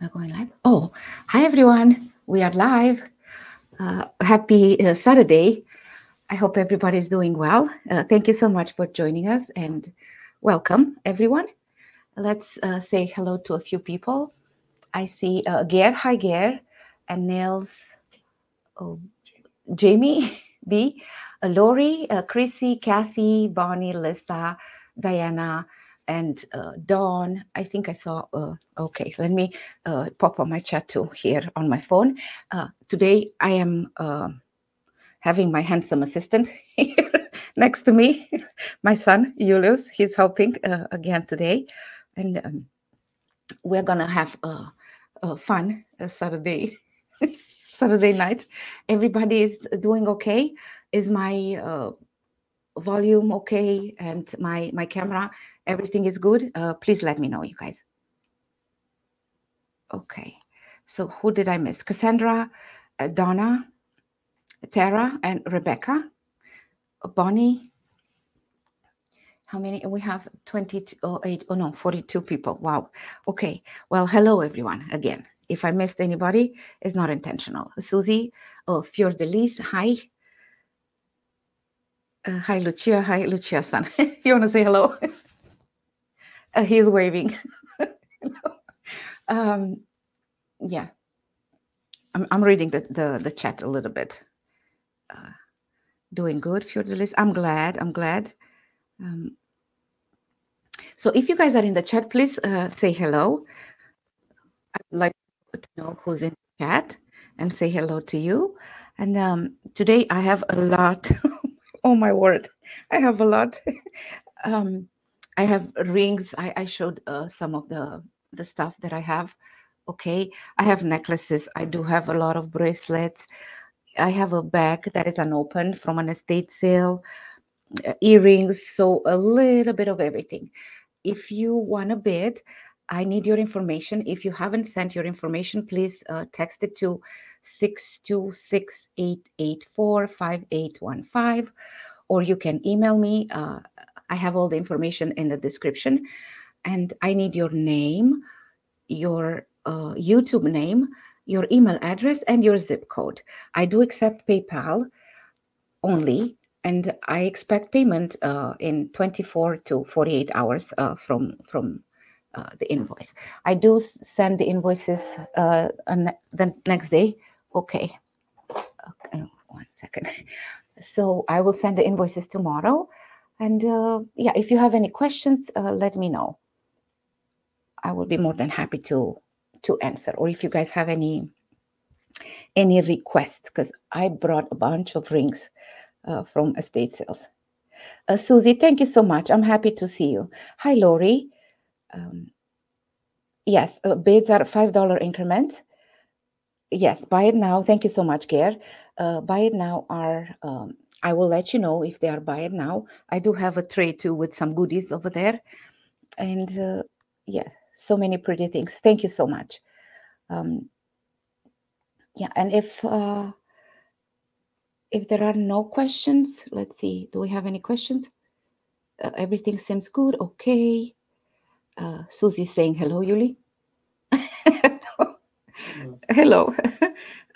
We're going live. Oh, hi everyone. We are live. Uh, happy uh, Saturday. I hope everybody's doing well. Uh, thank you so much for joining us and welcome everyone. Let's uh, say hello to a few people. I see uh, Ger, hi Ger, and Nils, oh, Jamie B, uh, Lori, uh, Chrissy, Kathy, Bonnie, Lisa, Diana, and uh, Dawn. I think I saw. Uh, okay, let me uh, pop on my chat too here on my phone. Uh, today I am uh, having my handsome assistant here next to me, my son Julius. He's helping uh, again today, and um, we're gonna have a, a fun uh, Saturday. Saturday night. Everybody is doing okay. Is my uh, volume okay and my my camera everything is good uh, please let me know you guys. Okay so who did i miss? Cassandra uh, donna tara and rebecca uh, bonnie. How many? We have 28 oh, no 42 people. Wow. Okay well hello everyone again. If i missed anybody it's not intentional. Susie oh Fiordelis hi uh, hi, Lucia. Hi, Lucia-san. you want to say hello? uh, he's waving. um, yeah, I'm, I'm reading the, the, the chat a little bit. Uh, doing good, Fiordelis. I'm glad. I'm glad. Um, so if you guys are in the chat, please uh, say hello. I'd like to know who's in the chat and say hello to you. And um, today I have a lot oh my word i have a lot. Um i have rings. I, I showed uh, some of the the stuff that i have. Okay i have necklaces. I do have a lot of bracelets. I have a bag that is unopened from an estate sale uh, earrings so a little bit of everything. If you want a bid i need your information. If you haven't sent your information please uh, text it to 626-884-5815 or you can email me. Uh, I have all the information in the description. And I need your name, your uh, YouTube name, your email address, and your zip code. I do accept PayPal only, and I expect payment uh, in 24 to 48 hours uh, from from uh, the invoice. I do send the invoices uh, the next day Okay. okay. One second. So I will send the invoices tomorrow. And uh, yeah, if you have any questions, uh, let me know. I will be more than happy to to answer. Or if you guys have any any requests, because I brought a bunch of rings uh, from estate sales. Uh, Susie, thank you so much. I'm happy to see you. Hi, Lori. Um, yes, uh, bids are five dollar increments yes, buy it now. Thank you so much, Ger. Uh, buy it now are, um, I will let you know if they are buy it now. I do have a tray too with some goodies over there. And uh, yeah, so many pretty things. Thank you so much. Um, yeah, and if uh, if there are no questions, let's see. Do we have any questions? Uh, everything seems good. Okay. Uh, Susie saying hello, Yuli. Hello.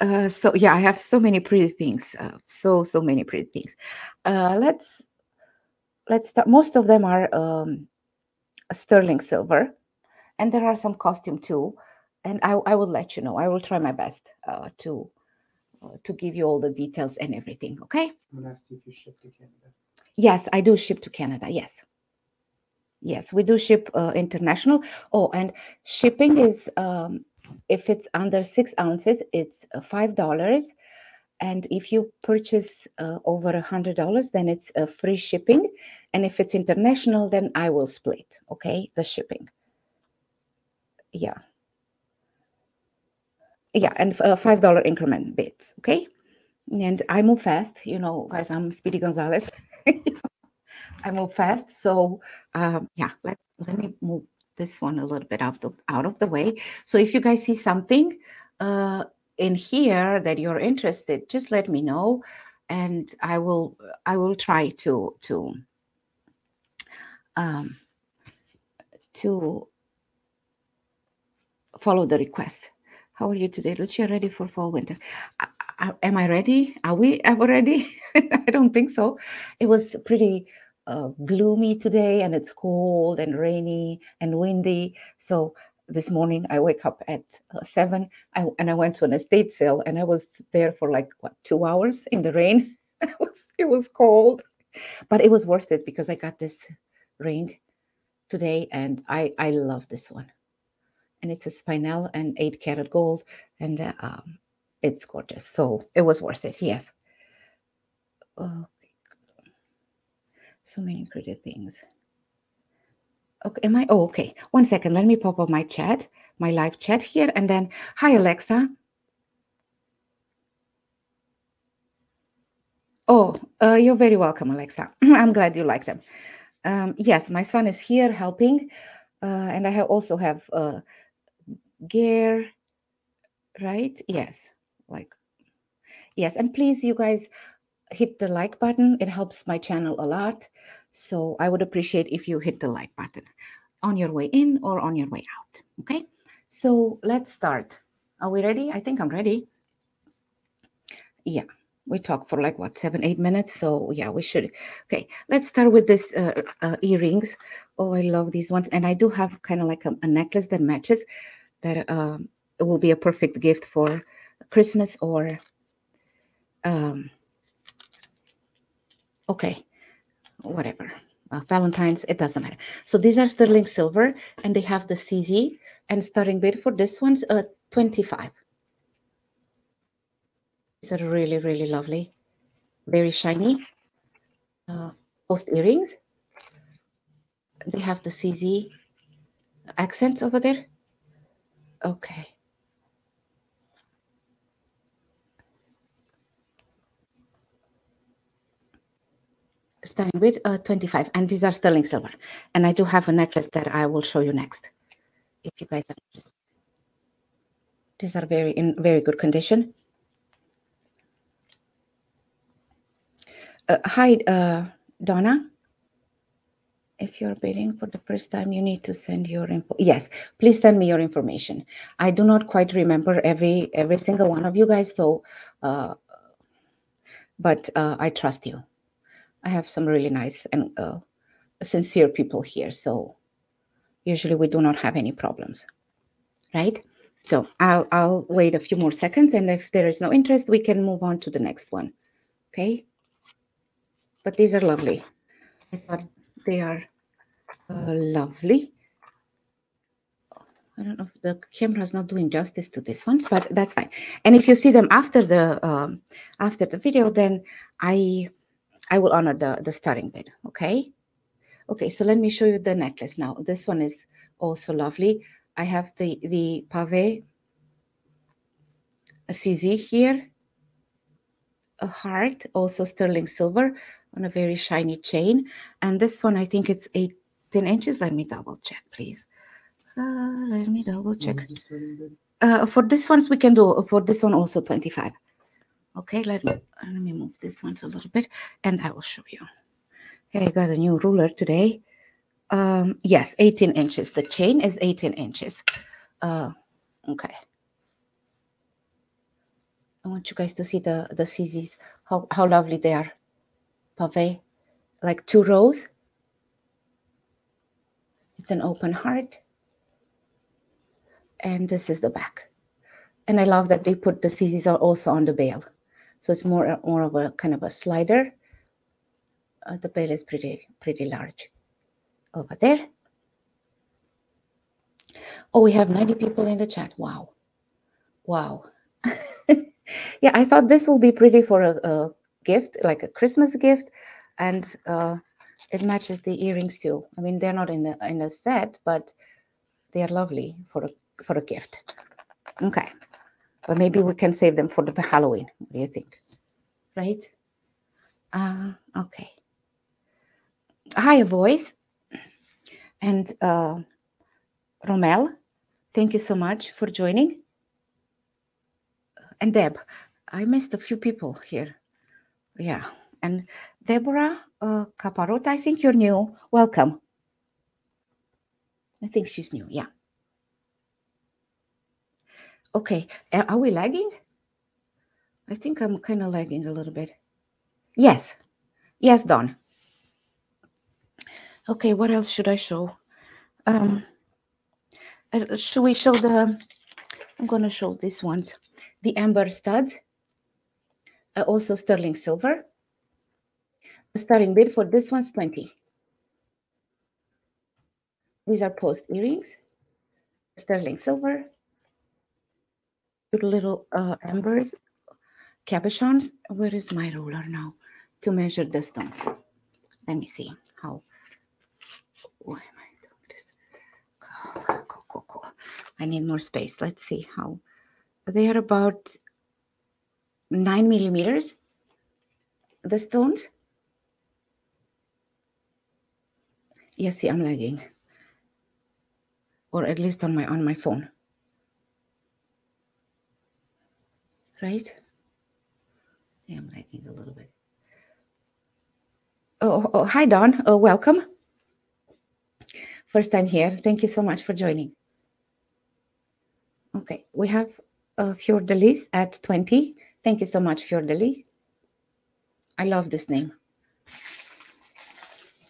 Uh, so yeah, I have so many pretty things. Uh, so so many pretty things. Uh, let's let's start. Most of them are um, sterling silver, and there are some costume too. And I, I will let you know. I will try my best uh, to uh, to give you all the details and everything. Okay. Yes, I do ship to Canada. Yes. Yes, we do ship uh, international. Oh, and shipping is um, if it's under six ounces, it's uh, five dollars. And if you purchase uh, over a hundred dollars, then it's a free shipping. And if it's international, then I will split. Okay, the shipping. Yeah. Yeah, and uh, five dollar increment bits. Okay, and I move fast. You know, guys, I'm Speedy Gonzalez. I move fast, so um, yeah. Let let me move this one a little bit out of the, out of the way. So if you guys see something uh, in here that you're interested, just let me know, and I will I will try to to um, to follow the request. How are you today, Lucia? Ready for fall winter? I, I, am I ready? Are we ever ready? I don't think so. It was pretty uh, gloomy today, and it's cold and rainy and windy. So this morning I wake up at uh, seven, I, and I went to an estate sale, and I was there for like what two hours in the rain. it was it was cold, but it was worth it because I got this ring today, and I I love this one and it's a spinel and eight karat gold, and uh, um, it's gorgeous. So it was worth it. Yes. So many pretty things. Okay, am I? Oh, okay. One second. Let me pop up my chat, my live chat here, and then hi Alexa. Oh, uh, you're very welcome, Alexa. I'm glad you like them. Um, yes, my son is here helping, uh, and I have also have uh, gear right yes like yes and please you guys hit the like button. It helps my channel a lot. So i would appreciate if you hit the like button on your way in or on your way out okay? So let's start. Are we ready? I think i'm ready. Yeah we talk for like what seven eight minutes? So yeah we should okay. Let's start with this uh, uh, earrings. Oh i love these ones. And i do have kind of like a, a necklace that matches that um, it will be a perfect gift for Christmas or um, okay, whatever. Uh, Valentine's, it doesn't matter. So these are sterling silver and they have the CZ and starting bid for this one's uh, 25. These are really, really lovely. Very shiny. Uh, post earrings. They have the CZ accents over there. Okay. Starting with uh, 25, and these are sterling silver. And I do have a necklace that I will show you next, if you guys are interested. These are very in very good condition. Uh, hi, uh, Donna if you're bidding for the first time, you need to send your info. Yes, please send me your information. I do not quite remember every every single one of you guys, so uh, but uh, I trust you. I have some really nice and uh, sincere people here, so usually we do not have any problems, right? So I'll I'll wait a few more seconds, and if there is no interest, we can move on to the next one. Okay. But these are lovely. I thought they are uh, lovely. I don't know if the camera is not doing justice to these ones, but that's fine. And if you see them after the um, after the video, then I I will honor the the starting bid. Okay. Okay. So let me show you the necklace now. This one is also lovely. I have the the pave a CZ here, a heart, also sterling silver on a very shiny chain. And this one, I think it's 18 inches. Let me double check, please. Uh, let me double check. Uh, for this ones, we can do, for this one also 25. Okay, let me, let me move this ones a little bit and I will show you. Okay, I got a new ruler today. Um, yes, 18 inches. The chain is 18 inches. Uh, okay. I want you guys to see the, the CZs, how, how lovely they are pave, like two rows. It's an open heart. And this is the back. And I love that they put the CZs are also on the bail. So it's more, more of a kind of a slider. Uh, the bail is pretty, pretty large over there. Oh, we have 90 people in the chat. Wow. Wow. yeah, I thought this will be pretty for a, a gift, like a Christmas gift, and uh, it matches the earrings too. I mean, they're not in a in a set, but they are lovely for a for a gift. Okay, but maybe we can save them for the Halloween. What do you think? Right? Uh, okay. Hi, voice, and uh, Romel. Thank you so much for joining. And Deb, I missed a few people here yeah. And Deborah uh, Caparota, I think you're new. Welcome. I think she's new. Yeah. Okay, are we lagging? I think I'm kind of lagging a little bit. Yes, yes, Don. Okay, what else should I show? Um, uh, should we show the? I'm going to show these ones. The amber studs, uh, also sterling silver. The starting bid for this one's 20. These are post earrings, sterling silver, your little uh, ambers, cabochons. Where is my ruler now to measure the stones? Let me see how. Why am I doing this? Go, go, go, go. I need more space. Let's see how. They are about nine millimeters. The stones. Yes, see, I'm lagging. Or at least on my on my phone. Right? Yeah, I'm lagging a little bit. Oh, oh, hi, Don. Oh, welcome. First time here. Thank you so much for joining. Okay, we have uh, Fior at 20. Thank you so much, Fior. I love this name.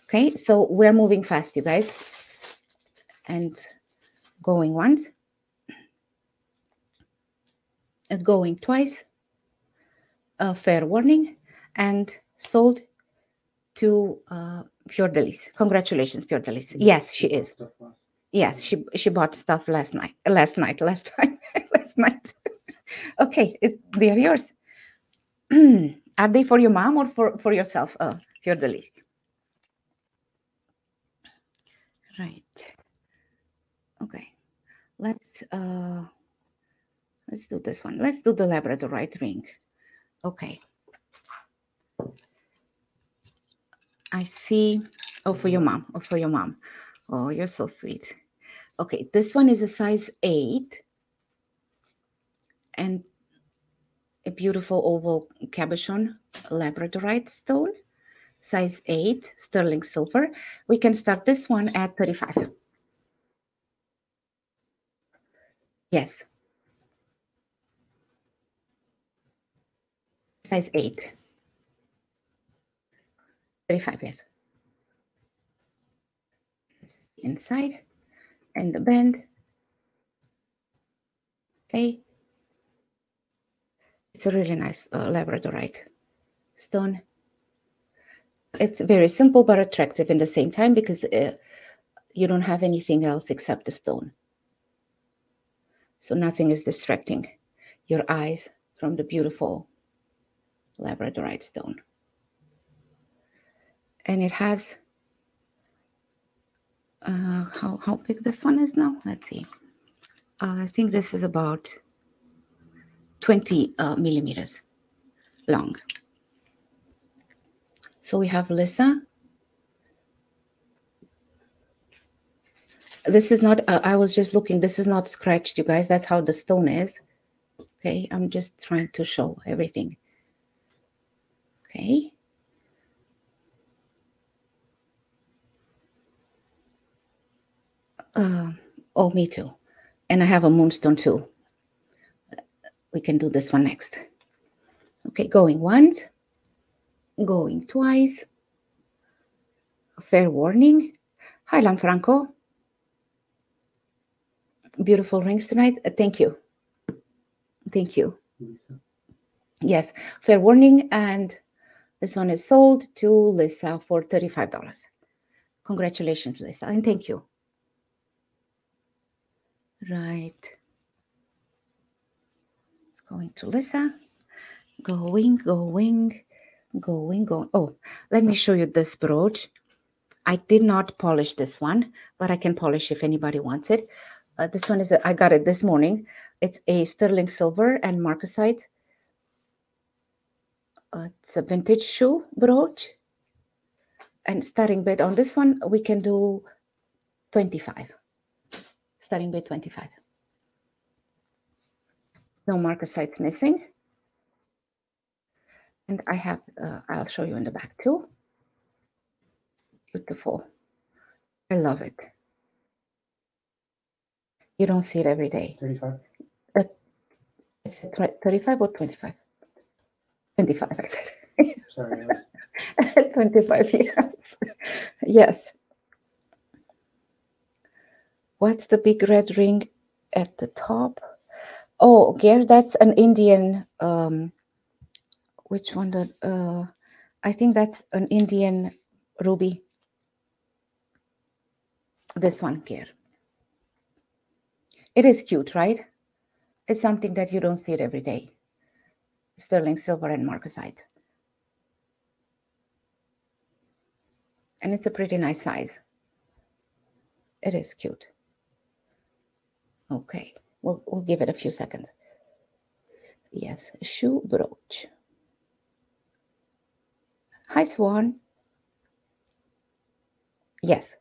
Okay, so we're moving fast, you guys. And going once, going twice, a fair warning, and sold to uh, Fiordelis. Congratulations, Fiordelis. Yes, she is. Yes, she she bought stuff last night. Last night, last time, last night. okay, it, they are yours. are they for your mom or for for yourself, uh, Fiordelis? Right. Okay. Let's uh let's do this one. Let's do the labradorite ring. Okay. I see. Oh, for your mom. Oh, for your mom. Oh, you're so sweet. Okay, this one is a size eight and a beautiful oval cabochon labradorite stone, size eight, sterling silver. We can start this one at 35. Yes. Size eight. 35, yes. This is the inside and the bend. Okay. It's a really nice uh, labradorite stone. It's very simple but attractive in the same time because uh, you don't have anything else except the stone. So nothing is distracting your eyes from the beautiful labradorite stone. And it has uh, how how big this one is now? Let's see. Uh, I think this is about 20 uh, millimeters long. So we have Lisa. This is not, uh, I was just looking, this is not scratched, you guys. That's how the stone is. Okay, I'm just trying to show everything. Okay. Uh, oh, me too. And I have a moonstone too. We can do this one next. Okay, going once, going twice. Fair warning. Hi, Lanfranco. Beautiful rings tonight. Uh, thank you. Thank you. Yes, fair warning. And this one is sold to Lisa for $35. Congratulations, Lisa, and thank you. Right. It's going to Lisa. Going, going, going, going. Oh, let me show you this brooch. I did not polish this one, but I can polish if anybody wants it. Uh, this one is, a, I got it this morning. It's a sterling silver and marcasite. Uh, it's a vintage shoe brooch. And starting bid on this one, we can do 25 starting bid 25. No marcasite missing. And I have, uh, I'll show you in the back too. Beautiful. I love it. You don't see it every day. 35. Uh, Is it 35 or 25? 25, I said. Sorry. I 25 years. yes. What's the big red ring at the top? Oh, Gare, that's an Indian. Um, which one? The uh, I think that's an Indian ruby. This one, Gare. It is cute, right? It's something that you don't see it every day. Sterling silver and marcasite. and it's a pretty nice size. It is cute. Okay, we'll, we'll give it a few seconds. Yes, shoe brooch. Hi, Swan. Yes,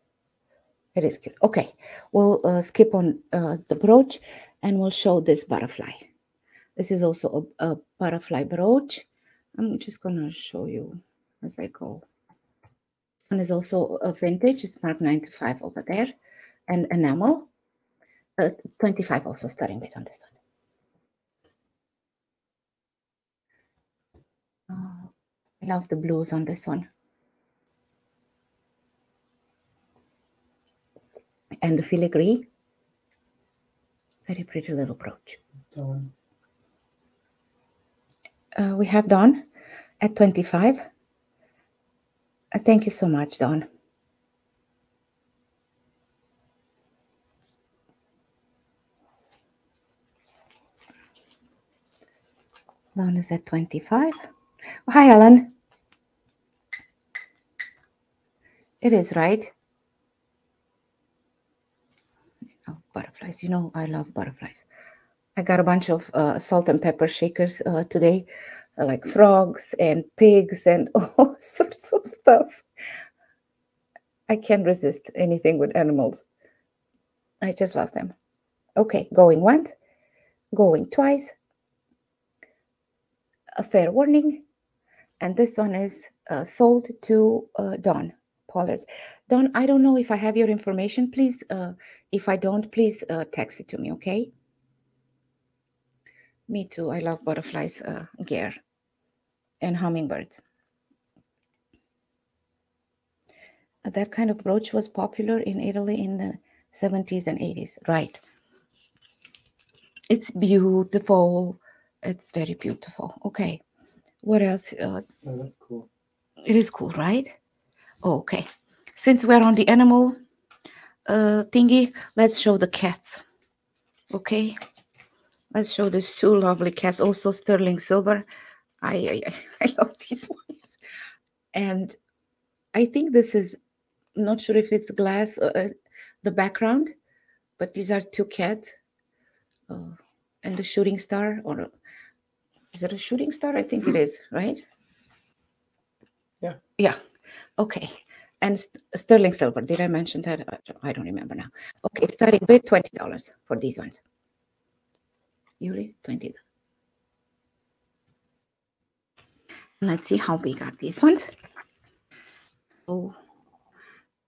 it is cute. Okay, we'll uh, skip on uh, the brooch and we'll show this butterfly. This is also a, a butterfly brooch. I'm just gonna show you as I go This one is also a vintage. It's marked 95 over there. And enamel. Uh, 25 also starting bit on this one. Oh, I love the blues on this one. And the filigree. Very pretty little brooch. Dawn. Uh, we have Dawn at 25. Uh, Thank you so much, Dawn. Dawn is at 25. Oh, hi, Ellen. It is, right? Oh, butterflies. You know, I love butterflies. I got a bunch of uh, salt and pepper shakers uh, today uh, like frogs and pigs and all sorts of stuff. I can't resist anything with animals. I just love them. Okay, going once, going twice. A fair warning. And this one is uh, sold to uh, Dawn Pollard. Don, I don't know if I have your information. Please, uh, if I don't, please text it to me, okay? Me too. I love butterflies, uh, Gare and hummingbirds. That kind of brooch was popular in Italy in the 70s and 80s. Right. It's beautiful. It's very beautiful. Okay. What else? Uh, Oh, that's cool. it is cool, right? Okay. Since we're on the animal uh, thingy, let's show the cats. Okay. Let's show these two lovely cats, also sterling silver. I, I, I- love these ones. And I think this is, not sure if it's glass, uh, uh, the background, but these are two cats. Uh, and the shooting star, or is it a shooting star? I think it is, right? Yeah. Yeah. Okay. And st- sterling silver. Did I mention that? I don't- I don't remember now. Okay, starting bid twenty dollars for these ones. Yuri, twenty. Let's see how big are these ones. Oh,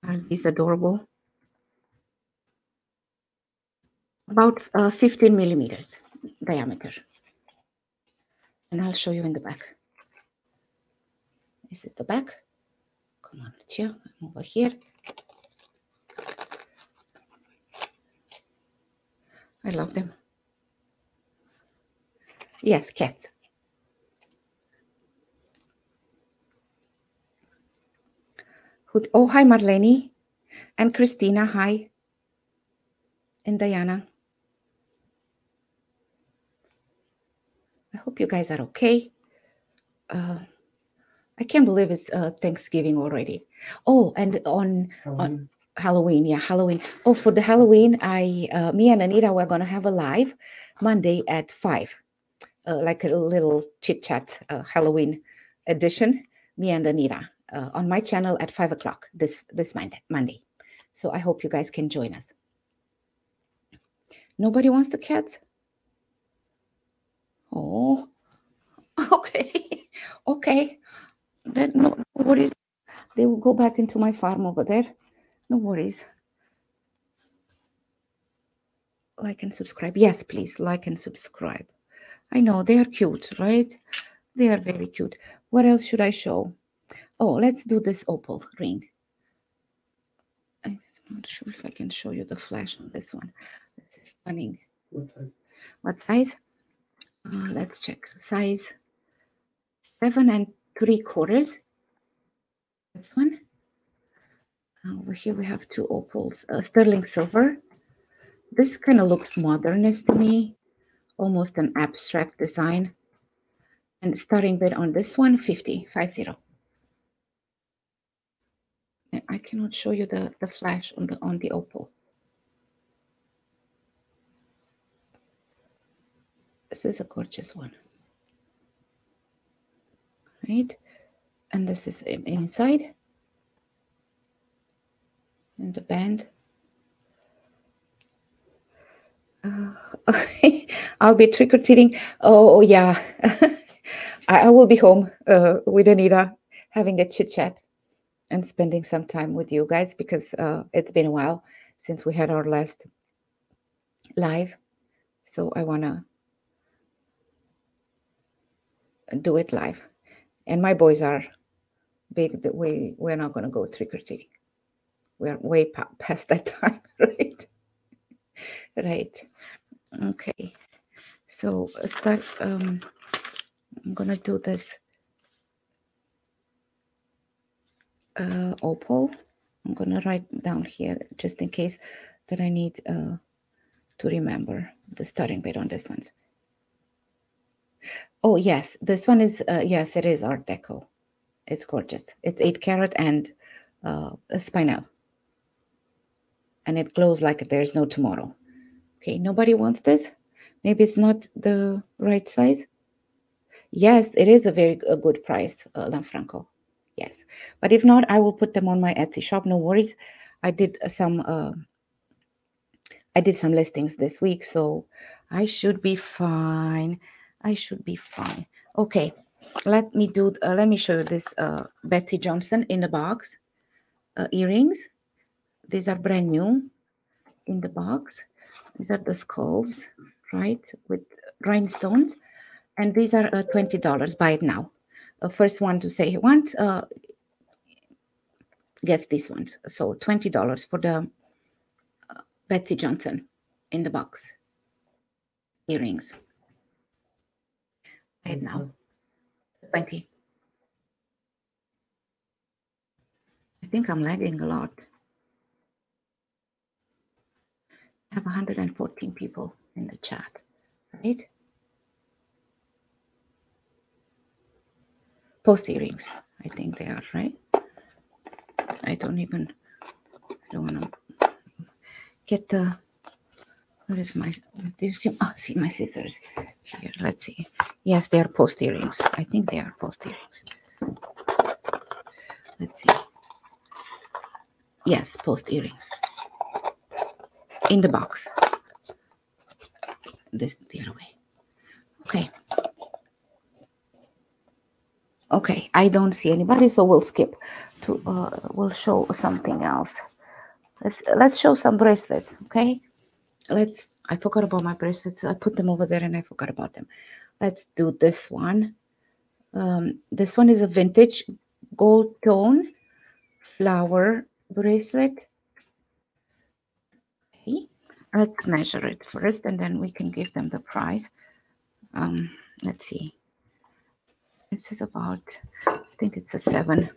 are these adorable? About uh, 15 millimeters diameter. And I'll show you in the back. This is the back. Come on, Lucia, I'm over here. I love them. Yes, cats. Oh, hi, Marlene. And Christina, hi. And Diana. I hope you guys are okay. Uh, I can't believe it's uh, Thanksgiving already. Oh, and on Halloween. Halloween, yeah, Halloween. Oh, for the Halloween, I, uh, me and Anita, we're gonna have a live Monday at five, uh, like a little chit chat uh, Halloween edition. Me and Anita uh, on my channel at five o'clock this this Monday. So I hope you guys can join us. Nobody wants the cats. Oh, okay, okay. Then no, no worries. They will go back into my farm over there. No worries. Like and subscribe. Yes, please like and subscribe. I know they are cute, right? They are very cute. What else should I show? Oh, let's do this opal ring. I'm not sure if I can show you the flash on this one. This is stunning. What type? What size? Uh, let's check. Size seven and three quarters. This one. Over here we have two opals, uh, sterling silver. This kind of looks modernist to me, almost an abstract design. And starting bid on this one, 50, 50. And I cannot show you the, the flash on the on the opal. This is a gorgeous one. Right? And this is inside. And the band. Uh, I'll be trick or treating. Oh, yeah. I, I, will be home uh, with Anita having a chit chat and spending some time with you guys because uh, it's been a while since we had our last live. So I want to do it live. And my boys are big that we we're not going to go trick or treating. We're way past that time, right? Right. Okay. So start. Um, I'm gonna do this uh, opal. I'm gonna write down here just in case that I need uh, to remember the starting bit on this one. Oh yes, this one is uh, yes, it is Art Deco. It's gorgeous. It's eight carat and uh, a spinel, and it glows like there's no tomorrow. Okay, nobody wants this. Maybe it's not the right size. Yes, it is a very a good price, uh, Lanfranco. Yes, but if not, I will put them on my Etsy shop. No worries. I did some. Uh, I did some listings this week, so I should be fine. I should be fine. Okay, let me do. Uh, let me show you this uh, Betsey Johnson in the box uh, earrings. These are brand new in the box. These are the skulls, right, with rhinestones, and these are uh, twenty dollars. Buy it now. Uh, first one to say once uh, gets these ones. So twenty dollars for the uh, Betsey Johnson in the box earrings right now. 20. I think I'm lagging a lot. I have 114 people in the chat, right? Post earrings, I think they are, right? I don't even, I don't want to get the where is my, do you see, oh, see my scissors here. Let's see. Yes, they are post earrings. I think they are post earrings. Let's see. Yes, post earrings. In the box. This the other way. Okay. Okay, I don't see anybody, so we'll skip to uh, we'll show something else. Let's let's show some bracelets, okay? let's I forgot about my bracelets. I put them over there and I forgot about them. Let's do this one. Um, this one is a vintage gold tone flower bracelet. Let's measure it first and then we can give them the price. Um, let's see. This is about, I think it's a seven.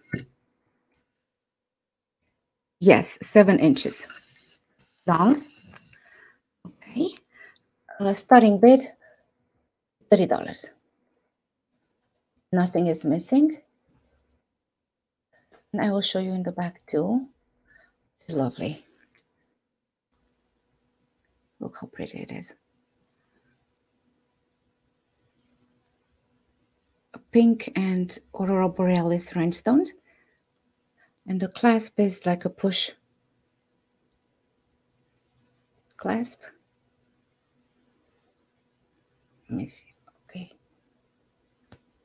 Yes, seven inches long Okay. Uh, starting bid, $30. Nothing is missing. And I will show you in the back too. It's lovely. Look how pretty it is. Pink and Aurora Borealis rhinestones. And the clasp is like a push clasp. Let me see. Okay.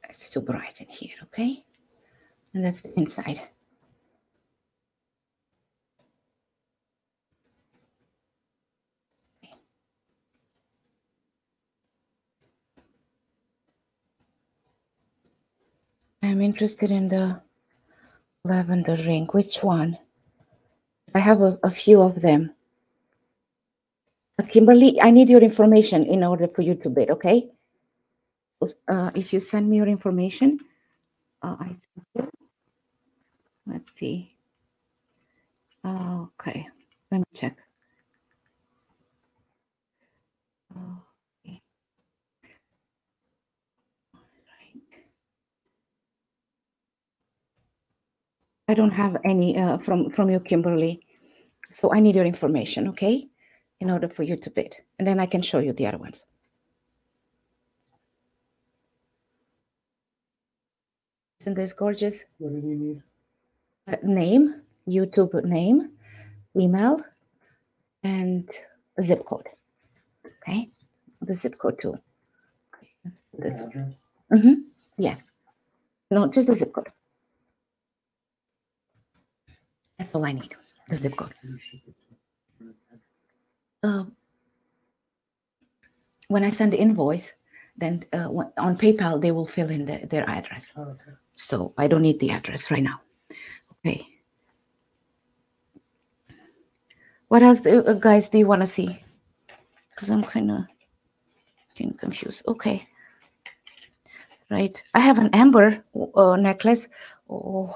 It's too bright in here, okay? And that's the inside. I'm interested in the lavender ring. Which one? I have a, a few of them. Uh, Kimberly, I need your information in order for you to bid, okay? Uh, if you send me your information, uh, I let's see. Okay, let me check. Okay. I don't have any uh, from from you, Kimberly. So I need your information, okay, in order for you to bid, and then I can show you the other ones. Isn't this gorgeous? What did you need? Uh, name, YouTube name, email, and zip code. Okay, the zip code too. This- address? Mm-hmm. Yes. No, just the zip code. That's all I need. The zip code. You ship it to- Uh, when I send the invoice, then uh, on PayPal they will fill in the, their address. Oh, okay. So I don't need the address right now. Okay. What else, do, uh, guys, do you want to see? Because I'm kind of getting confused. Okay. Right. I have an amber uh, necklace. Oh,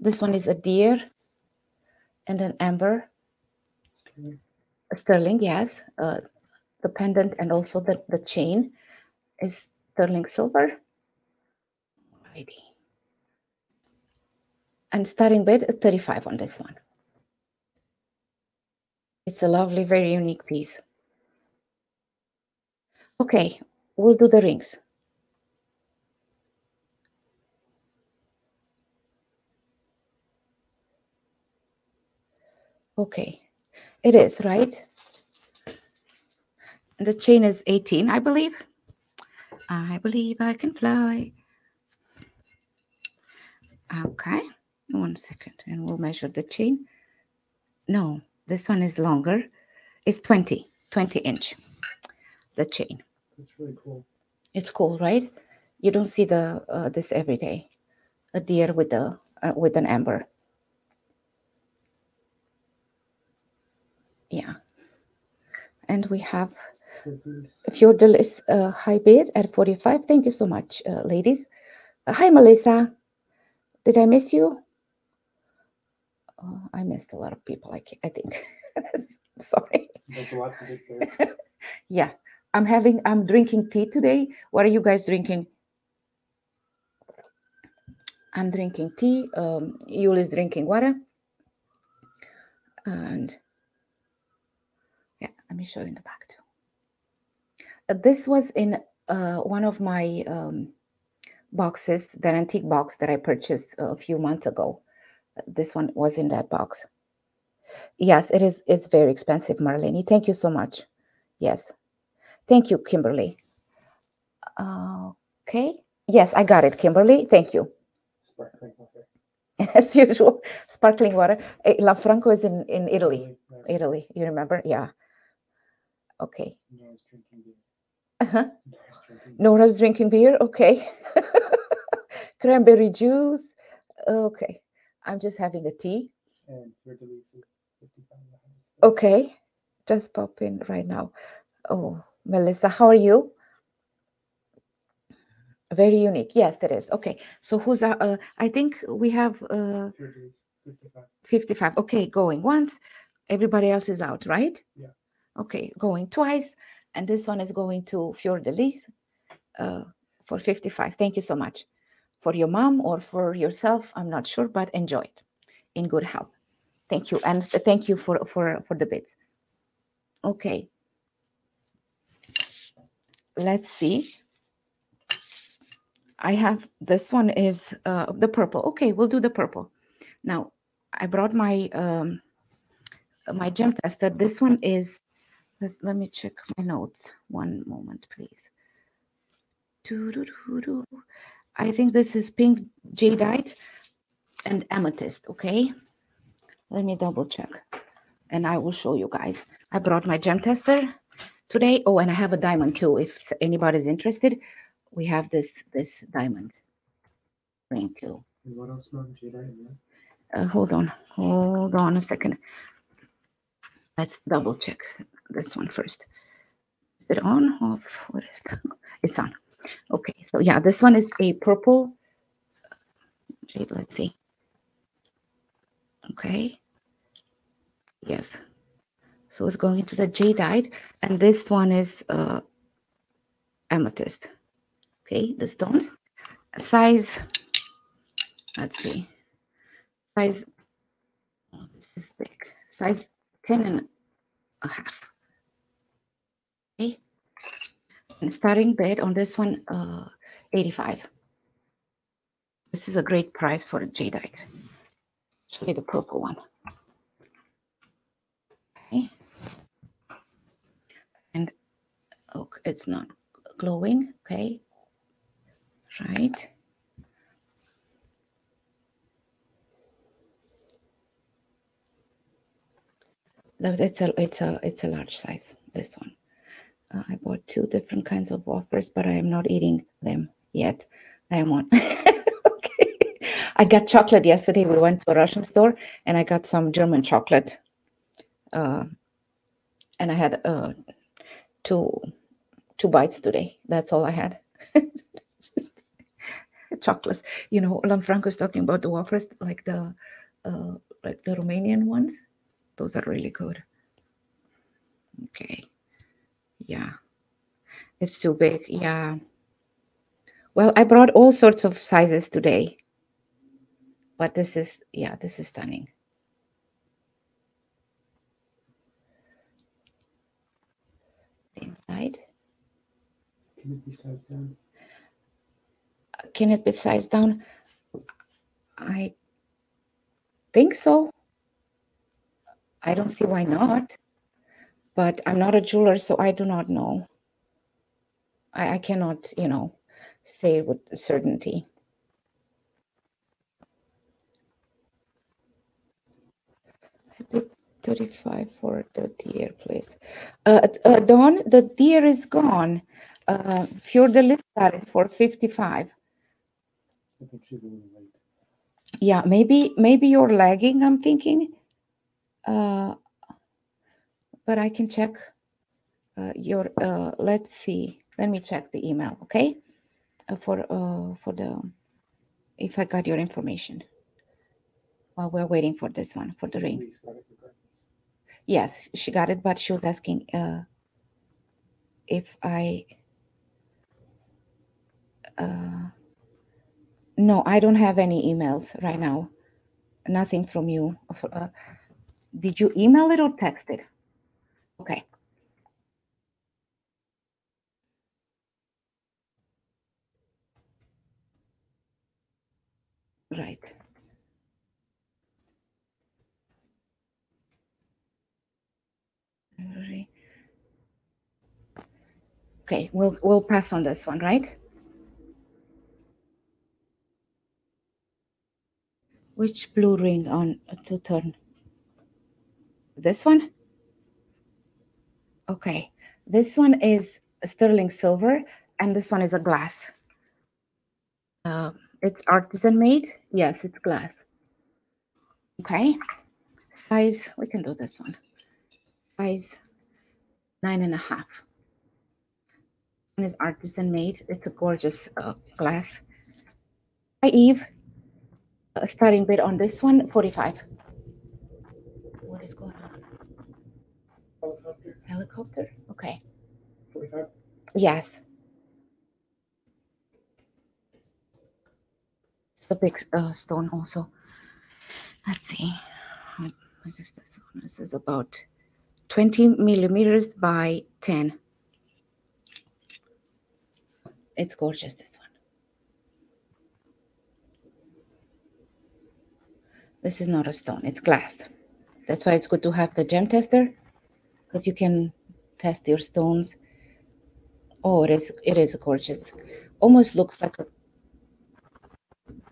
this one is a deer and then amber. Okay. Sterling, yes. Uh, the pendant and also the, the chain is sterling silver. Alrighty. And starting bid at 35 on this one. It's a lovely, very unique piece. Okay, we'll do the rings. Okay, it is, right? The chain is 18, I believe. I believe I can fly. Okay, one second, and we'll measure the chain. No, this one is longer. It's 20, 20 inch, the chain. That's really cool. It's cool, right? You don't see the uh, this every day. A deer with a uh, with an amber. Yeah. And we have Good news. Is uh, high bid at 45. Thank you so much, uh, ladies. Uh, hi, Melissa. Did I miss you? Oh, I missed a lot of people, I, I think. Sorry. There's a lot to get there. Yeah, I'm having, I'm drinking tea today. What are you guys drinking? I'm drinking tea. Um, Yul is drinking water. And let me show you in the back too. Uh, this was in uh, one of my um, boxes, that antique box that I purchased a few months ago. This one was in that box. Yes, it is. It's very expensive, Marlene. Thank you so much. Yes. Thank you, Kimberly. Okay. Yes, I got it, Kimberly. Thank you. Sparkling water. As usual, sparkling water. Eh, Lanfranco is in, in Italy. Italy. You remember? Yeah. Okay. Nora's drinking beer. Uh-huh. Nora's drinking beer. Nora's drinking beer. Okay. Cranberry juice. Okay. I'm just having a tea. And Fiordelis is 55. Okay. Just pop in right now. Oh, Melissa, how are you? Very unique. Yes, it is. Okay. So who's uh, uh I think we have uh 55. 55. Okay, going once. Everybody else is out, right? Yeah. Okay, going twice. And this one is going to Fiordelis uh, for 55. Thank you so much. For your mom or for yourself, I'm not sure, but enjoy it in good health. Thank you. And thank you for, for, for the bids. Okay. Let's see. I have this one is uh, the purple. Okay, we'll do the purple. Now, I brought my um, my gem tester. This one is. Let, let me check my notes. One moment, please. Doo-doo-doo-doo. I think this is pink jadeite and amethyst. Okay, let me double check, and I will show you guys. I brought my gem tester today. Oh, and I have a diamond too. If anybody's interested, we have this this diamond. ring too. And what else on Jadeite what? uh, hold on hold on a second let's double check this one first. Is it on? Off what is that? it's on. Okay so yeah this one is a purple jade let's see. Okay. Yes. So it's going into the jadeite and this one is uh amethyst. Okay the stones size let's see. Size oh, this is big size 10 and a half and starting bid on this one uh 85 this is a great price for a jadeite especially the purple one. Okay. And okay it's not glowing okay. Right. No, it's a it's a it's a large size. This one. Uh, I bought two different kinds of wafers, but I am not eating them yet. I am on. okay. I got chocolate yesterday. We went to a Russian store, and I got some German chocolate. Uh, and I had uh, two two bites today. That's all I had. Just chocolates. You know, Lanfranco is talking about the wafers, like the uh, like the Romanian ones. Those are really good. Okay. Yeah. It's too big. Yeah. Well, I brought all sorts of sizes today. But this is, yeah, this is stunning. Inside. Can it be sized down? Can it be sized down? I think so. I don't see why not. But I'm not a jeweler, so I do not know. I, I cannot, you know, say with certainty. I paid 35 for the deer, please. Uh, uh, Dawn, the deer is gone. Uh, got it for 55. I think she's a little late. Yeah, maybe maybe you're lagging, I'm thinking. Uh, but I can check uh, your uh, let's see. Let me check the email, okay? Uh, for uh for the if I got your information. While we're waiting for this one for the ring. Louise got it regardless. Yes, she got it, but she was asking uh if I uh no, I don't have any emails right now. Nothing from you. Uh, did you email it or text it? Okay. Right. Okay, we'll we'll pass on this one, right? Which blue ring on to turn? This one? Okay, this one is sterling silver and this one is a glass. Uh, it's artisan made. Yes, it's glass. Okay, size, we can do this one. Size nine and a half. And is artisan made. It's a gorgeous uh, glass. Hi, Eve. Uh, starting bid on this one, 45. What is going on? Helicopter? Okay. forty-five? Yes. It's a big uh, stone also. Let's see. I guess this one this is about 20 millimeters by 10. It's gorgeous, this one. This is not a stone, it's glass. That's why it's good to have the gem tester because you can test your stones Oh, it is. It is gorgeous. Almost looks like a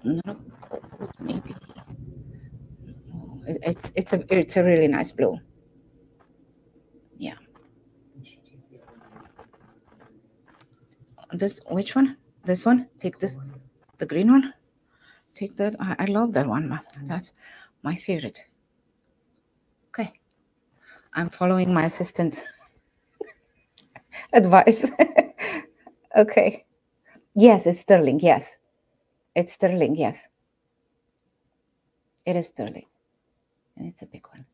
not gold, maybe. It's it's a it's a really nice blue. Yeah. This which one? This one? Take this the green one. take that. I, I love that one. That's my favorite. I'm following my assistant advice. okay. Yes, it's sterling. Yes. It's sterling. Yes. It is sterling. And it's a big one.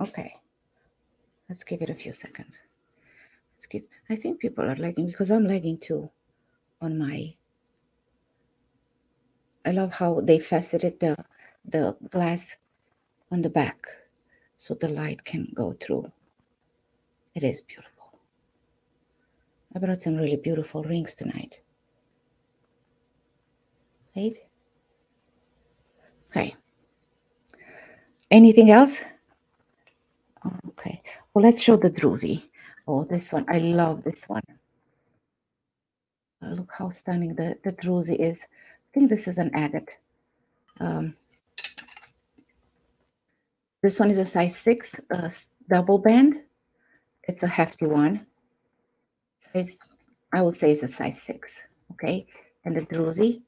Okay. Let's give it a few seconds. Let's give I think people are lagging because I'm lagging too on my I love how they faceted the the glass on the back so the light can go through. It is beautiful. I brought some really beautiful rings tonight. Right? Okay. Anything else? Okay. Well, let's show the druzy. Oh, this one. I love this one. Uh, look how stunning the, the druzy is. I think this is an agate. Um, this one is a size 6 uh, double band. It's a hefty one. Size, I would say it's a size 6. Okay. And the druzy.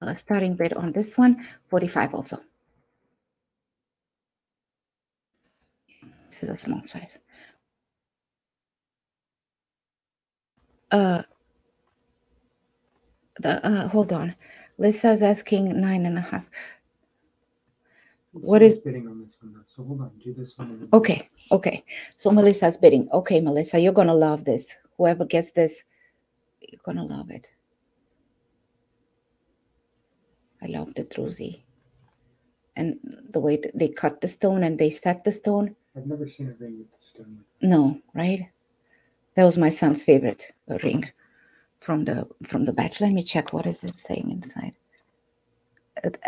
Uh, starting bid on this one, 45 also. This is a small size. Uh, the uh, hold on. Lisa's asking nine and a half. What is- bidding on this one? So hold on, do this one. Okay, okay. So Melissa's bidding. Okay, Melissa, you're gonna love this. Whoever gets this, you're gonna love it. I love the druzy. And the way that they cut the stone and they set the stone. I've never seen a ring with the stone. No, right? That was my son's favorite ring from the from the batch. Let me check what is it saying inside.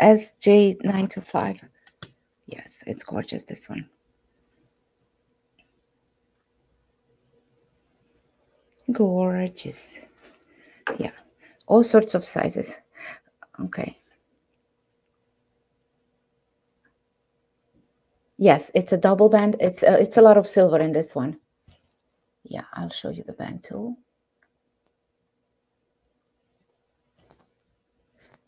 SJ nine two five. Yes, it's gorgeous. This one. Gorgeous. Yeah, all sorts of sizes. Okay. Yes, it's a double band. It's a, it's a lot of silver in this one. Yeah, I'll show you the band too.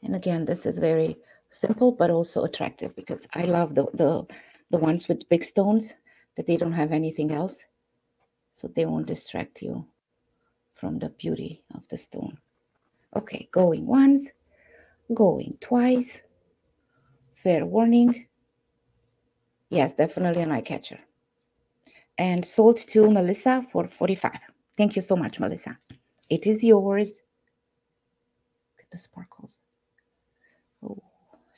And again, this is very simple but also attractive because I love the the the ones with big stones that they don't have anything else, so they won't distract you from the beauty of the stone. Okay, going once, going twice. Fair warning. Yes, definitely an eye catcher. And sold to Melissa for 45. Thank you so much, Melissa. It is yours. Look at the sparkles.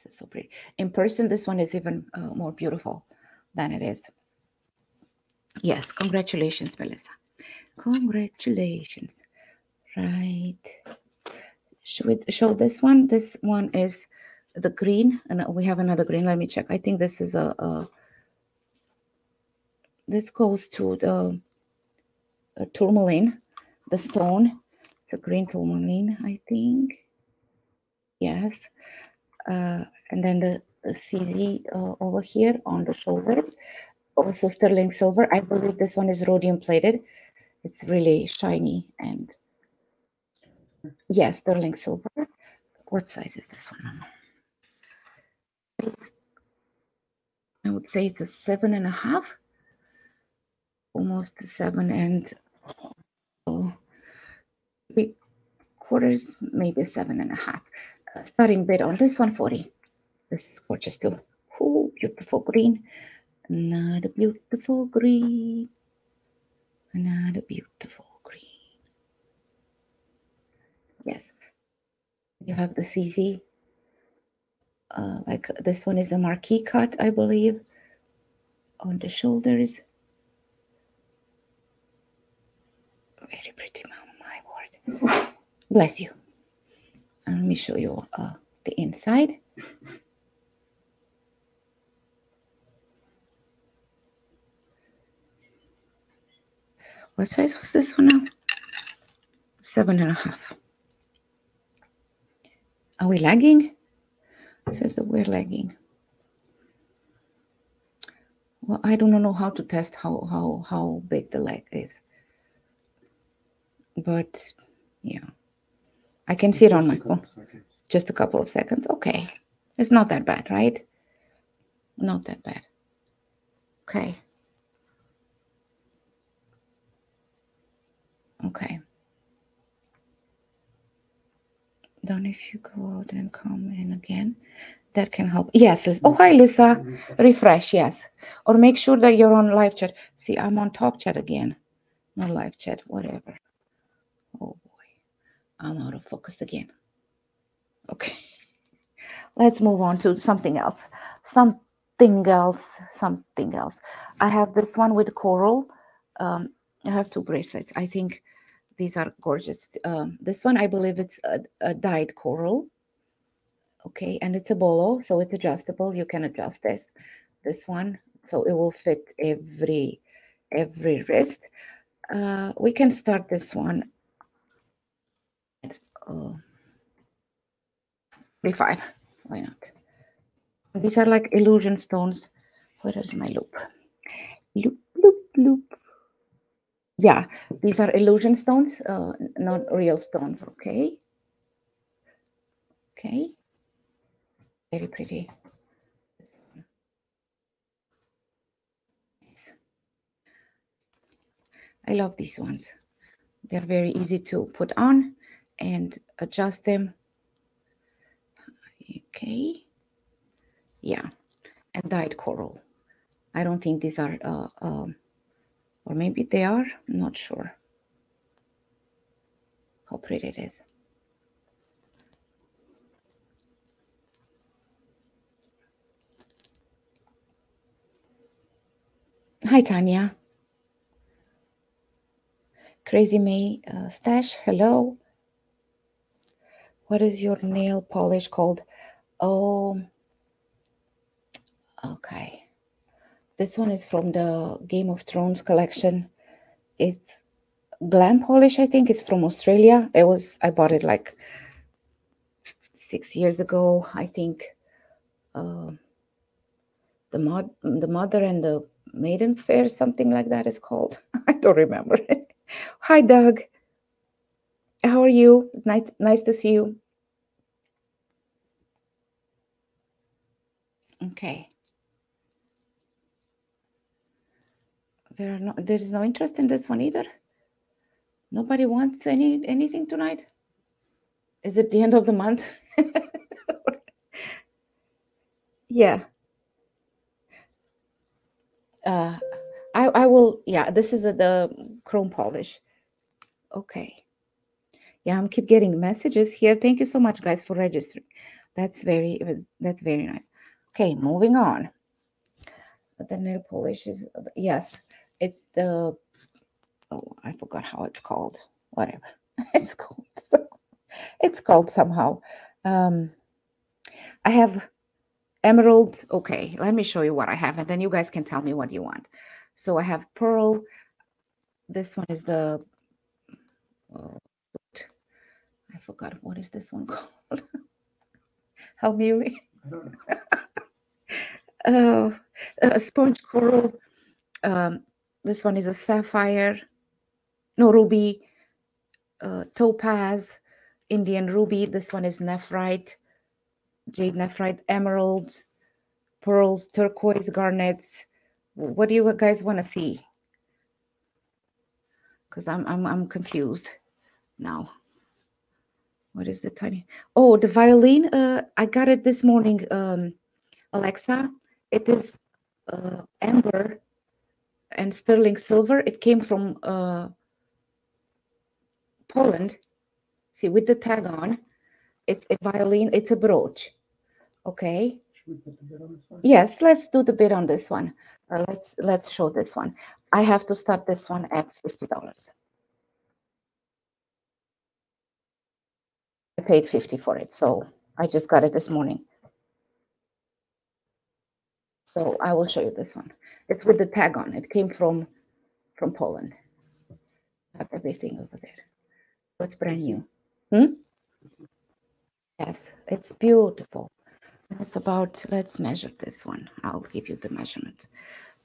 This is so pretty. In person, this one is even uh, more beautiful than it is. Yes, congratulations, Melissa. Congratulations. Right. Should we show this one? This one is the green, and we have another green. Let me check. I think this is a, a this goes to the uh, tourmaline, the stone. It's a green tourmaline, I think. Yes. Uh, and then the, CZ uh, over here on the shoulders, also sterling silver. I believe this one is rhodium plated. It's really shiny and yes, sterling silver. What size is this one? I would say it's a seven and a half, almost a seven and oh, three quarters, maybe a seven and a half. Starting bid on this one, 40. This is gorgeous too. Oh, beautiful green. Another beautiful green. Another beautiful green. Yes. You have the CZ. Uh, like this one is a marquise cut, I believe, on the shoulders. Very pretty, my word. Bless you. Let me show you uh, the inside. What size was this one now? Seven and a half. Are we lagging? Says that we're lagging. Well, I don't know how to test how how how big the leg is. But yeah. I can see it on my phone. Just a couple of seconds. Okay. It's not that bad, right? Not that bad. Okay. Okay. Don't if you go out and come in again, that can help. Yes. Oh, hi, Lisa. Refresh, yes. Or make sure that you're on live chat. See, I'm on talk chat again. Not live chat, whatever. I'm out of focus again. Okay. Let's move on to something else. Something else. Something else. I have this one with coral. Um, I have two bracelets. I think these are gorgeous. Um, this one, I believe it's a, a dyed coral. Okay, and it's a bolo, so it's adjustable. You can adjust this. This one, so it will fit every every wrist. Uh, we can start this one uh, 45. Why not? These are like illusion stones. Where is my loupe? Loupe, loupe, loupe. Yeah, these are illusion stones, uh, not real stones. Okay. Okay. Very pretty. I love these ones. They're very easy to put on and adjust them. Okay. Yeah. And dyed coral. I don't think these are, uh, um, or maybe they are. I'm not sure how pretty it is. Hi, Tanya. Crazy May uh, Stash. Hello. What is your nail polish called? Oh, okay. This one is from the Game of Thrones collection. It's glam polish, I think. It's from Australia. It was I bought it like six years ago, I think. Uh, the mod, the mother and the maiden fair, something like that is called. I don't remember. Hi, Doug. How are you? Nice, nice to see you. Okay. There are no, there is no interest in this one either. Nobody wants any anything tonight. Is it the end of the month? yeah. Uh, I I will. Yeah, this is the, the chrome polish. Okay. Yeah, I'm keep getting messages here. Thank you so much, guys, for registering. That's very that's very nice. Okay, moving on. The nail polish is yes, it's the oh I forgot how it's called. Whatever it's called. it's called somehow. Um, I have emerald. Okay, let me show you what I have, and then you guys can tell me what you want. So I have pearl. This one is the. oh, I forgot what is this one called. Help me, Yuli. I don't know. uh, a sponge coral. Um, this one is a sapphire, no ruby, uh, topaz, Indian ruby. This one is nephrite, jade nephrite, emerald, pearls, turquoise, garnets. What do you guys want to see? Because I'm I'm I'm confused now. What is the tiny? Oh, the violin. Uh, I got it this morning. Um, Alexa, it is uh, amber and sterling silver. It came from uh, Poland. See, with the tag on, it's a violin. It's a brooch. Okay. Should we put the bid on? Yes, let's do the bid on this one. Uh, let's let's show this one. I have to start this one at fifty dollars. I paid fifty for it, so I just got it this morning. So I will show you this one. It's with the tag on. It came from from Poland. I have everything over there. It's brand new. Hmm? Yes, it's beautiful. It's about, let's measure this one. I'll give you the measurement.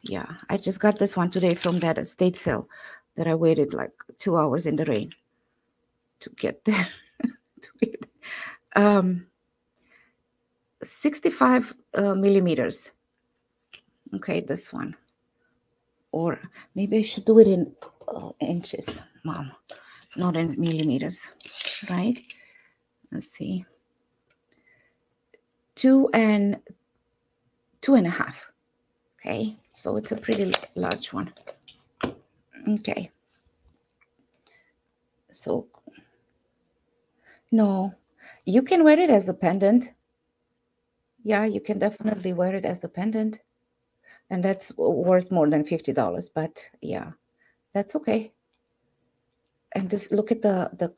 Yeah, I just got this one today from that estate sale that I waited like two hours in the rain to get there. um, 65 uh, millimeters. Okay, this one. Or maybe I should do it in uh, inches, mom, not in millimeters, right? Let's see. Two and two and a half. Okay, so it's a pretty large one. Okay. So, no, you can wear it as a pendant. Yeah, you can definitely wear it as a pendant. And that's worth more than $50, but yeah, that's okay. And just look at the the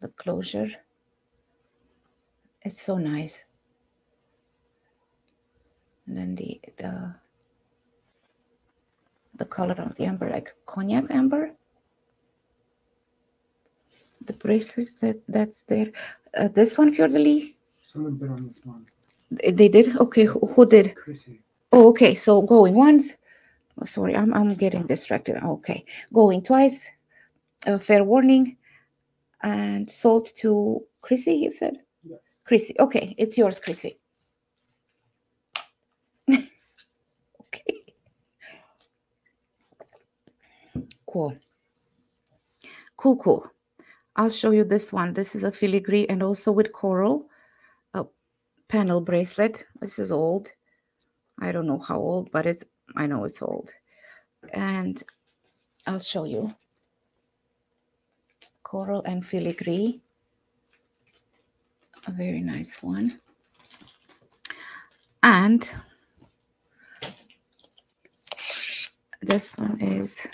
the closure. It's so nice. And then the the the color of the amber, like cognac amber. The bracelets that that's there. Uh, this one, Fior Someone bid on this one. They did? Okay, who, who did? Chrissy. Oh, okay. So going once. Oh, sorry, I'm I'm getting distracted. Okay, going twice. Uh, fair warning. And sold to Chrissy. You said Yes. Chrissy. Okay, it's yours, Chrissy. okay. Cool. Cool, cool. I'll show you this one. This is a filigree and also with coral a panel bracelet. This is old. I don't know how old, but it's I know it's old. And I'll show you. Coral and filigree. A very nice one. And this one is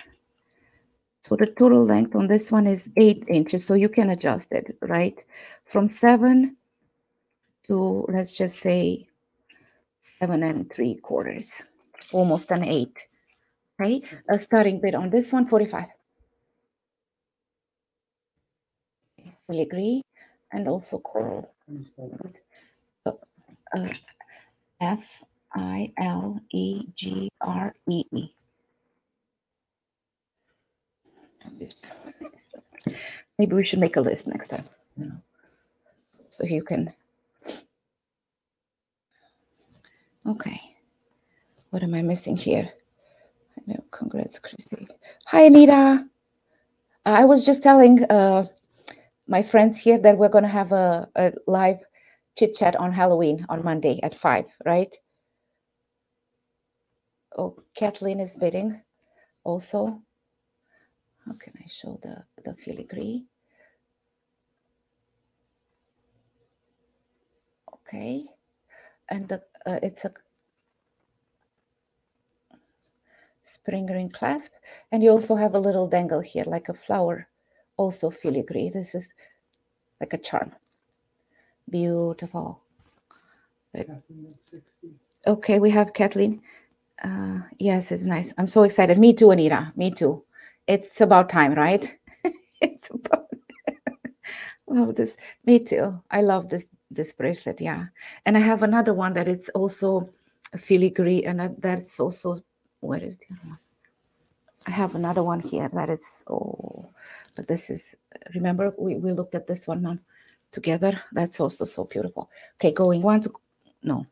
so the total length on this one is eight inches, so you can adjust it, right? From seven to, let's just say, seven and three quarters, almost an eight, Okay, A starting bid on this one, 45. We agree. and also coral. Uh, F I L E G R E E. Maybe we should make a list next time. So you can. Okay. What am I missing here? I know. Congrats, Chrissy. Hi, Anita. I was just telling uh, my friends here that we're going to have a, a live chit chat on Halloween on Monday at five, right? Oh, Kathleen is bidding also. How can I show the, the filigree? Okay. And the, uh, it's a spring ring clasp. And you also have a little dangle here, like a flower, also filigree. This is like a charm. Beautiful. Kathleen at sixty. Okay, we have Kathleen. Uh, yes, it's nice. I'm so excited. Me too, Anita. Me too. It's about time, right? it's about love this. Me too. I love this this bracelet. Yeah, and I have another one that it's also filigree, and that's also where is the other one? I have another one here that is oh, but this is remember we we looked at this one Mom, together. That's also so beautiful. Okay, going once. No,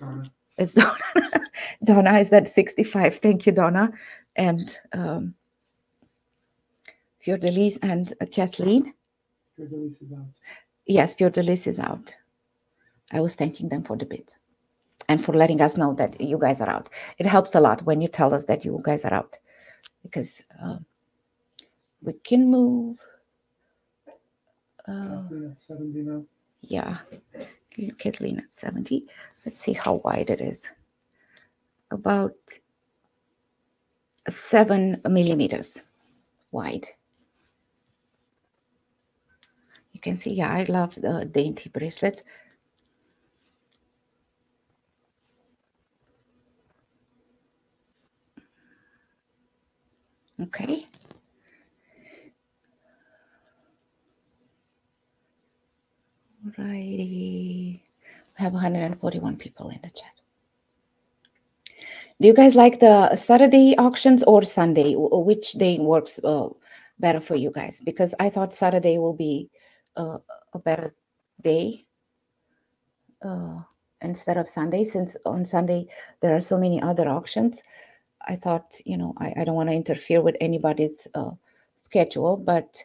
Donna. it's Donna. Donna is at 65. Thank you, Donna. And um, Fiordelis and uh, Kathleen. Release is out. Yes, Fiordelis is out. I was thanking them for the bid and for letting us know that you guys are out. It helps a lot when you tell us that you guys are out because um, we can move. Uh, Kathleen at seventy now. yeah, Kathleen at 70. Let's see how wide it is. About seven millimeters wide. You can see, yeah, I love the dainty bracelets. Okay. Alrighty. We have 141 people in the chat. Do you guys like the Saturday auctions or Sunday? Which day works uh, better for you guys because I thought Saturday will be uh, a better day uh, instead of Sunday, since on Sunday there are so many other auctions. I thought, you know, I, I don't want to interfere with anybody's uh, schedule, but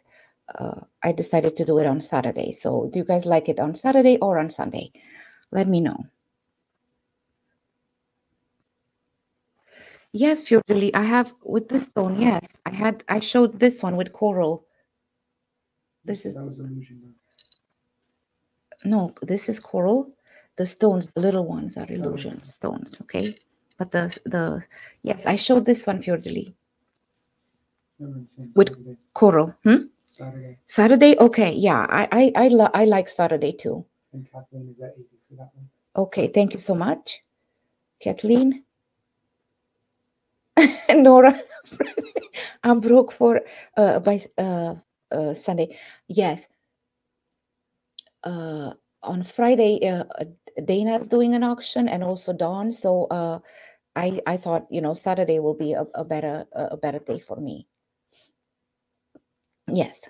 uh, I decided to do it on Saturday. So, do you guys like it on Saturday or on Sunday? Let me know. Yes, Fiordeli, I have with this stone. Yes, I had. I showed this one with coral. This is illusion. no, this is coral. The stones, the little ones, are illusion stones. Okay, but the the yes, I showed this one mind, With- Saturday. Coral. Hmm? Saturday. Saturday. Okay, yeah, I I I, lo- I like Saturday too. And Kathleen is at 80 for that one. Okay, thank you so much, Kathleen. Nora, I'm broke for uh by uh, uh Sunday. Yes. Uh on Friday uh uh, Dana's doing an auction and also Dawn. So uh I I thought, you know, Saturday will be a, a better a a better day for me. Yes.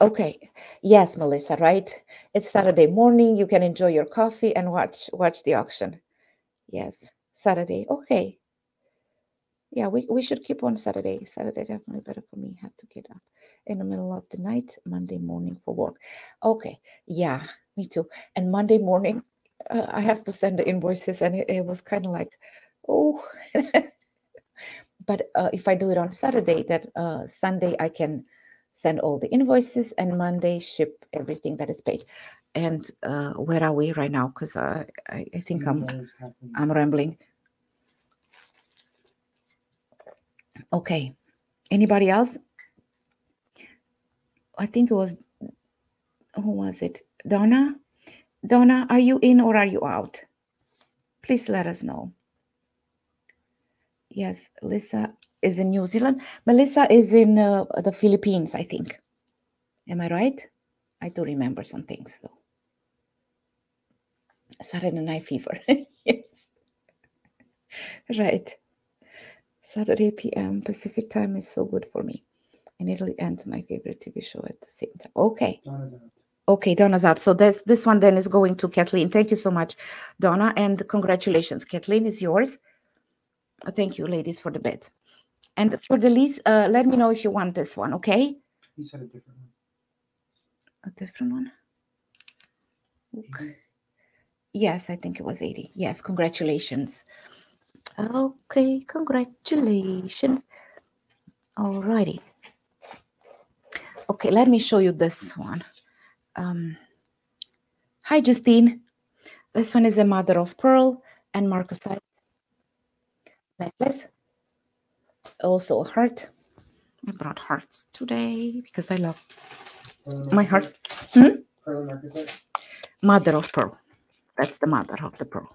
Okay. Yes, Melissa, right? It's Saturday morning. You can enjoy your coffee and watch watch the auction. Yes, Saturday. Okay. Yeah, we, we should keep on Saturday. Saturday definitely better for me. Have to get up in the middle of the night, Monday morning for work. Okay. Yeah, me too. And Monday morning, uh, I have to send the invoices, and it, it was kind of like, oh. but uh, if I do it on Saturday, that uh, Sunday I can send all the invoices, and Monday ship everything that is paid. And uh, where are we right now? Because I, I think I'm I'm rambling. Okay. Anybody else? I think it was who was it? Donna? Donna, are you in or are you out? Please let us know. Yes, Lisa is in New Zealand. Melissa is in uh, the Philippines, I think. Am I right? I do remember some things though. Saturday Night Fever. yes. Right. Saturday p.m. Pacific time is so good for me. And Italy ends my favorite TV show at the same time. Okay. Donna's out. Okay, Donna's out. So this this one then is going to Kathleen. Thank you so much, Donna, and congratulations. Kathleen is yours. Thank you, ladies, for the bet. And for the lease, uh, let me know if you want this one, okay? He said a different one. A different one. Okay. Yes, I think it was 80. Yes, congratulations. Okay, congratulations. All righty. Okay, let me show you this one. Um, hi, Justine. This one is a mother of pearl and marcasite necklace. Also a heart. I brought hearts today because I love my heart. Hmm? Mother of pearl. That's the mother of the pearl.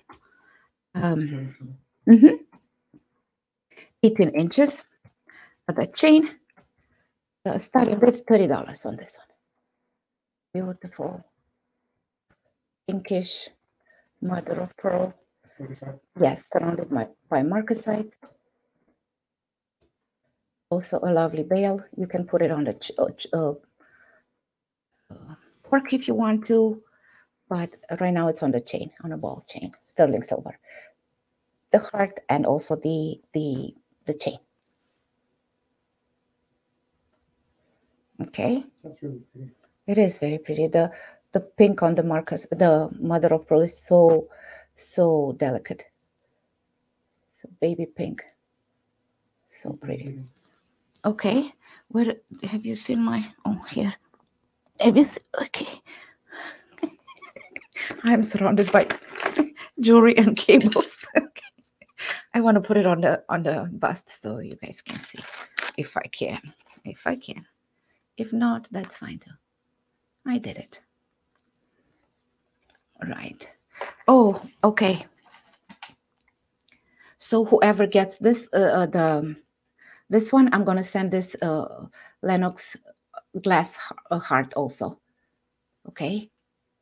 Um, Mhm. 18 inches. But the chain starting with $30 on this one. Beautiful. Pinkish mother of pearl. Yes, surrounded by, by marcasite. Also a lovely bale. You can put it on the uh, ch- uh, uh, pork if you want to, but right now it's on the chain, on a ball chain, sterling silver. The heart and also the the the chain. Okay. That's really pretty. It is very pretty. The the pink on the markers, the mother of pearl is so so delicate. So baby pink. So pretty. Okay. Where have you seen my oh here? Have you se- okay. I'm surrounded by jewelry and cables. I want to put it on the on the bust so you guys can see if I can. If I can. If not, that's fine too. I did it. Right. Oh, okay. So whoever gets this, uh, uh, the this one, I'm gonna send this uh, Lenox glass uh, heart also. Okay.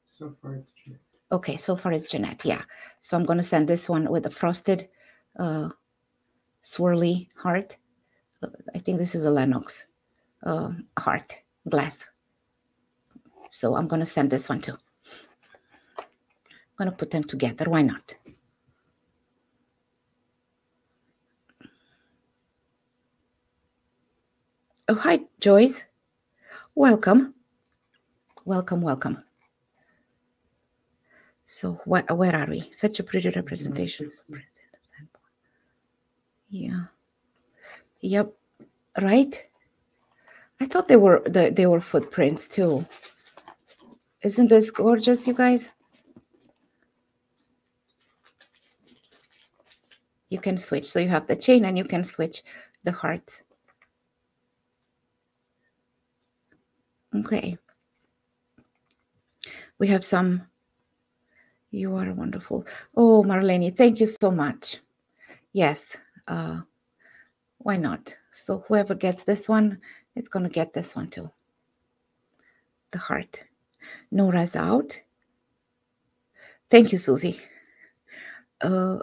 So far, it's cheap. Okay. So far it's Jeanette. Yeah. So I'm gonna send this one with a frosted, uh, swirly heart, I think this is a Lenox uh, heart glass. So I'm going to send this one too. I'm going to put them together. Why not? Oh, hi, Joyce. Welcome. Welcome, welcome. So where, where are we? Such a pretty representation. Yeah. Yep. Right? I thought they were the, they were footprints too. Isn't this gorgeous, you guys? You can switch. So you have the chain and you can switch the hearts. Okay. We have some. You are wonderful. Oh, Marlene, thank you so much. Yes. Uh, why not? So whoever gets this one, it's going to get this one too. The heart. Nora's out. Thank you, Susie. Uh,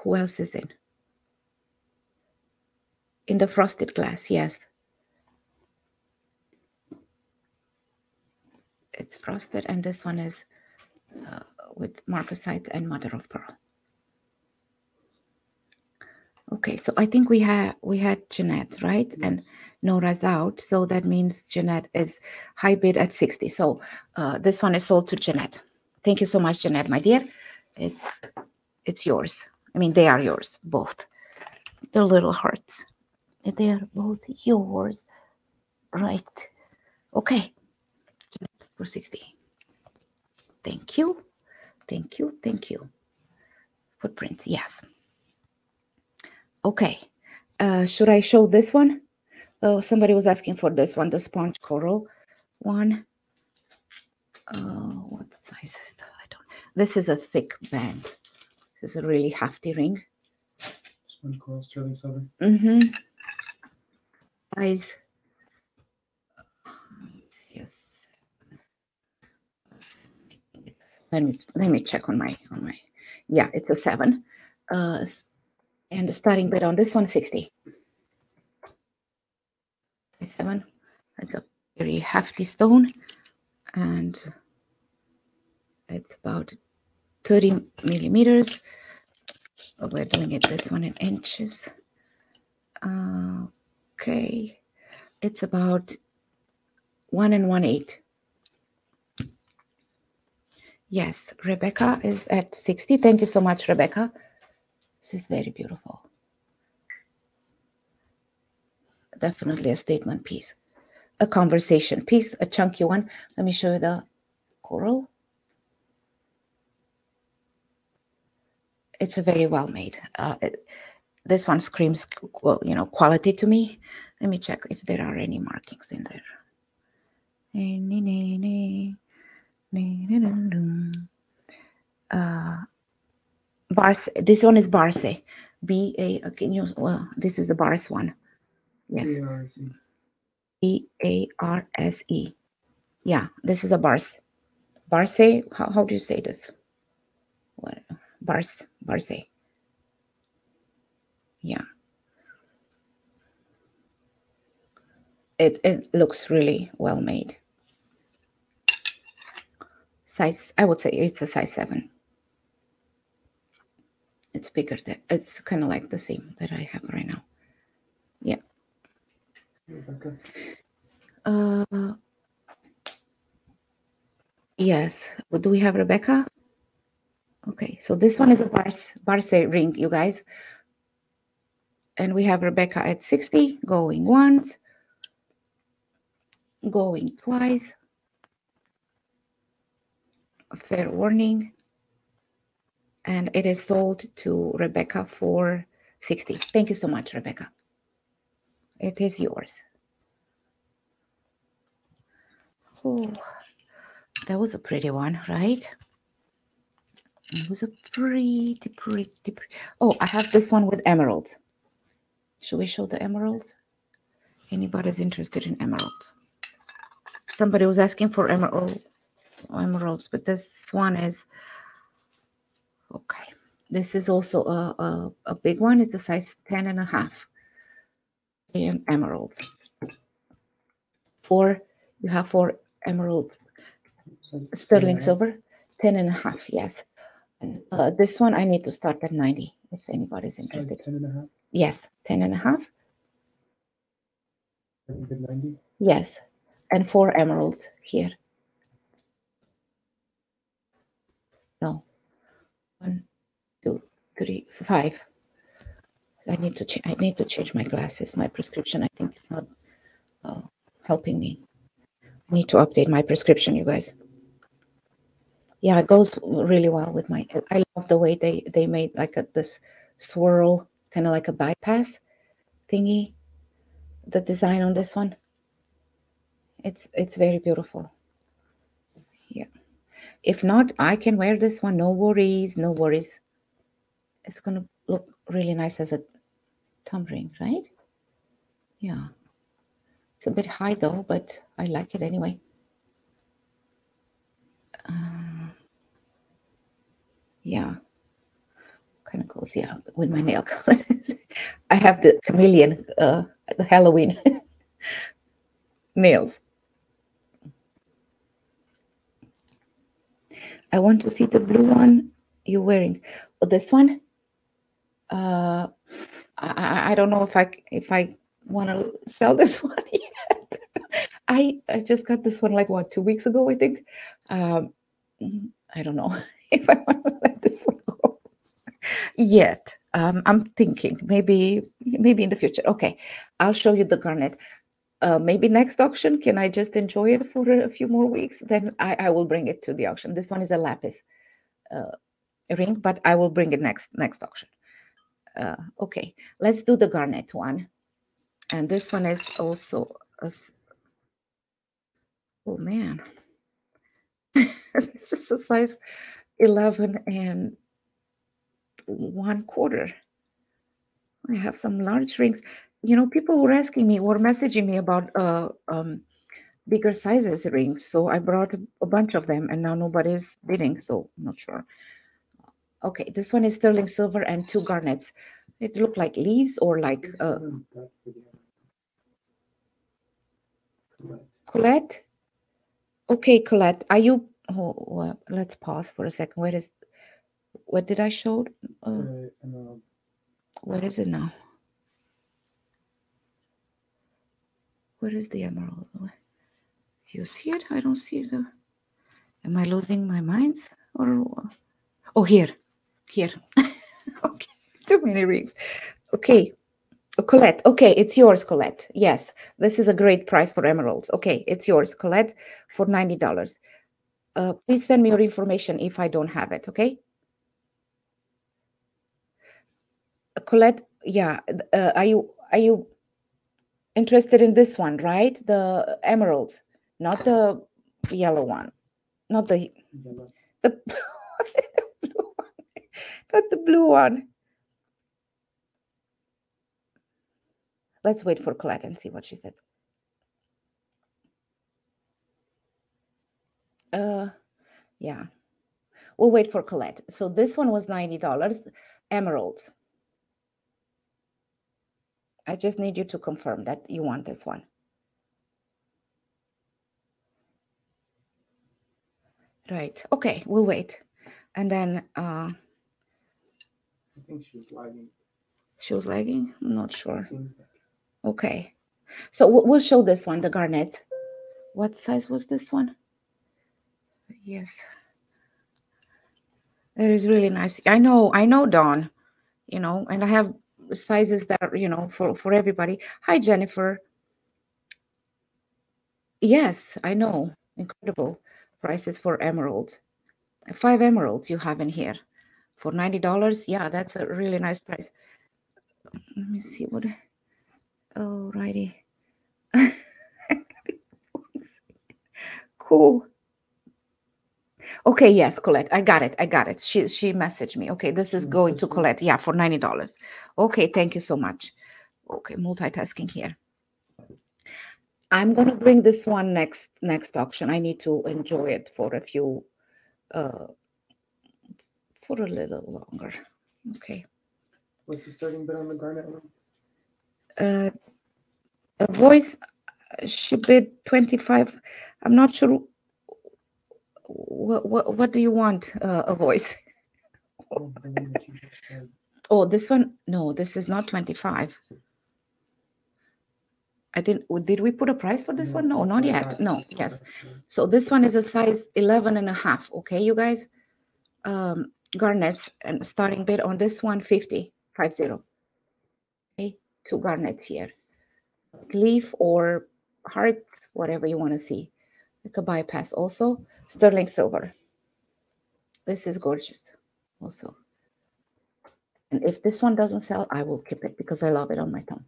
who else is in? In the frosted glass, yes. It's frosted, and this one is uh, with marcasite and mother of pearl. Okay, so I think we had we had Jeanette, right? Yes. And Nora's out, so that means Jeanette is high bid at 60. So uh, this one is sold to Jeanette. Thank you so much, Jeanette, my dear. It's it's yours. I mean, they are yours, both. The little hearts. They are both yours. Right. Okay. Jeanette for 60. Thank you. Thank you. Thank you. Footprints, yes. Okay. Uh, should I show this one? Oh, somebody was asking for this one, the sponge coral one. Uh, what size is that? I don't. This is a thick band. This is a really hefty ring. Sponge coral, sterling silver. Mm-hmm. Size. Yes. Let me let me check on my on my. Yeah, it's a seven. Uh, and the starting bid on this one 60. Seven. It's a very hefty stone, and it's about 30 millimeters. We're doing it this one in inches. Okay, it's about one and one eight. Yes, Rebecca is at 60. Thank you so much, Rebecca. This is very beautiful. Definitely a statement piece. A conversation piece, a chunky one. Let me show you the coral. It's a very well made. Uh, it- this one screams, qu- you know, quality to me. Let me check if there are any markings in there. Eh. Uh, Barse. This one is Barse. B A. Can you? Well, this is the Barse one. Yes. B A R S E. Yeah, this is a Barse. Barse. How, how do you say this? What? Barse. Barse. Yeah. It it looks really well made. Size. I would say it's a size seven. It's bigger. Than, it's kind of like the same that I have right now. Yeah. Rebecca. Uh, yes. But do we have Rebecca? Okay, so this one is a Barse ring, you guys. And we have Rebecca at 60, going once, going twice. Fair warning. And it is sold to Rebecca for 60. Thank you so much, Rebecca. It is yours. Oh, that was a pretty one, right? It was a pretty, pretty, pretty. Oh, I have this one with emeralds. Should we show the emeralds? Anybody's interested in emeralds? Somebody was asking for emerald oh, emeralds, but this one is okay. This is also a, a, a big one. It's a size 10 and a half. and emeralds. Four, you have four emeralds, sterling silver, 10 and a half, yes. And uh, this one I need to start at 90 if anybody's interested. 10 and a half. Yes, 10 and a half, I think at 90. yes. And four emeralds here. No. One, two, three, five. I need to ch- I need to change my glasses. My prescription, I think, is not uh, helping me. I need to update my prescription, you guys. Yeah, it goes really well with my. I love the way they they made like a, this swirl, kind of like a bypass thingy. The design on this one. It's it's very beautiful. If not, I can wear this one. No worries, no worries. It's gonna look really nice as a thumb ring, right? Yeah. It's a bit high though, but I like it anyway. Uh, yeah. Kind of goes, yeah, with my nail colors. I have the chameleon, uh, the Halloween nails. I want to see the blue one you're wearing. Oh, this one? Uh, I, I- don't know if I if I want to sell this one yet. I I just got this one like what two weeks ago I think. Um, I don't know if I want to let this one go yet. Um, I'm thinking maybe maybe in the future. Okay, I'll show you the garnet. Uh, maybe next auction. Can I just enjoy it for a few more weeks? Then I, I will bring it to the auction. This one is a lapis uh, ring, but I will bring it next next auction. Uh, okay, let's do the garnet one. And this one is also a oh man. this is a size 11 and one quarter. I have some large rings. You know, people were asking me, were messaging me about uh, um, bigger sizes rings. So I brought a, bunch of them and now nobody's bidding. So I'm not sure. Okay, this one is sterling silver and two garnets. It looked like leaves or like uh, Colette. Okay, Colette, are you? Oh, well, let's pause for a second. Where is? What did I show? Uh, where is it now? Where is the emerald? You see it? I don't see it. Am I losing my minds? Or oh, here, here. okay, too many rings. Okay, Colette. Okay, it's yours, Colette. Yes, this is a great price for emeralds. Okay, it's yours, Colette, for ninety dollars. Uh, please send me your information if I don't have it. Okay. Colette, yeah. Uh, are you are you interested in this one, right? The emeralds, not the yellow one, not the the blue one, not the blue one. Let's wait for Colette and see what she says. Uh, yeah, we'll wait for Colette. So this one was ninety dollars, emeralds. I just need you to confirm that you want this one. Right. Okay, we'll wait. And then uh I think she was lagging. she was lagging. I'm not sure. Okay. So we- we'll show this one, the garnet. What size was this one? Yes. That is really nice. I know, I know, Dawn. You know, and I have sizes that are, you know, for for everybody. Hi, Jennifer. Yes, I know. Incredible prices for emeralds. Five emeralds you have in here for ninety dollars. Yeah, that's a really nice price. Let me see what. Alrighty. Oh, cool. Okay, yes, Colette. I got it. I got it. She she messaged me. Okay, this is going to. Colette. Yeah, for ninety dollars. Okay, thank you so much. Okay, multitasking here. I'm gonna bring this one next next auction. I need to enjoy it for a few uh for a little longer. Okay. What's the starting bid on the garnet one? Uh A voice, uh, she bid 25. I'm not sure. What, what, what do you want, uh, a voice? Oh, the one that you just showed. This one, no, this is not 25. I didn't, did we put a price for this one? No, not yet. No, yes. what I thought. So this one is a size 11 and a half. Okay, you guys? Um, garnets and starting bid on this one, 50, 50. Okay, two garnets here. Leaf or heart, whatever you want to see. Like a bypass also. Sterling silver. This is gorgeous also. And if this one doesn't sell, I will keep it because I love it on my tongue.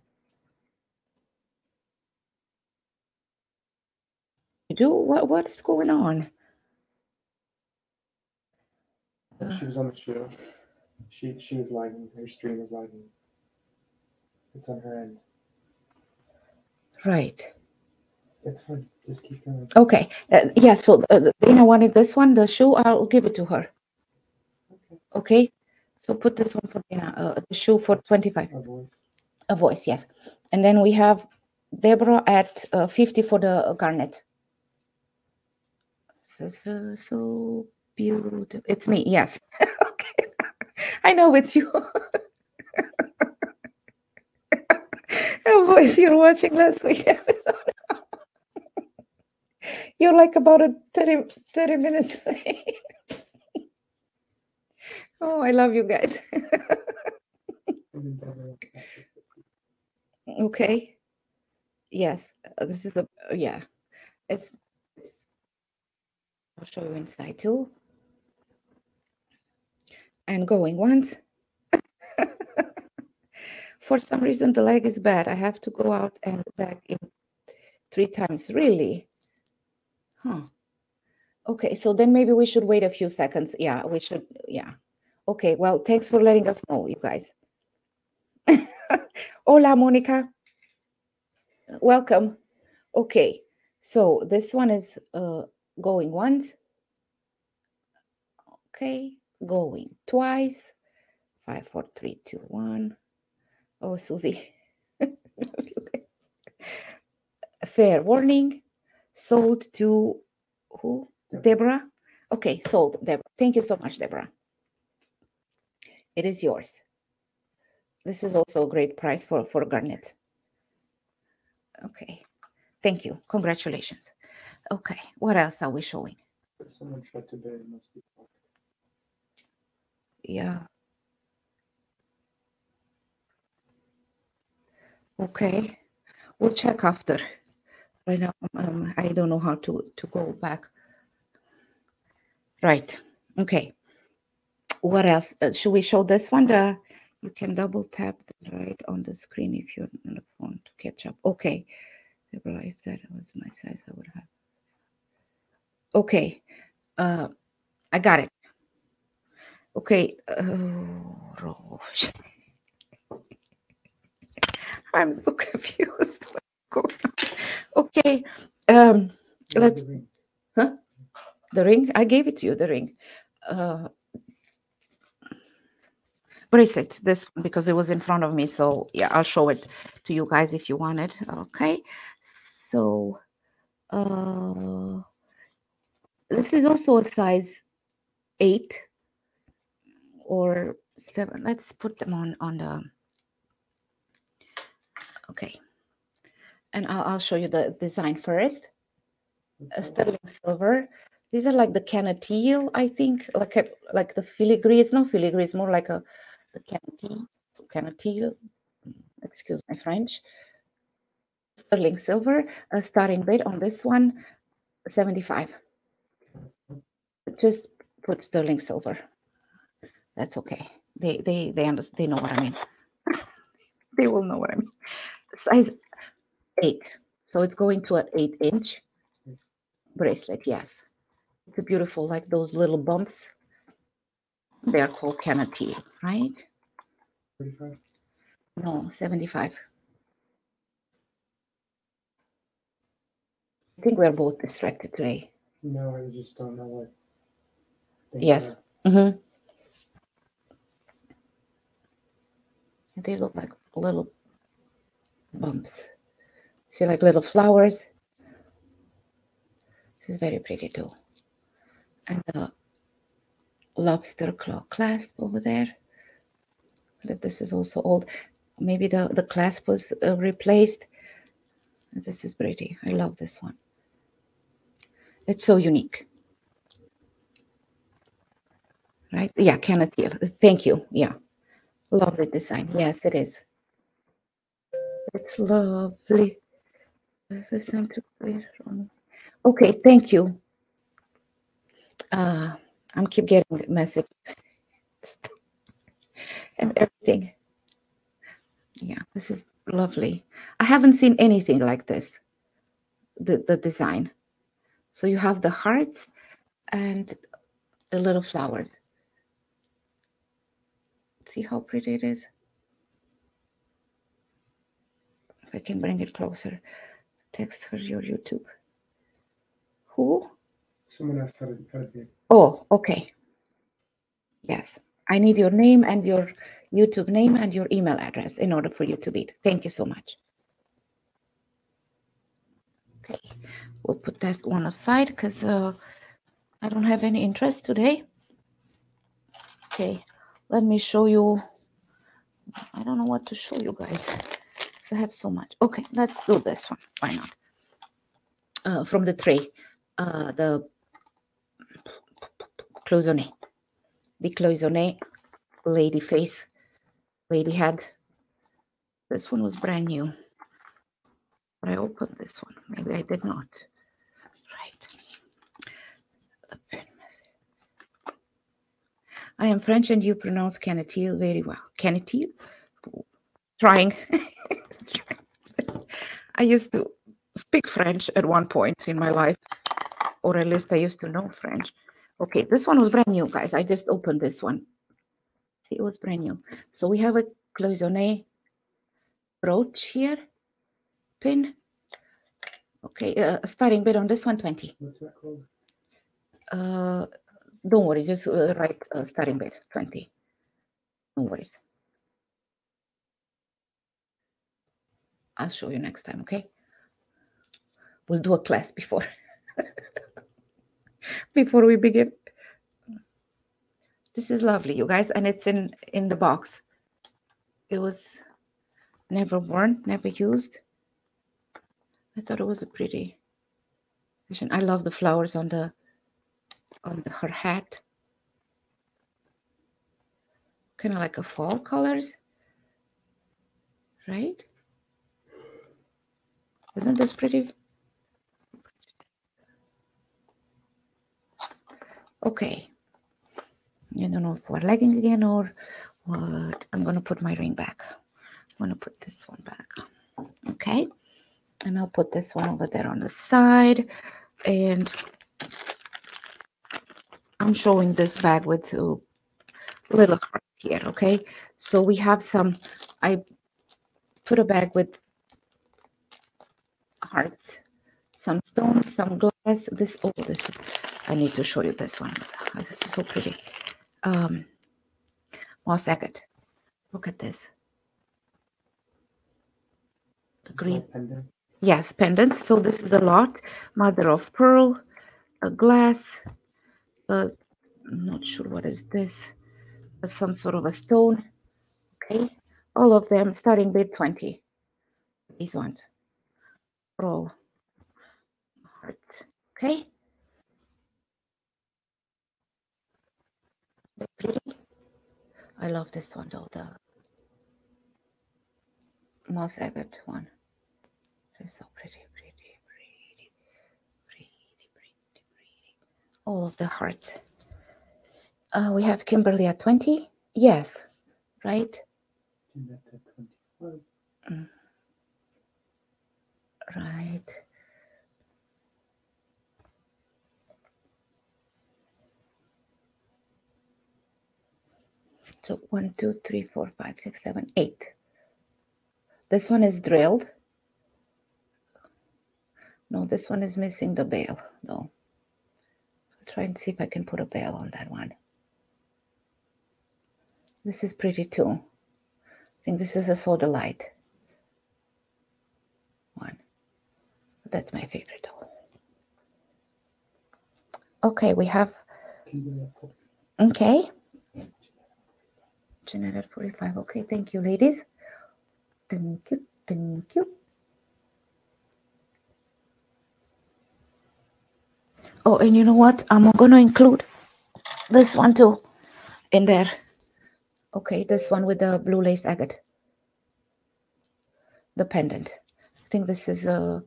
You do? What, what is going on? She was on the show. She she was lagging. Her stream is lagging. It's on her end. Right. It's fine. Just keep going. Okay. Uh, yeah. So uh, Dana wanted this one, the shoe. I'll give it to her. Okay. Okay. So put this one for Dana, uh, the shoe for 25. A voice. A voice, yes. And then we have Deborah at uh, 50 for the garnet. This is uh, so beautiful. It's me, yes. okay. I know it's you. A voice you're watching last week episode. you're like about a 30, 30 minutes late. oh, I love you guys. Okay. Yes, uh, this is the uh, yeah. It's, it's I'll show you inside too. And going once. For some reason the leg is bad. I have to go out and back in three times. Really? Huh. Okay, so then maybe we should wait a few seconds. Yeah, we should. Yeah. Okay, well, thanks for letting us know, you guys. Hola, Monica. Welcome. Okay, so this one is uh, going once. Okay, going twice. Five, four, three, two, one. Oh, Susie. Fair warning. Sold to who? Deborah. Okay, sold, Deborah. Thank you so much, Deborah. It is yours. This is also a great price for, for Garnet. Okay, thank you. Congratulations. Okay, what else are we showing? Someone tried to bid. It must be. blocked. Yeah. Okay, we'll check after. Right now, um, I don't know how to, to go back. Right, okay. What else? Uh, should we show this one? The, you can double tap right on the screen if you're on the phone to catch up. Okay. If that was my size, I would have. Okay, uh, I got it. Okay. Oh, I'm so confused. On? Okay. Um, Let's- the ring. the ring. I gave it to you. The ring. Uh, bracelet. This one, because it was in front of me. So yeah, I'll show it to you guys if you want it. Okay. So, uh, this is also a size eight or seven. Let's put them on on the. Okay. And I'll, I'll show you the design first. a sterling silver. These are like the cannetille, I think, like a, like the filigree. It's not filigree. It's more like a the. Cannetille. mm, Excuse my French. Sterling silver. A starting bid on this one, seventy-five. Just put sterling silver. That's okay. They they they understand. They know what I mean. they will know what I mean. Size eight. So it's going to an eight inch bracelet, yes. It's a beautiful, like those little bumps. They are called cannetille, right? 35? No, 75. I think we're both distracted today. No, I just don't know what. Yes. Mm-hmm. They look like little bumps. See, like little flowers. This is very pretty too. And the lobster claw clasp over there. But this is also old. Maybe the, the clasp was uh, replaced. This is pretty. I love this one. It's so unique. Right? Yeah, Cannetille. Thank you. Yeah. Lovely design. Yes, it is. It's lovely. Okay, thank you. Uh, I'm keep getting messages and everything. Yeah, this is lovely. I haven't seen anything like this, the, the design. So you have the hearts and the little flowers. See how pretty it is? If I can bring it closer. Text for your YouTube. Who? Someone asked how to, how to Oh, okay. Yes. I need your name and your YouTube name and your email address in order for you to beat. Thank you so much. Okay, we'll put that one aside because uh, I don't have any interest today. Okay, let me show you. I don't know what to show you guys because I have so much. Okay, let's do this one. Why not? Uh, from the tray, uh, the cloisonne, the cloisonne lady face, lady head. This one was brand new. But I opened this one. Maybe I did not. Right. I am French and you pronounce Cannetille very well. Cannetille? Trying. I used to speak French at one point in my life, or at least I used to know French. Okay, this one was brand new, guys. I just opened this one. See, it was brand new. So we have a cloisonne brooch here, pin. Okay, uh, starting bid on this one, 20. What's that called? Uh, don't worry, just uh, write uh, starting bid, 20. No worries. I'll show you next time, okay? We'll do a class before. before we begin. This is lovely, you guys, and it's in in the box. It was never worn, never used. I thought it was a pretty vision. I love the flowers on the on the, her hat. Kind of like a fall colors, right? Isn't this pretty? Okay. I don't know if we're lagging again or what. I'm going to put my ring back. I'm going to put this one back. Okay. And I'll put this one over there on the side. And I'm showing this bag with a little heart here. Okay. So we have some, I put a bag with hearts, some stones, some glass. This, oh, this, I need to show you this one. This is so pretty. Um, one second. Look at this. The green. Pendant. Yes, pendants. So this is a lot. Mother of pearl, a glass. Uh, I'm not sure what is this. Some sort of a stone. Okay. All of them starting with 20. These ones. All hearts. Okay. Pretty. I love this one though, the moss agate one. It's so pretty, pretty, pretty, pretty, pretty, pretty. All of the hearts. Uh, we have Kimberly at 20. Yes, right? Mm. Right. So one, two, three, four, five, six, seven, eight. This one is drilled. No, this one is missing the bail, though. I'll try and see if I can put a bail on that one. This is pretty too. I think this is a sodalite. One. That's my favorite doll. Okay, we have, okay. At 45. Okay, thank you, ladies. Thank you, thank you. Oh, and you know what? I'm going to include this one too in there. Okay, this one with the blue lace agate. The pendant. I think this is uh,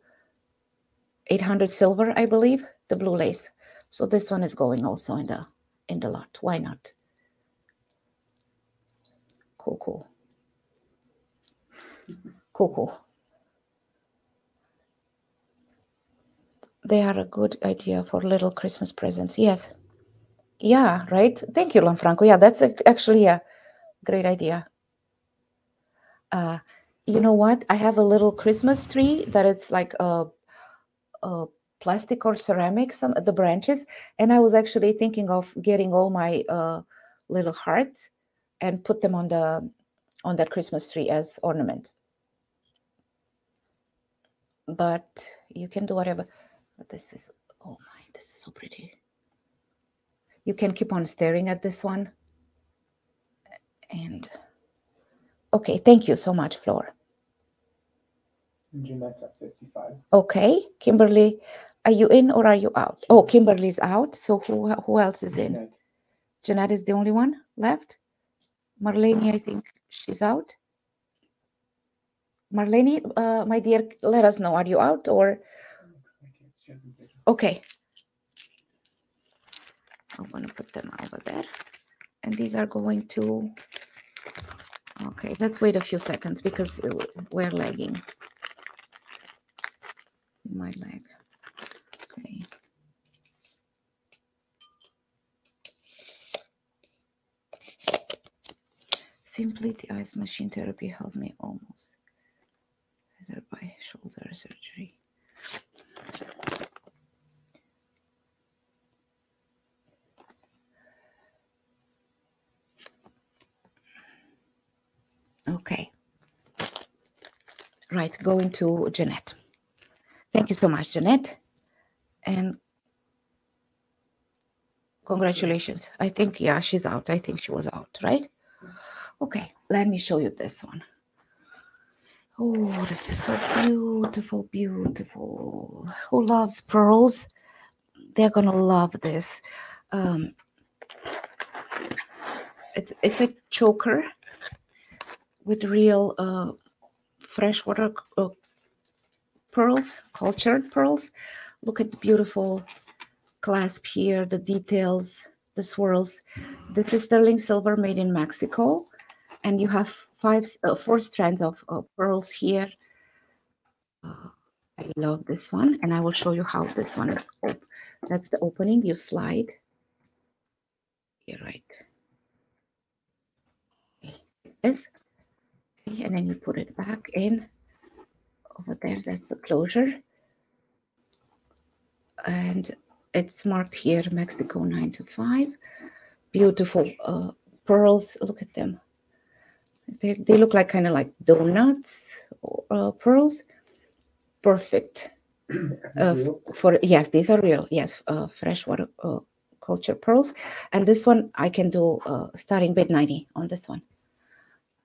800 silver, I believe, the blue lace. So this one is going also in the in the lot. Why not? Cool, cool. Cool, cool. They are a good idea for little Christmas presents. Yes. Yeah, right. Thank you, Lanfranco. Yeah, that's ac- actually a great idea. Uh, you know what? I have a little Christmas tree that it's like a, a plastic or ceramic, some the branches, and I was actually thinking of getting all my uh, little hearts and put them on the on that Christmas tree as ornament. But you can do whatever. This is oh my, this is so pretty. You can keep on staring at this one. And okay, thank you so much, Flor. Jeanette's at 55. Okay, Kimberly, are you in or are you out? Oh, Kimberly's out. So who who else is in? Jeanette, Jeanette is the only one left. Marlene, I think she's out. Marlene, uh, my dear, let us know. Are you out or looks like it. She hasn't been- okay? I'm gonna put them over there, and these are going to. Okay, let's wait a few seconds because we're lagging. My leg. Okay. Simply the ice machine therapy helped me almost better by shoulder surgery. Okay. Right, going to Jeanette. Thank you so much, Jeanette. And congratulations. I think, yeah, she's out. I think she was out, right? Okay, let me show you this one. Oh, this is so beautiful, beautiful. Who loves pearls? They're gonna love this. Um, it's it's a choker with real uh, freshwater uh, pearls, cultured pearls. Look at the beautiful clasp here, the details, the swirls. This is sterling silver made in Mexico, and you have five, uh, four strands of uh, pearls here. Uh, I love this one, and I will show you how this one is. That's the opening. You slide. You're right. Okay, okay, and then you put it back in over there. That's the closure, and it's marked here Mexico nine to five. Beautiful uh, pearls. Look at them. They, they look like kind of like donuts, uh, pearls. Perfect uh, for yes, these are real. Yes, uh, freshwater uh, culture pearls, and this one I can do uh, starting bid ninety on this one,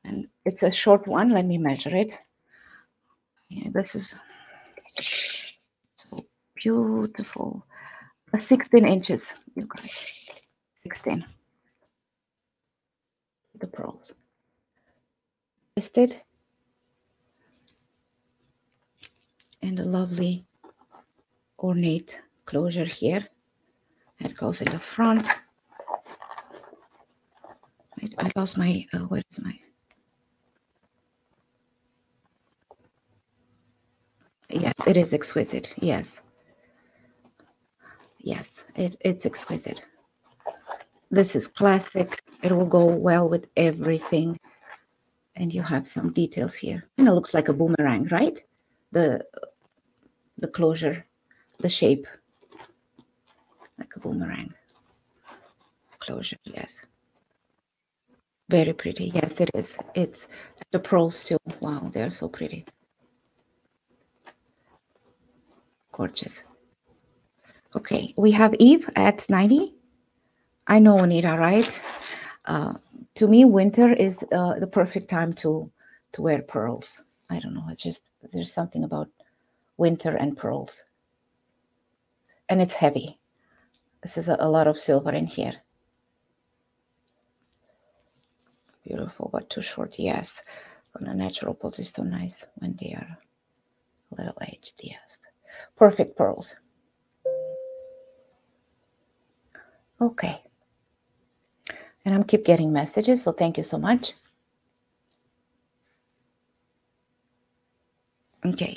and it's a short one. Let me measure it. Yeah, this is so beautiful. Uh, sixteen inches, you guys. Sixteen. The pearls. Twisted. And a lovely ornate closure here. It goes in the front. Wait, I lost my, uh, where's my? Yes, it is exquisite. Yes. Yes, it, it's exquisite. This is classic. It will go well with everything. And you have some details here. And it looks like a boomerang, right? The the closure, the shape. Like a boomerang. Closure, yes. Very pretty. Yes, it is. It's the pearls too. Wow, they're so pretty. Gorgeous. Okay, we have Eve at 90. I know Anita, right? Uh, to me, winter is uh, the perfect time to to wear pearls. I don't know. It's just there's something about winter and pearls, and it's heavy. This is a, a lot of silver in here. Beautiful, but too short. Yes, on a natural pulse is so nice when they are a little aged. Yes, perfect pearls. Okay. And I'm keep getting messages, so thank you so much. Okay.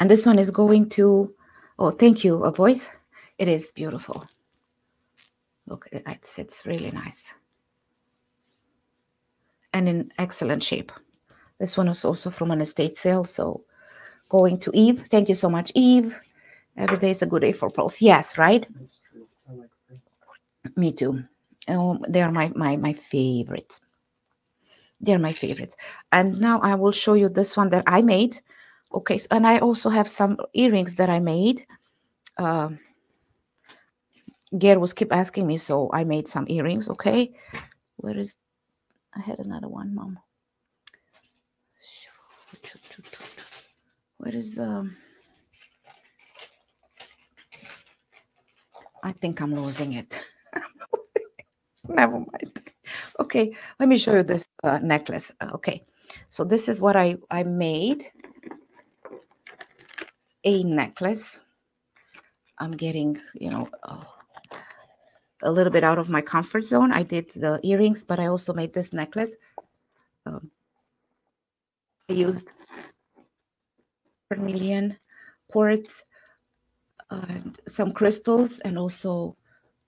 And this one is going to, oh, thank you, a voice. It is beautiful. Look, it's, it's really nice. And in excellent shape. This one is also from an estate sale. So going to Eve. Thank you so much, Eve. Every day is a good day for pearls. Yes, right? That's true. I like. Me too. Um, they are my, my my favorites. They're my favorites. And now I will show you this one that I made. Okay, so, and I also have some earrings that I made. Um, Ger was keep asking me, so I made some earrings. Okay, where is? I had another one, mom. Where is um? I think I'm losing it. Never mind. Okay, let me show you this uh, necklace. Uh, Okay, so this is what I I made. A necklace. I'm getting, you know, uh, a little bit out of my comfort zone. I did the earrings, but I also made this necklace. Um, I used vermilion quartz and some crystals and also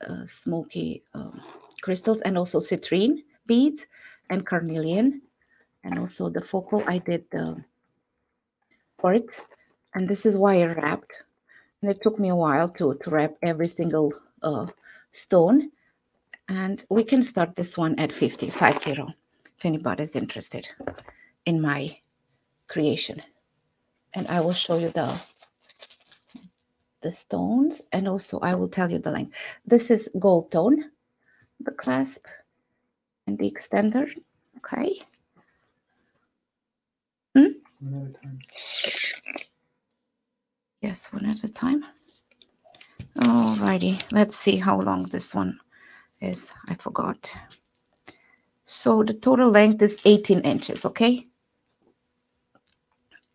uh, smoky um, crystals and also citrine beads and carnelian and also the focal I did the quartz and this is wire wrapped. And it took me a while to to wrap every single uh, stone. And we can start this one at 50 50 if anybody's interested in my creation and I will show you the the stones and also I will tell you the length. This is gold tone, the clasp and the extender. Okay. Hmm? One at a time. Yes, one at a time. Alrighty, let's see how long this one is. I forgot. So the total length is 18 inches, okay?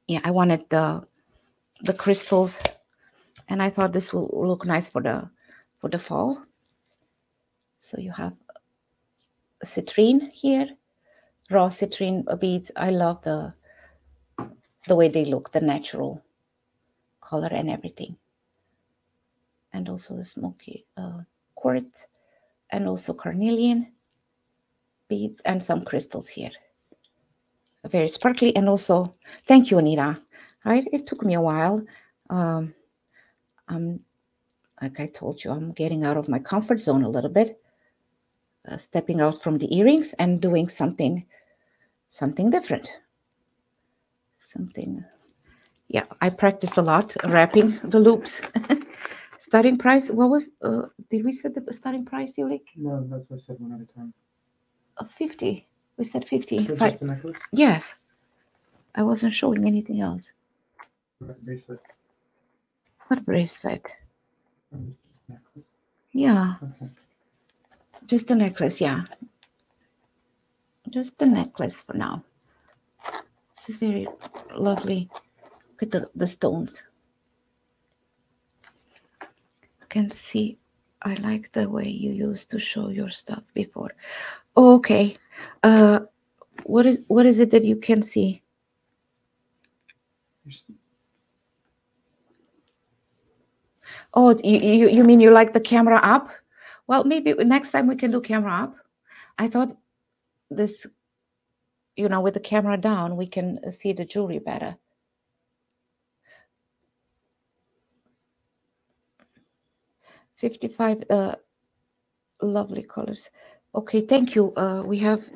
Yeah, I wanted the the crystals and I thought this will look nice for the for the fall. So you have citrine here, raw citrine beads. I love the the way they look, the natural color and everything. And also the smoky uh, quartz, and also carnelian beads and some crystals here. Very sparkly and also thank you, Anita. Right, it took me a while. Um, I'm, like I told you, I'm getting out of my comfort zone a little bit, uh, stepping out from the earrings and doing something, something different. Something, yeah. I practiced a lot wrapping the loops. starting price. What was? Uh, did we set the starting price, Yuli? No, that's what I said one at a time. Uh, Fifty. We said fifty. For just the necklace? yes. I wasn't showing anything else. Or Bracelet. What bracelet? Oh, necklace. Yeah. Okay. Just a necklace, yeah. Just a necklace for now. This is very lovely. Look at the, the stones. You can see I like the way you used to show your stuff before. Okay. Uh what is what is it that you can see? Oh, you, you, you mean you like the camera up? Well, maybe next time we can do camera up. I thought this, you know, with the camera down, we can see the jewelry better. Fifty-five, uh, lovely colors. Okay, thank you. Uh, we have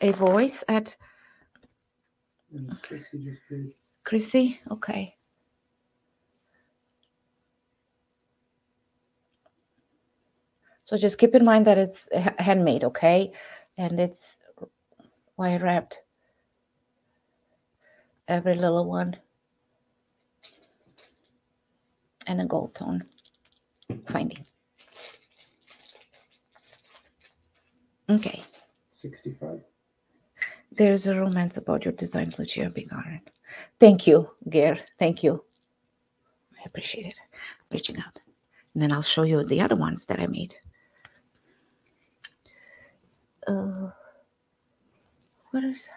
a voice at Chrissy. Okay. So just keep in mind that it's handmade, okay? And it's wire wrapped. Every little one. And a gold tone finding. Okay. 65. There's a romance about your designs, Lucia Bigarin. Thank you, Ger. Thank you. I appreciate it. Reaching out. And then I'll show you the other ones that I made. Uh, what is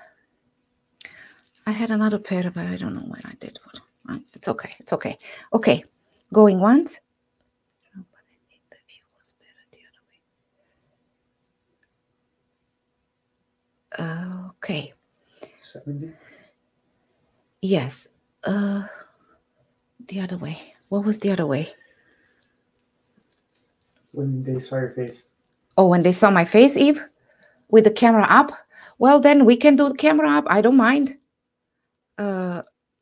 I had another pair, but I don't know when I did. Uh, It's okay. It's okay. Okay. Going once. No, but I think the view was better Okay. 70. Yes. Uh the other way. What was the other way? When they saw your face. Oh, when they saw my face, Eve, with the camera up. Well, then we can do the camera up. I don't mind. Uh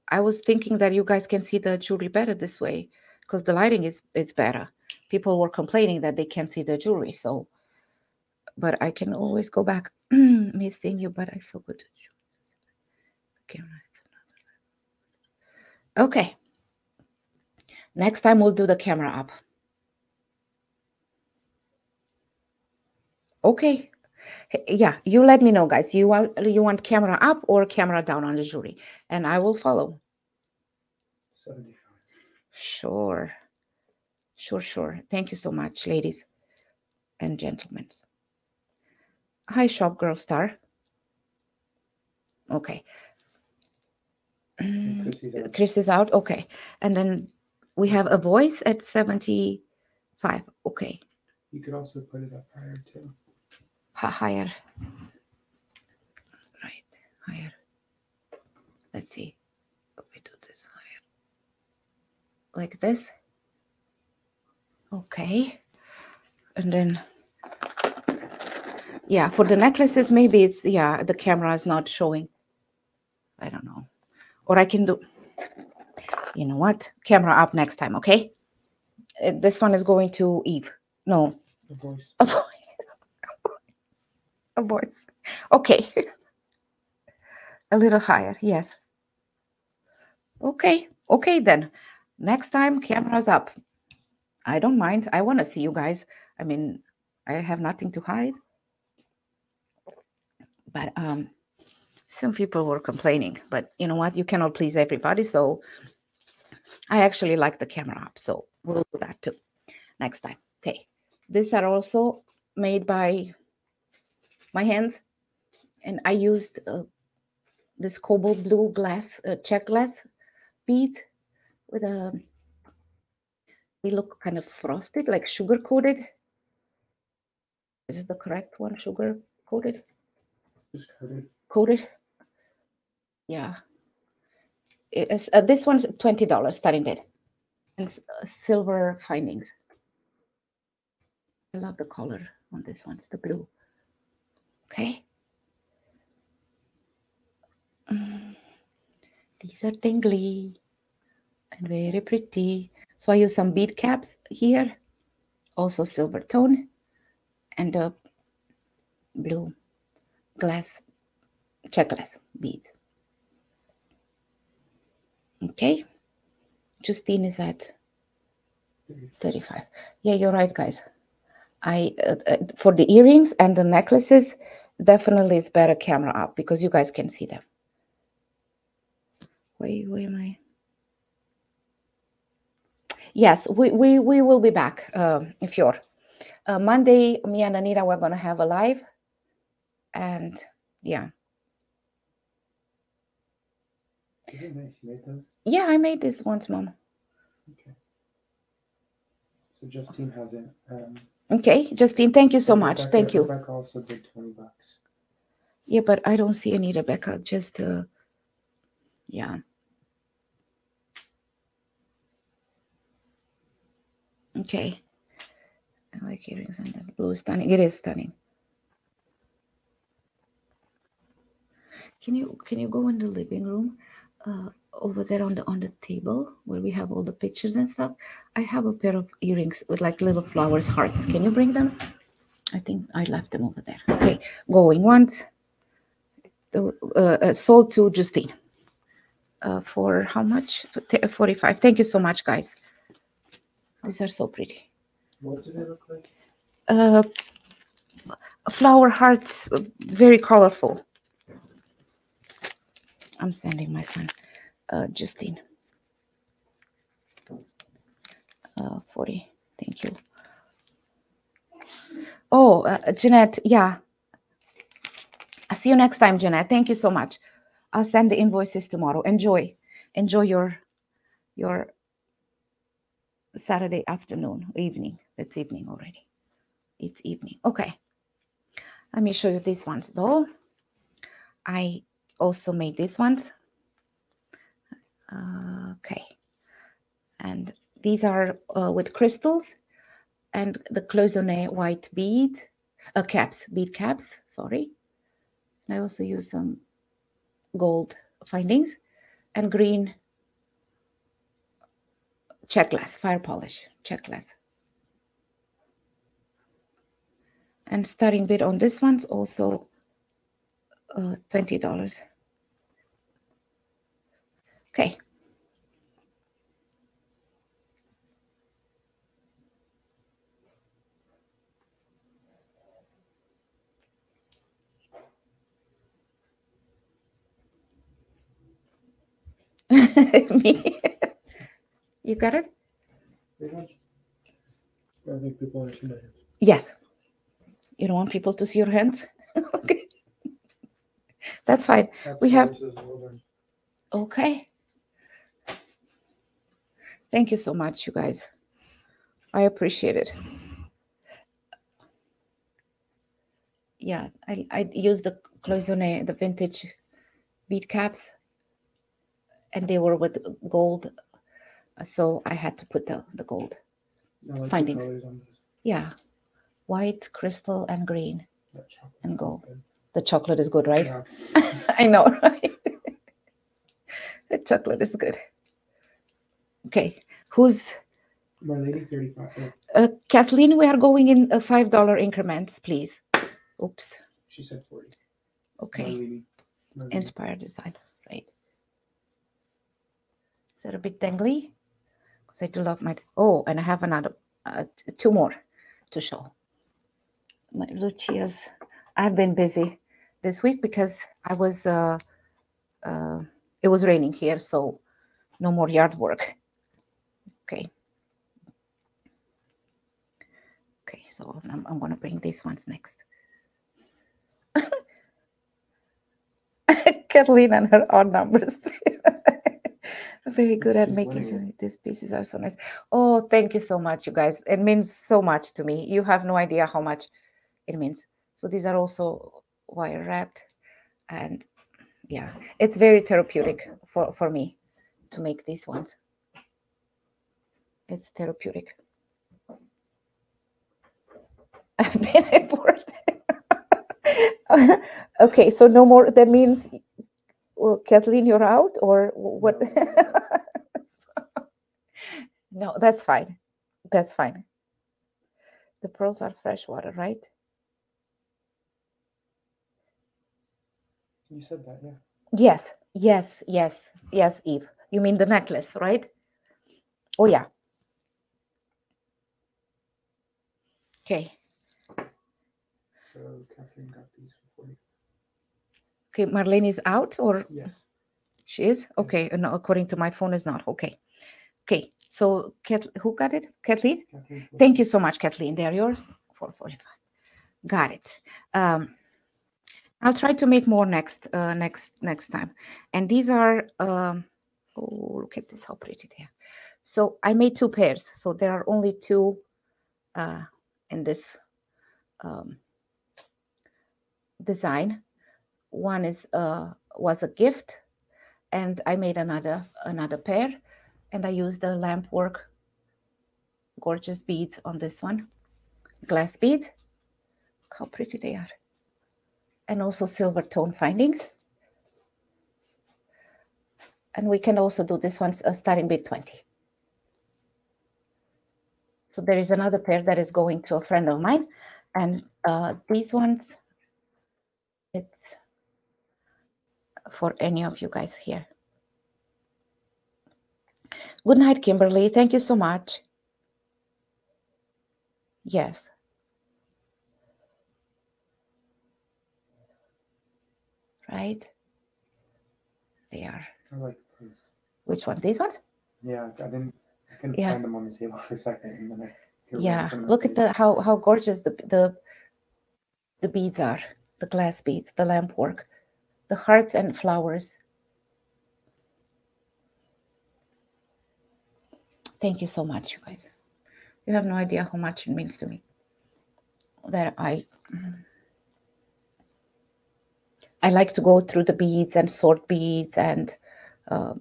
I was thinking that you guys can see the jewelry better this way because the lighting is is better. People were complaining that they can't see the jewelry, so but I can always go back. Missing you, but I so good. Camera. Okay. Next time we'll do the camera up. Okay. Yeah, you let me know, guys. You want you want camera up or camera down on the jury, and I will follow. 75. Sure. Sure, sure. Thank you so much, ladies and gentlemen. Hi, shop girl star. Okay. Chrissy's out. Chris is out. Okay. And then we have a voice at 75. Okay. You could also put it up higher too. H- higher. Right. Higher. Let's see. We do this higher. Like this. Okay. And then, yeah, for the necklaces, maybe it's, yeah, the camera is not showing. I don't know. Or I can do, you know what? Camera up next time, okay? Uh, This one is going to Eve. No, The voice. a voice. a voice. Okay. a little higher, yes. Okay, okay then. Next time, cameras up. I don't mind. I want to see you guys. I mean, I have nothing to hide. But um some people were complaining, but you know what? You cannot please everybody. So I actually like the camera up. So we'll do that too next time. Okay. These are also made by my hands. And I used uh, this cobalt blue glass, uh, Czech glass bead with a, they look kind of frosted, like sugar coated. Is it the correct one? Sugar coated? Just coated. Coated? Yeah. It's, uh, this one's $20 starting bid. And uh, silver findings. I love the color on this one. It's the blue. Okay. Mm. These are tingly and very pretty. So I use some bead caps here, also silver tone, and a blue glass, Czech glass bead. Okay. Justine is at 35. Yeah, you're right, guys. I uh, uh, for the earrings and the necklaces, definitely it's better camera up because you guys can see them. Where, where am I? Yes, we we, we will be back, um, if you're. Uh, Monday, me and Anita, we're going to have a live. And yeah, Is it nice? You made those? yeah, I made this once, Mom. Okay. So Justine has it. Um, Okay, Justine, thank you so much. Rebecca- Thank you. Rebecca also did 20 bucks. Yeah, but I don't see any Rebecca. Just uh, yeah. Okay. I like earrings and that blue is stunning. It is stunning. Can you can you go in the living room? uh, over there on the on the table where we have all the pictures and stuff. I have a pair of earrings with like little flowers, hearts. Can you bring them? I think I left them over there. Okay, going once. The uh, uh, sold to Justine. Uh, for how much? For t- 45. Thank you so much, guys. These are so pretty. What do they look like? Uh, flower hearts, uh, very colorful. I'm sending my son, uh, Justine. Uh, 40. Thank you. Oh, uh, Jeanette, yeah. I'll see you next time, Jeanette. Thank you so much. I'll send the invoices tomorrow. Enjoy. Enjoy your your Saturday afternoon, evening. It's evening already. It's evening. Okay. Let me show you these ones though. I also made these ones. Okay. And these are uh, with crystals and the cloisonne white bead, uh, caps, bead caps, sorry. And I also use some gold findings and green Czech glass, fire polish, Czech glass. And starting bid on this one's also uh, $20. Okay. Me. you got it? I think people want to my hands. Yes. You don't want people to see your hands? okay. That's fine. We have- This is well done. Okay. Thank you so much, you guys. I appreciate it. Yeah, I, I use the cloisonne, the vintage bead caps, and they were with gold, so I had to put the, the gold. Like Findings. this. Yeah, white, crystal, and green. And gold. The chocolate is good, right? Yeah. I know, right? the chocolate is good. Okay, who's My lady, 35. Oh, uh, Kathleen? We are going in uh, five dollar increments, please. Oops. she said 40. Okay, Marlene. Marlene. inspired design, right? Is that a bit dangly? Because I do love my. Oh, and I have another, uh, two more to show. My Lucia's. I've been busy this week because I was. Uh, uh, it was raining here, so no more yard work. Okay. Okay, so I'm, I'm going to bring these ones next. Kathleen and her odd numbers. Very good at making these pieces are so nice. Oh, thank you so much, you guys. It means so much to me. You have no idea how much it means. So these are also wire wrapped, and yeah, it's very therapeutic for for me to make these ones. It's therapeutic. I've been bored. okay, so no more. That means, well, Kathleen, you're out, or what? no, that's fine. That's fine. The pearls are fresh water, right? You said that, yeah. Yes, yes, yes, yes, Eve. You mean the necklace, right? Oh, yeah. Okay. So Kathleen got these for 40. Okay, Marlene is out, or Yes. she is? Okay, uh, no, according to my phone, is not. Okay. Okay, so Kat, who got it? Kathleen? Kathleen, Thank you so much, Kathleen. They're yours. 445. Got it. Um, I'll try to make more next uh, next next time. And these are um, oh look at this how pretty they are. So I made two pairs. So there are only two uh, in this um, design. One is uh, was a gift, and I made another another pair, and I used the lamp work gorgeous beads on this one glass beads Look how pretty they are and also silver tone findings And we can also do this one uh, starting bid 20. So there is another pair that is going to a friend of mine. And uh, these ones, it's for any of you guys here. Good night, Kimberly. Thank you so much. Yes. Right? They are. I like those. Which one? These ones? Yeah, I didn't. I couldn't Yeah. find them on the table for a second, and then I. Yeah. Look at the how how gorgeous the the the beads are. The glass beads, the lamp work, the hearts and flowers. Thank you so much, you guys. You have no idea how much it means to me. That I I like to go through the beads and sort beads and uh,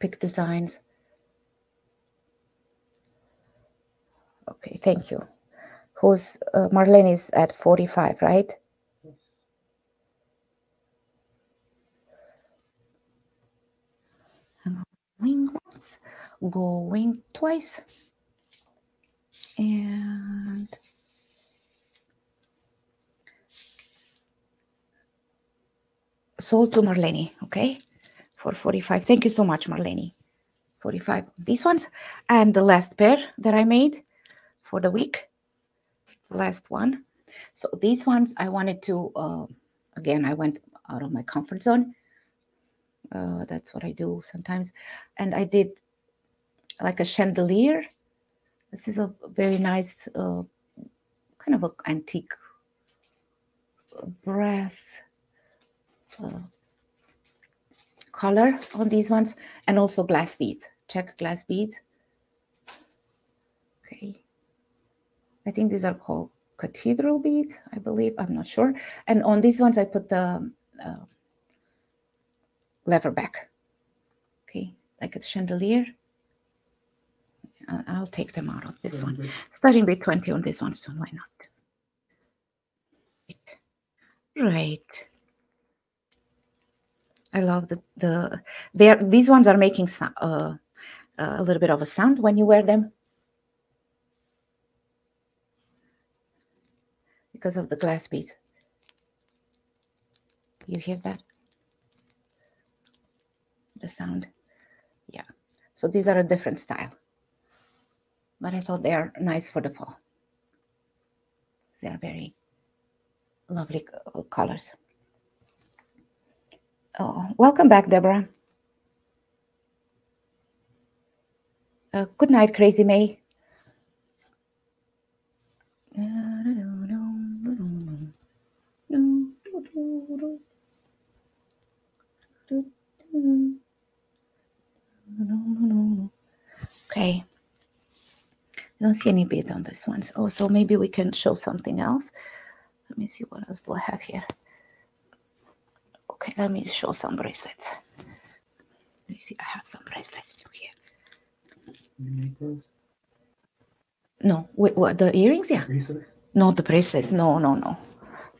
pick designs. Okay, thank you. Who's uh, Marlene is at 45, right? Going once, going twice. And sold to Marlene, okay? For 45. Thank you so much, Marlene. 45 these ones. And the last pair that I made for the week. The last one. So these ones I wanted to uh, again, I went out of my comfort zone. Uh, that's what I do sometimes. And I did like a chandelier. This is a very nice, uh, kind of an antique brass uh, color on these ones, and also glass beads. Czech glass beads. Okay. I think these are called cathedral beads, I believe. I'm not sure. And on these ones, I put the uh, lever back. Okay, like a chandelier. I'll take them out of this one. Good. Starting with 20 on this one soon, why not? Right. I love the the they are these ones are making sou- uh, a little bit of a sound when you wear them because of the glass beads. You hear that? The sound. Yeah. So these are a different style. But I thought they are nice for the fall. They are very lovely colors. Oh, welcome back, Deborah. Uh, good night, Crazy May. Okay. I don't see any beads on this one. Oh, so maybe we can show something else. Let me see what else do I have here. Okay, let me show some bracelets. Let me see, I have some bracelets too here. You make those No, wait, what the earrings? Yeah, bracelets? not the bracelets. No, no, no,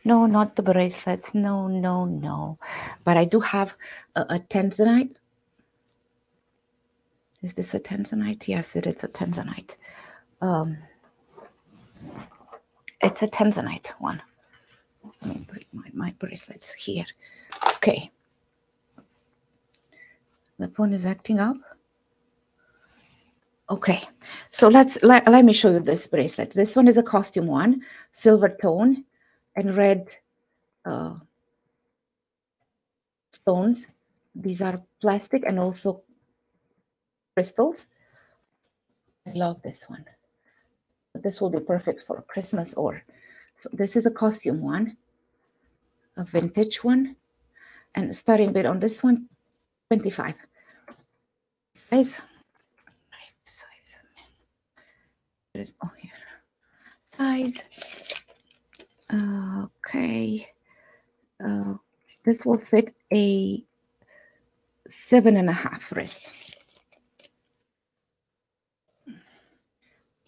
no, not the bracelets. No, no, no. But I do have a, a tanzanite. Is this a tanzanite? Yes, it is a tanzanite. Um, it's a tanzanite one. My, my bracelets here. Okay. The phone is acting up. Okay, so let's let, let me show you this bracelet. This one is a costume one, silver tone and red uh, stones. These are plastic and also crystals. I love this one. This will be perfect for Christmas or so. This is a costume one, a vintage one, and starting bid on this one, 25. Size. Size. Oh, here. Size. Okay. Uh, this will fit a seven and a half wrist.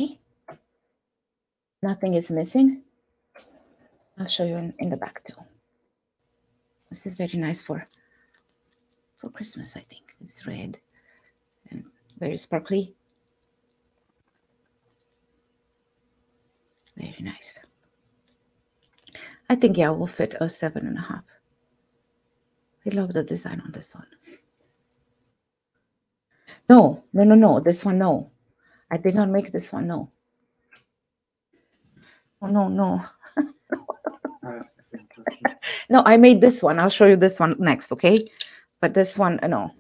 Okay. Nothing is missing. I'll show you in, in the back too. This is very nice for for Christmas, I think. It's red and very sparkly. Very nice. I think yeah, will fit a seven and a half. I love the design on this one. No, no, no, no. This one, no. I did not make this one, no. Oh, no, no. no, I made this one. I'll show you this one next, okay? But this one, uh, no.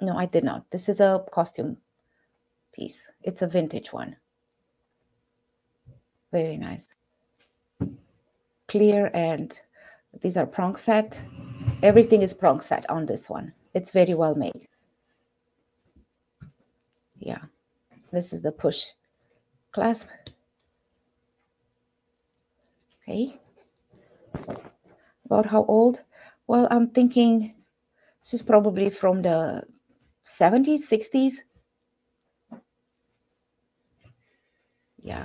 No, I did not. This is a costume piece. It's a vintage one. Very nice. Clear and these are prong set. Everything is prong set on this one. It's very well made. Yeah. This is the push clasp. Okay. About how old? Well, I'm thinking this is probably from the 70s, 60s. Yeah.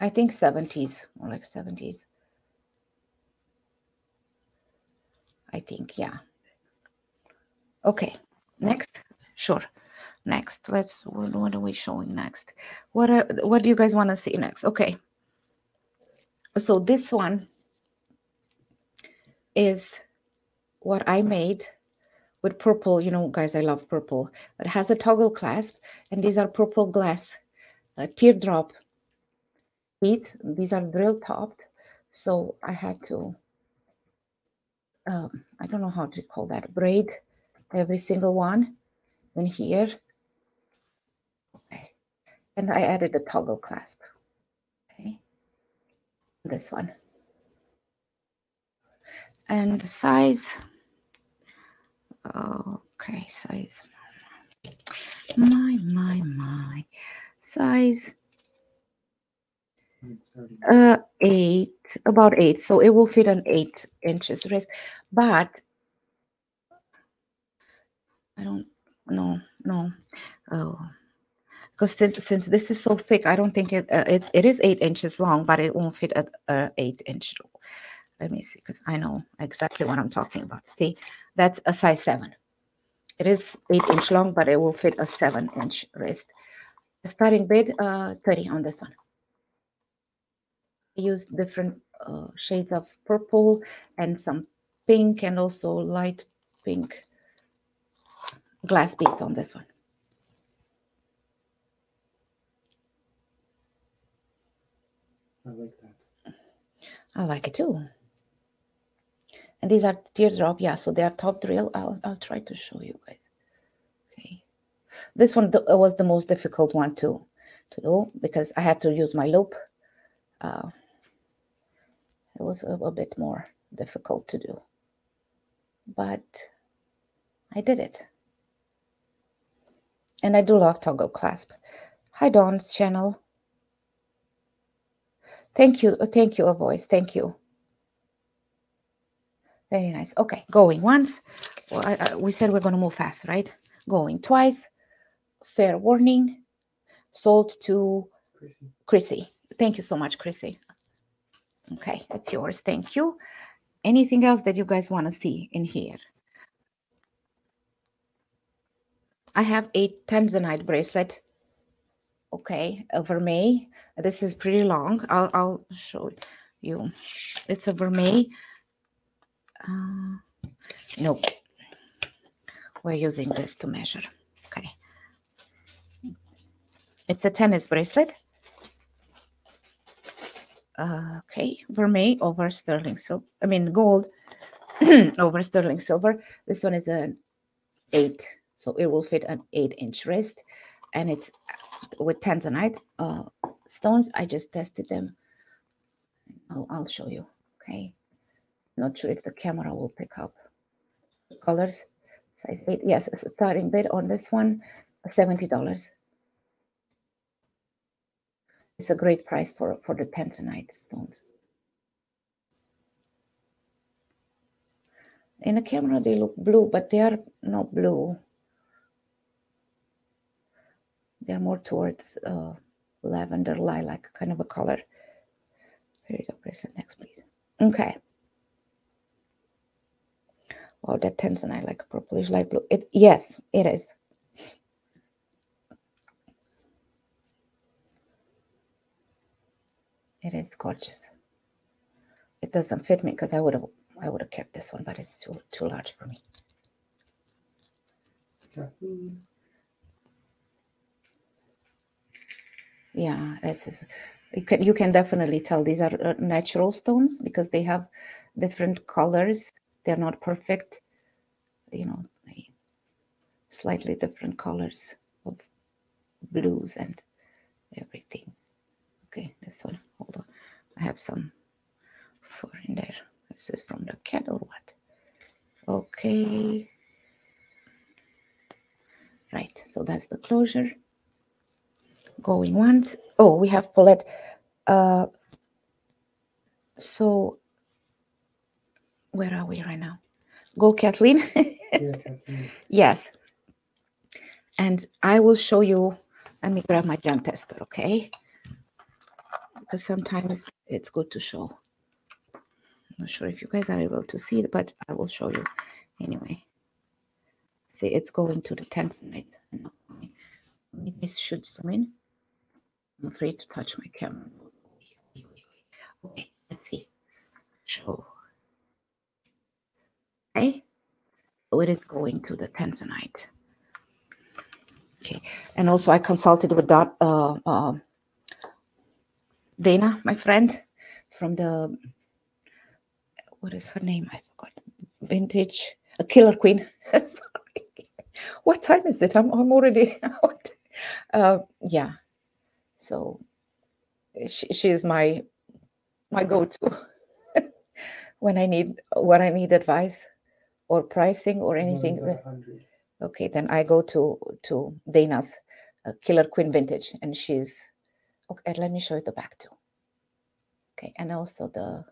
I think 70s, or like 70s. I think, yeah. Okay, next. Sure. Next, let's. What, what are we showing next? What are what do you guys want to see next? Okay. So this one is what I made with purple. You know, guys, I love purple. It has a toggle clasp, and these are purple glass uh, teardrop feet. These are drill topped, so I had to. Um, I don't know how to call that braid every single one in here Okay. and I added a toggle clasp. This one. And the size, okay, size, my, my, my, size, uh, eight, about eight. So it will fit an eight inches wrist, but I don't, no, no, oh, because since, since this is so thick, I don't think it, uh, it, it is eight inches long, but it won't fit at uh, eight inch. Let me see, because I know exactly what I'm talking about. See, that's a size seven. It is eight inch long, but it will fit a seven inch wrist. The starting bid, uh, 30 on this one. I used different uh, shades of purple and some pink and also light pink glass beads on this one. I like that. I like it too. And these are teardrop, yeah, so they are top drill. I'll, I'll try to show you guys. Okay. This one was the most difficult one to, to do because I had to use my loupe. Uh, it was a, a bit more difficult to do. But I did it. And I do love toggle clasp. Hi, Dawn's channel. Thank you. Uh, thank you, a voice. Thank you. Very nice. Okay, going once. Well, I, I, we said we're going to move fast, right? Going twice. Fair warning. Sold to Chrissy. Chrissy. Thank you so much, Chrissy. Okay, it's yours. Thank you. Anything else that you guys want to see in here? I have a tanzanite bracelet okay a vermeil this is pretty long. I'll, I'll show you. It's a vermeil. Uh, nope. We're using this to measure. Okay. It's a tennis bracelet. Uh, okay. Vermeil over sterling silver i mean gold over sterling silver. This one is an eight so it will fit an eight inch wrist and it's with tanzanite uh, stones. I just tested them. I'll, I'll show you. Okay. Not sure if the camera will pick up the colors. Size eight. Yes, a starting bid on this one, seventy dollars. It's a great price for for the tanzanite stones. In the camera, they look blue, but they are not blue. They're more towards uh, lavender, lilac kind of a color. Here you go, Present next, please. Okay. Oh, that tanzanite like purplish light blue. It yes, it is. It is gorgeous. It doesn't fit me because I would have I would have kept this one, but it's too too large for me. Yeah, this is you can you can definitely tell these are uh, natural stones because they have different colors. They're not perfect, you know, slightly different colors of blues and everything. Okay, this one. Hold on, I have some fur in there. This is from the cat or what? Okay. Right, so that's the closure. Going once. Oh, we have Paulette. Uh, so, where are we right now? Go, Kathleen. Yeah, Kathleen. yes. And I will show you. Let me grab my gem tester, okay? Because sometimes it's good to show. I'm not sure if you guys are able to see it, but I will show you anyway. See, it's going to the know. Maybe I should zoom in. I'm afraid to touch my camera. Okay, let's see. Show. Okay. So it is going to the tanzanite. Okay. And also I consulted with uh, uh, Dana, my friend, from the what is her name? I forgot. Vintage, a killer queen. Sorry. What time is it? I'm, I'm already out. Uh, yeah. So she, she is my my go-to when I need when I need advice or pricing or anything. Okay, then I go to to Dana's uh, Killer Queen Vintage, and she's okay. Let me show you the back too. Okay, and also the,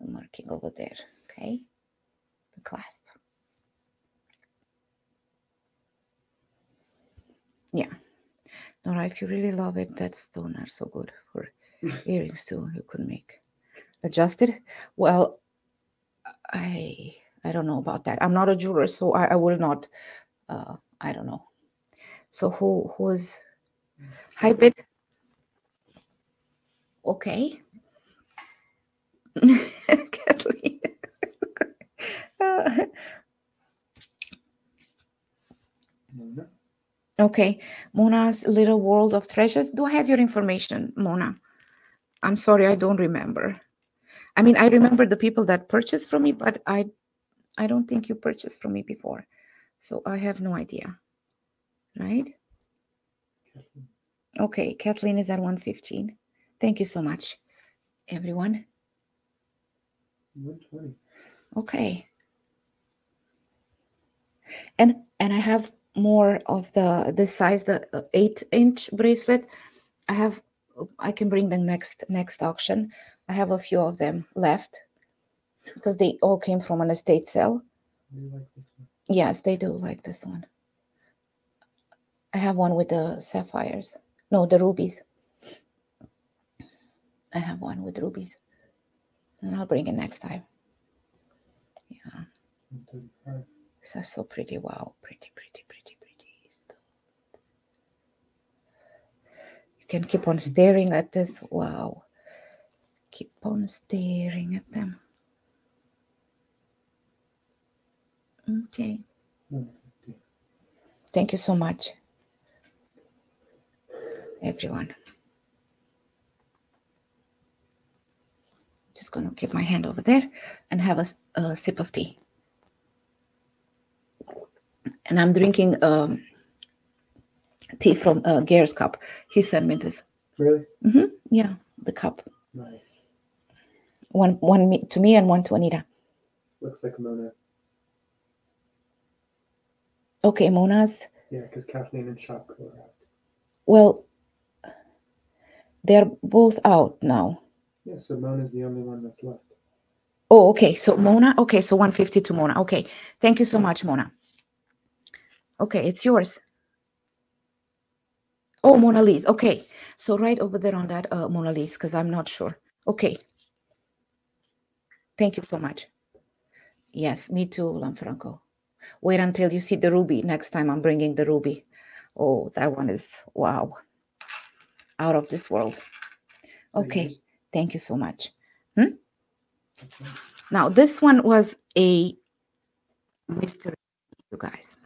the marking over there. Okay, the clasp. Yeah, Nora, if you really love it, that stone are so good for earrings too. You could make adjusted. Well, I I don't know about that. I'm not a jeweler, so I, I will not. Uh, I don't know. So who who's high bid? Okay. Kathleen. Uh. Okay, Mona's little world of treasures. Do I have your information, Mona? I'm sorry, I don't remember. I mean, I remember the people that purchased from me, but I, I don't think you purchased from me before, so I have no idea. Right? Okay, Kathleen is at 115. Thank you so much, everyone. 120. Okay. And and I have more of the the size, the uh, eight inch bracelet. I have I can bring them next next auction. I have a few of them left because they all came from an estate sale. Like this one? Yes, they do like this one. I have one with the sapphires. No, the rubies. I have one with rubies. And I'll bring it next time. Yeah. 135. These are so pretty. Wow. Pretty, pretty. stones. You can keep on staring at this. Wow. Keep on staring at them. Okay. Thank you so much, everyone. Just going to keep my hand over there and have a sip of tea. And I'm drinking um, tea from uh, Gare's cup. He sent me this. Really? hmm Yeah, the cup. Nice. One, one me, to me and one to Anita. Looks like Mona. Okay, Mona's. Yeah, because Kathleen and Shopko are out. Well, they're both out now. Yeah, so Mona's the only one that's left. Oh, okay. So Mona, okay. So 150 to Mona. Okay. Thank you so much, Mona. Okay, it's yours. Oh, Mona Lisa. Okay. So right over there on that uh, Mona Lisa, because I'm not sure. Okay. Thank you so much. Yes, me too, Lanfranco. Wait until you see the ruby. Next time I'm bringing the ruby. Oh, that one is wow. Out of this world. Okay, thank you so much. okay. Now, this one was a mystery, you guys.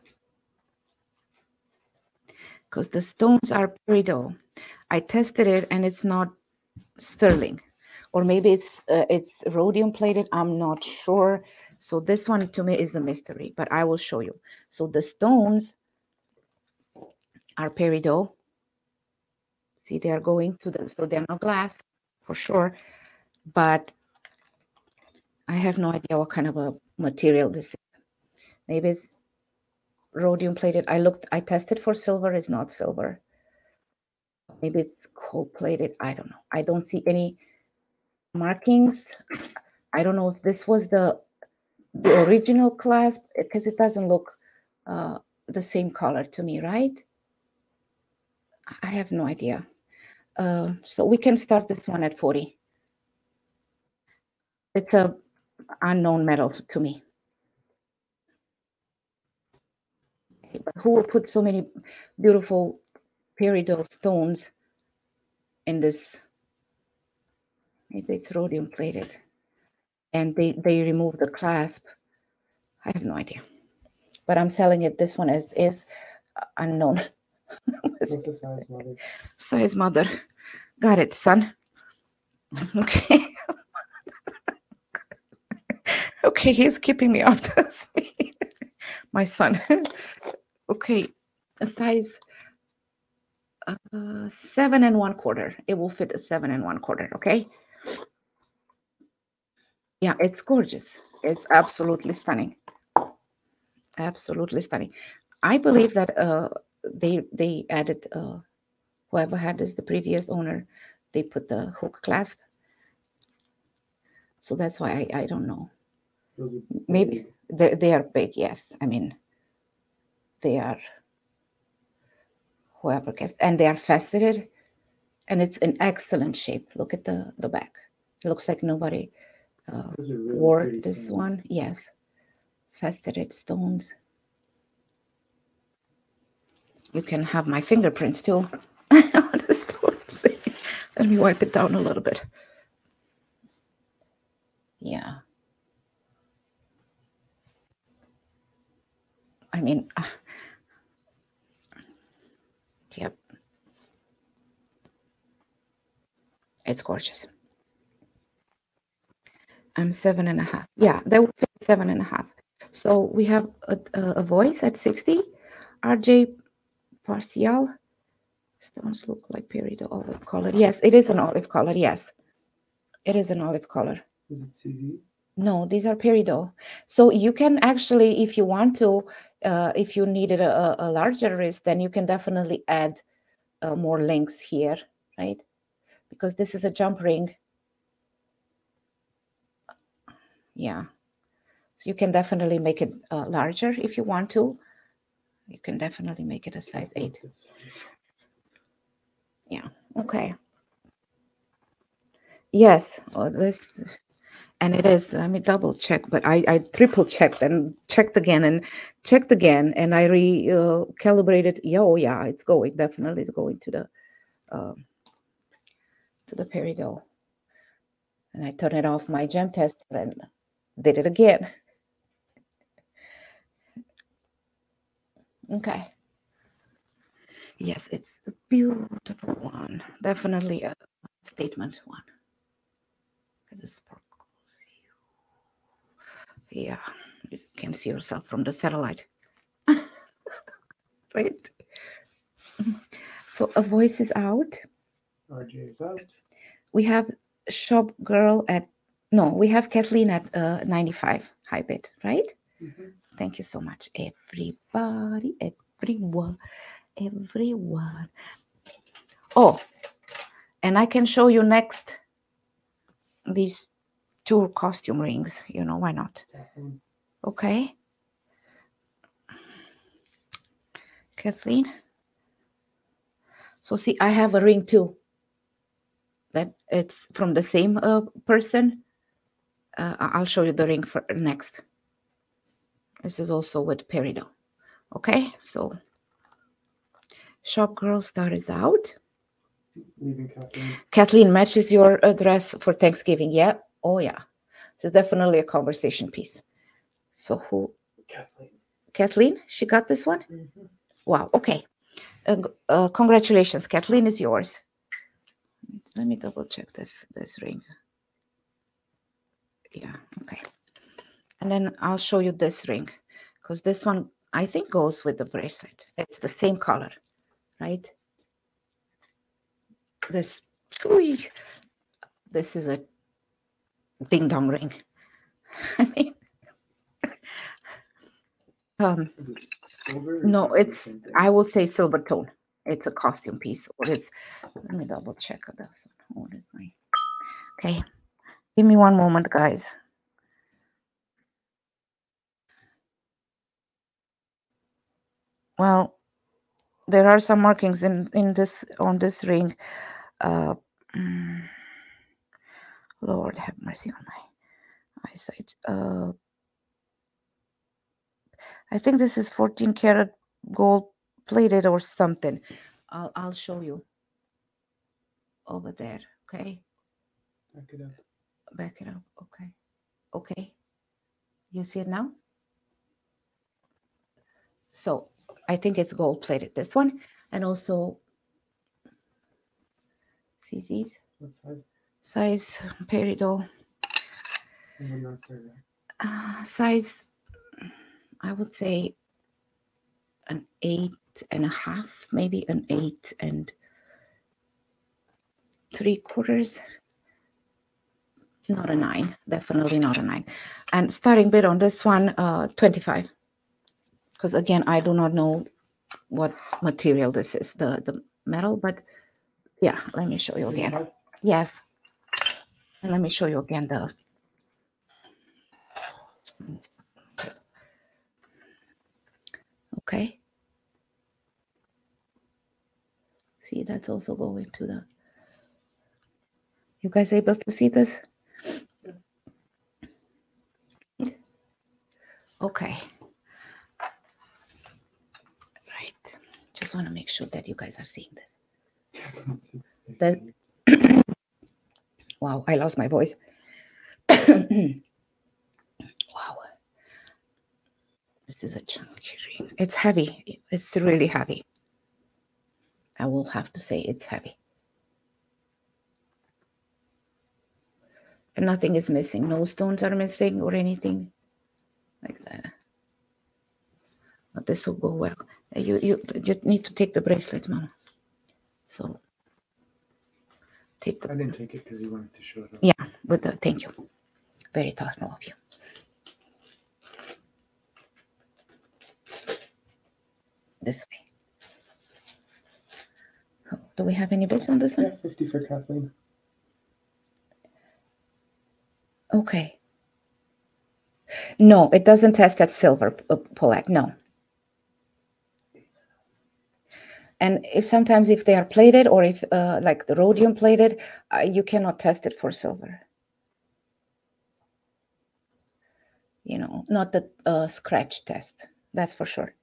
Because the stones are peridot. I tested it and it's not sterling. Or maybe it's uh, it's rhodium plated. I'm not sure. So this one to me is a mystery, but I will show you. So the stones are peridot. See, they are going to the so they're not glass for sure, but I have no idea what kind of a material this is. Maybe it's rhodium plated. I looked, I tested for silver, it's not silver. Maybe it's gold plated. I don't know. I don't see any markings. I don't know if this was the the original clasp because it doesn't look uh, the same color to me, right? I have no idea. Uh, so we can start this one at 40. It's a unknown metal to me. Okay, But who will put so many beautiful peridot stones in this? Maybe it's rhodium plated. And they, they remove the clasp. I have no idea. But I'm selling it. This one is, is unknown. Size, mother? Size mother. Got it, son. Okay. okay, he's keeping me off speed. My son. Okay, a size uh, seven and one quarter. It will fit a seven and one quarter. Okay. Yeah, it's gorgeous. It's absolutely stunning. Absolutely stunning. I believe that uh, they they added uh, whoever had this, the previous owner, they put the hook clasp. So that's why I, I don't know. Maybe they, they are big, yes. I mean, they are whoever gets, and they are faceted, and it's in excellent shape. Look at the the back. It looks like nobody uh, really wore this stones. one. Yes, faceted stones. You can have my fingerprints too on the stones. Let me wipe it down a little bit. Yeah. I mean, uh, yep. It's gorgeous. I'm seven and a half. Yeah, that would fit seven and a half. So we have a, a, a voice at 60. RJ Partial. Stones look like peridot olive color. Yes, it is an olive color. Yes, it is an olive color. Is it CZ? No, these are peridot. So you can actually, if you want to, uh, if you needed a, a a larger wrist, then you can definitely add uh, more links here, right? Because this is a jump ring. Yeah. So you can definitely make it uh, larger if you want to. You can definitely make it a size eight. Yeah. Okay. Yes, this, and it is. Let me double check, but I, I triple checked and checked again and checked again, and I recalibrated uh. Yeah, oh yeah, it's going. Definitely, it's going to the, um, to the peridot. And I turned it off my gem tester and did it again. Okay. Yes, it's a beautiful one. Definitely a statement one. The sparkles. Yeah, you can see yourself from the satellite. right? So a voice is out. RJ is out. We have shop girl at no, we have Kathleen at uh, 95 high bid, right? Mhm. Thank you so much, everybody, everyone, everyone. Oh, and I can show you next these two costume rings. You know, why not? Okay. Kathleen. So see, I have a ring too. That it's from the same uh, person. Uh, I'll show you the ring for next. This is also with Peridot. Okay, so Shop Girl Star is out. Leaving Kathleen. Kathleen matches your address for Thanksgiving. Yeah. Oh yeah. This is definitely a conversation piece. So who Kathleen. Kathleen? She got this one? Mhm. Wow. Okay. Uh, uh, congratulations. Kathleen is yours. Let me double check this this ring. Yeah. Okay. And then I'll show you this ring because this one I think goes with the bracelet. It's the same color, right? This. Ooh, this is a ding dong ring. I mean, um, it no, is it the it's? I will say silver tone. It's a costume piece. Let me double check this one. What is my? Okay, give me one moment, guys. Well, there are some markings in in this on this ring. Uh, mm, Lord have mercy on my eyesight. Uh, I think this is 14 karat gold plated or something. I'll I'll show you over there. Okay, Back it up. back it up. Okay, okay. You see it now? So I think it's gold plated. This one, and also see these What size? size peridot And then that's there, right? uh, size. I would say an eight and a half, maybe an eight and three quarters. Not a nine, definitely not a nine. And starting bid on this one, uh, 25. Because again, I do not know what material this is, the, the metal, but yeah, let me show you again. Yes. And let me show you again the. Okay. See, that's also going to the. You guys able to see this? Okay. Right. Just want to make sure that you guys are seeing this. That- Wow, I lost my voice. wow. This is a chunky ring. It's heavy. It's really heavy. I will have to say it's heavy. And nothing is missing. No stones are missing or anything like that. But this will go well. Uh, You you you need to take the bracelet, Mama. So take the I didn't take it because you wanted to show it. off. yeah, with the thank you. Very thoughtful of you. This way. Do we have any bids on this one? Yeah, one? 50 for Kathleen. Okay. No, it doesn't test at silver, uh, Paulette. No. And if sometimes if they are plated or if uh, like the rhodium plated, uh, you cannot test it for silver. You know, not the uh, scratch test. That's for sure.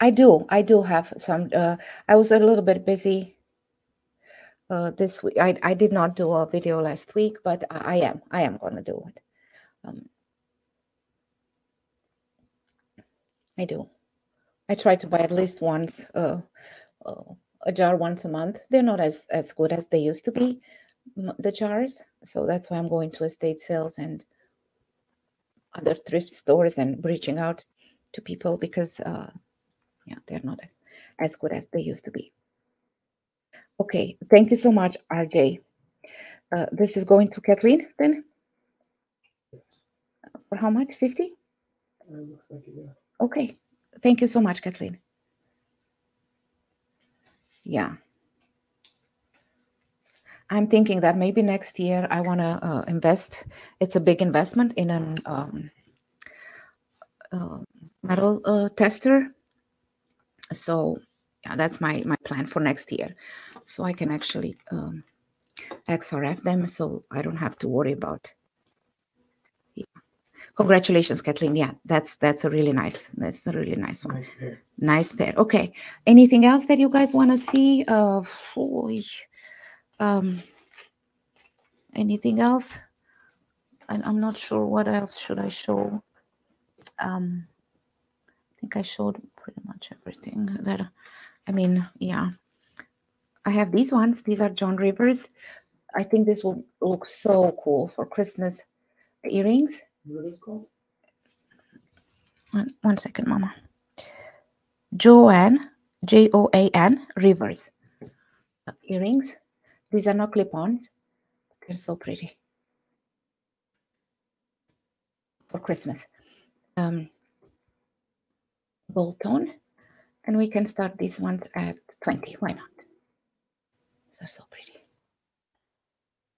I do. I do have some. Uh, I was a little bit busy uh, this week. I, I did not do a video last week, but I, am. I am going to do it. Um, I do. I try to buy at least once uh, uh, a jar once a month. They're not as as good as they used to be, the jars. So that's why I'm going to estate sales and other thrift stores and reaching out to people because uh, yeah, they're not as, as good as they used to be. Okay, thank you so much, RJ. Uh, this is going to Kathleen then Yes. for how much? 50? Uh, looks like yeah. Okay. Thank you so much, Kathleen. Yeah. I'm thinking that maybe next year I want to uh, invest. It's a big investment in an um, uh, metal uh, tester. So yeah, that's my my plan for next year. So I can actually um, XRF them, so I don't have to worry about Congratulations, Kathleen. Yeah, that's that's a really nice. That's a really nice one. Nice pair. Nice pair. Okay. Anything else that you guys want to see? Uh, um, anything else? And I'm not sure what else should I show. Um, I think I showed pretty much everything that. I mean, yeah. I have these ones. These are Joan Rivers. I think this will look so cool for Christmas earrings. One, one second, Mama. Joan, J O A N, Rivers. Earrings. These are not clip ons. They're so pretty for Christmas. Um, gold tone. And we can start these ones at 20. Why not? They're so pretty.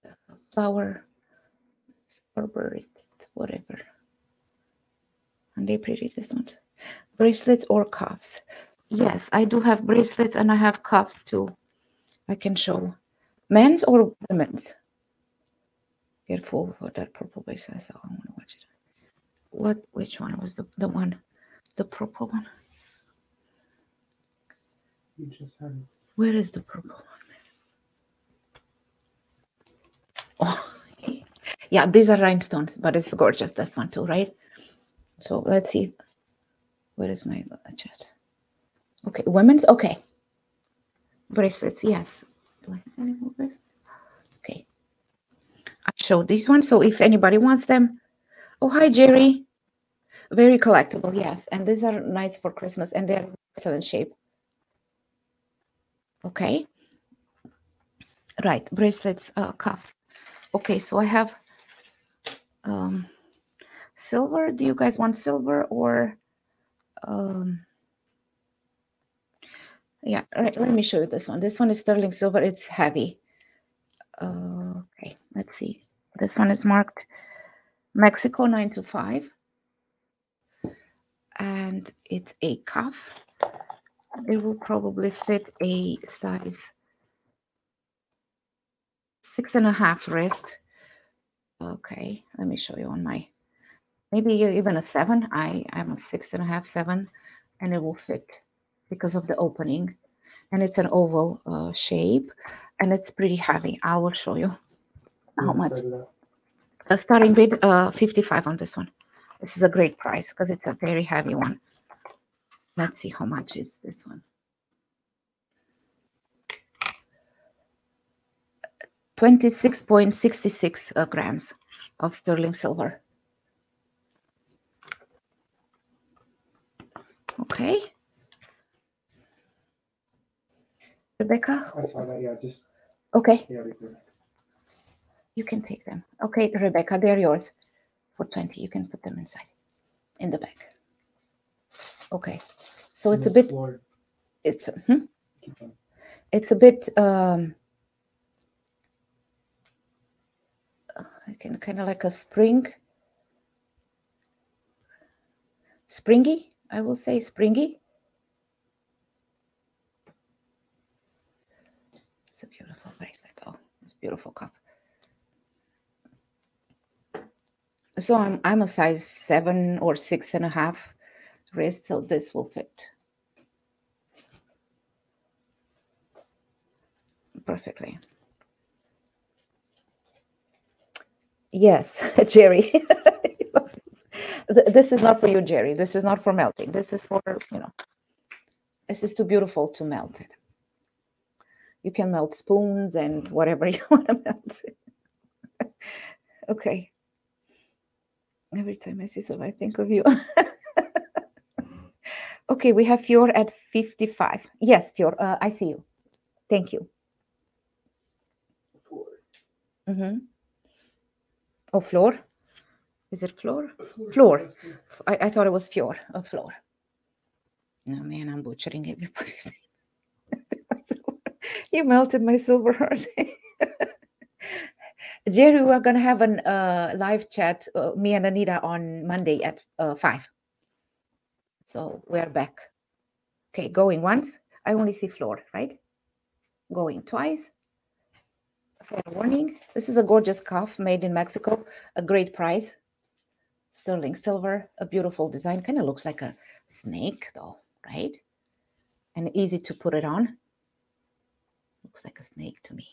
flower Flower, Burberry, whatever. And they pretty, this ones. Bracelets or cuffs. Yes, I do have bracelets and I have cuffs too. I can show. Men's or women's? Careful for that purple bracelet. So I want to watch it. What? Which one was the the one? The purple one. You just had it. Where is the purple one? Oh, yeah, these are rhinestones, but it's gorgeous. This one too, right? So let's see. Where is my chat? Okay, women's. Okay, bracelets. Yes. Do I have any more bracelets? Okay. I showed these ones. So if anybody wants them, oh hi Jerry. Very collectible, yes. And these are nice for Christmas, and they're in excellent shape. Okay. Right, bracelets, uh, cuffs. Okay, so I have um, silver. Do you guys want silver or? Um, yeah, all right. Let me show you this one. This one is sterling silver. It's heavy. Uh, okay, let's see. This one is marked Mexico 925. And it's a cuff. It will probably fit a size six and a half wrist. Okay, let me show you on my, maybe even a seven. I am a six and a half, seven, and it will fit because of the opening. And it's an oval uh, shape, and it's pretty heavy. I will show you how much. A starting bid, uh, 55 on this one. This is a great price because it's a very heavy one. Let's see how much is this one. 26.66 uh, grams of sterling silver. Okay. Rebecca, saw. Yeah, just okay. yeah, You can take them. Okay, Rebecca, they're yours for 20. You can put them inside in the bag. Okay. So it's a bit, it's, hmm? It's a bit, um, I can kind of like a spring, springy, I will say springy. It's a beautiful bracelet. Oh, it's a beautiful cup. So I'm I'm a size seven or six and a half wrist, so this will fit perfectly. Yes, Jerry. This is not for you, Jerry. This is not for melting. This is for, you know, this is too beautiful to melt it. You can melt spoons and whatever you want to melt. okay. Every time I see some, I think of you. okay, we have Fior at 55. Yes, Fior, uh, I see you. Thank you. Floor. hmm Oh, floor? Is it floor? Floor. Floor. That's good. F- I, I thought it was Fior, a floor. No, man, I'm butchering everybody's name. you melted my silver heart. Jerry, we're going to have a uh, live chat, uh, me and Anita, on Monday at uh, 5. So we're back. Okay, going once. I only see floor, right? Going twice. Fair warning. This is a gorgeous cuff made in Mexico, a great price. sterling silver, a beautiful design. Kind of looks like a snake though, right? And easy to put it on. Looks like a snake to me.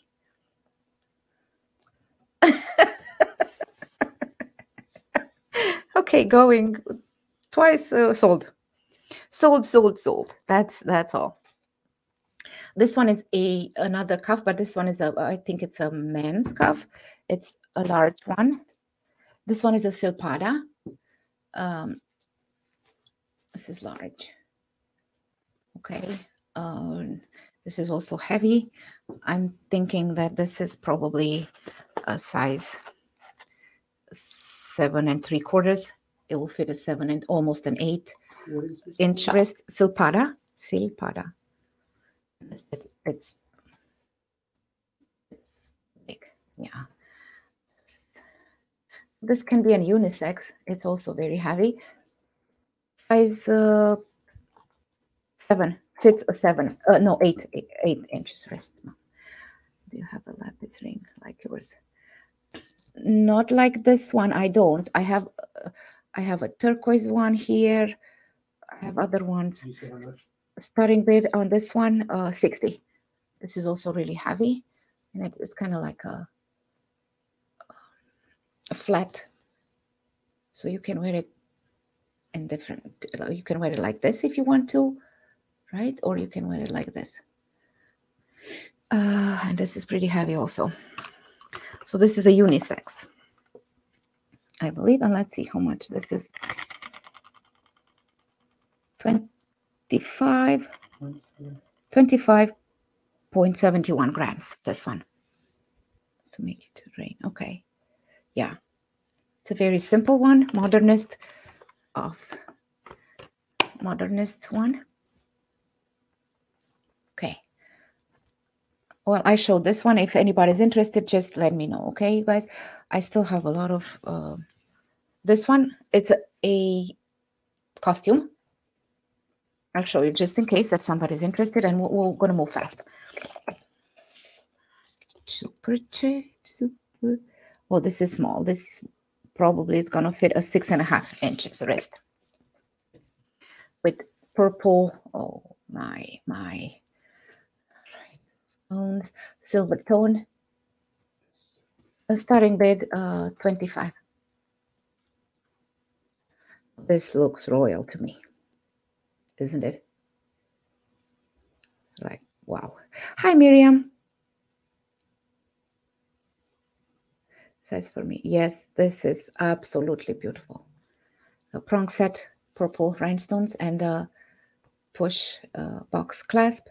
Okay, going twice uh, sold. Sold, sold, sold. That's that's all. This one is a another cuff, but this one is a I think it's a men's cuff. It's a large one. This one is a silpada. Um, this is large. Okay. Um, this is also heavy. I'm thinking that this is probably a size seven and three quarters. It will fit a seven and almost an eight What is this? inch wrist silpada. Silpada. It's, it's it's big. Yeah. This can be an unisex. It's also very heavy. Size uh, seven. fits a seven. Uh, no, eight, eight, eight inches wrist. Do you have a lapis ring like yours? Not like this one. I don't. I have. Uh, I have a turquoise one here. I have other ones. Starting bid on this one uh 60 this is also really heavy. And it, it's kind of like a, a flat. So you can wear it in different uh, you can wear it like this if you want to right? Or you can wear it like this. Uh and this is pretty heavy also. So this is a unisex i believe and let's see how much this is. 25 25.71 grams this one. To make it rain okay. Yeah. It's a very simple one modernist of modernist one. Okay. Well i showed this one. If anybody's interested just let me know okay you guys i still have a lot of uh, this one it's a, a costume I'll show you just in case that somebody's interested and we're, we're going to move fast. Super cheap, super. Oh, this is small. This probably is going to fit a six and a half inches wrist. With purple, oh my, my. Silver tone. A starting bid, uh, 25. This looks royal to me isn't it? Like, wow. Hi, Miriam. Says for me, yes, this is absolutely beautiful. A prong set, purple rhinestones, and a push uh, box clasp.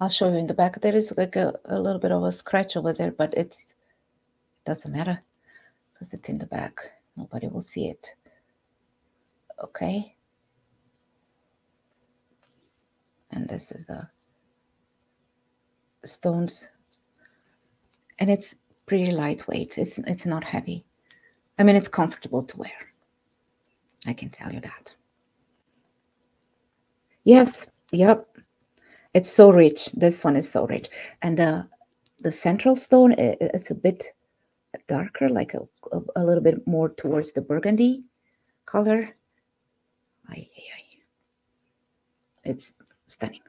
I'll show you in the back. There is like a, a little bit of a scratch over there, but it's it doesn't matter because it's in the back. Nobody will see it. Okay. and this is the stones and it's pretty lightweight it's it's not heavy i mean it's comfortable to wear i can tell you that yes yep it's so rich this one is so rich and uh, the central stone it's a bit darker like a, a, little bit more towards the burgundy color it's stunning.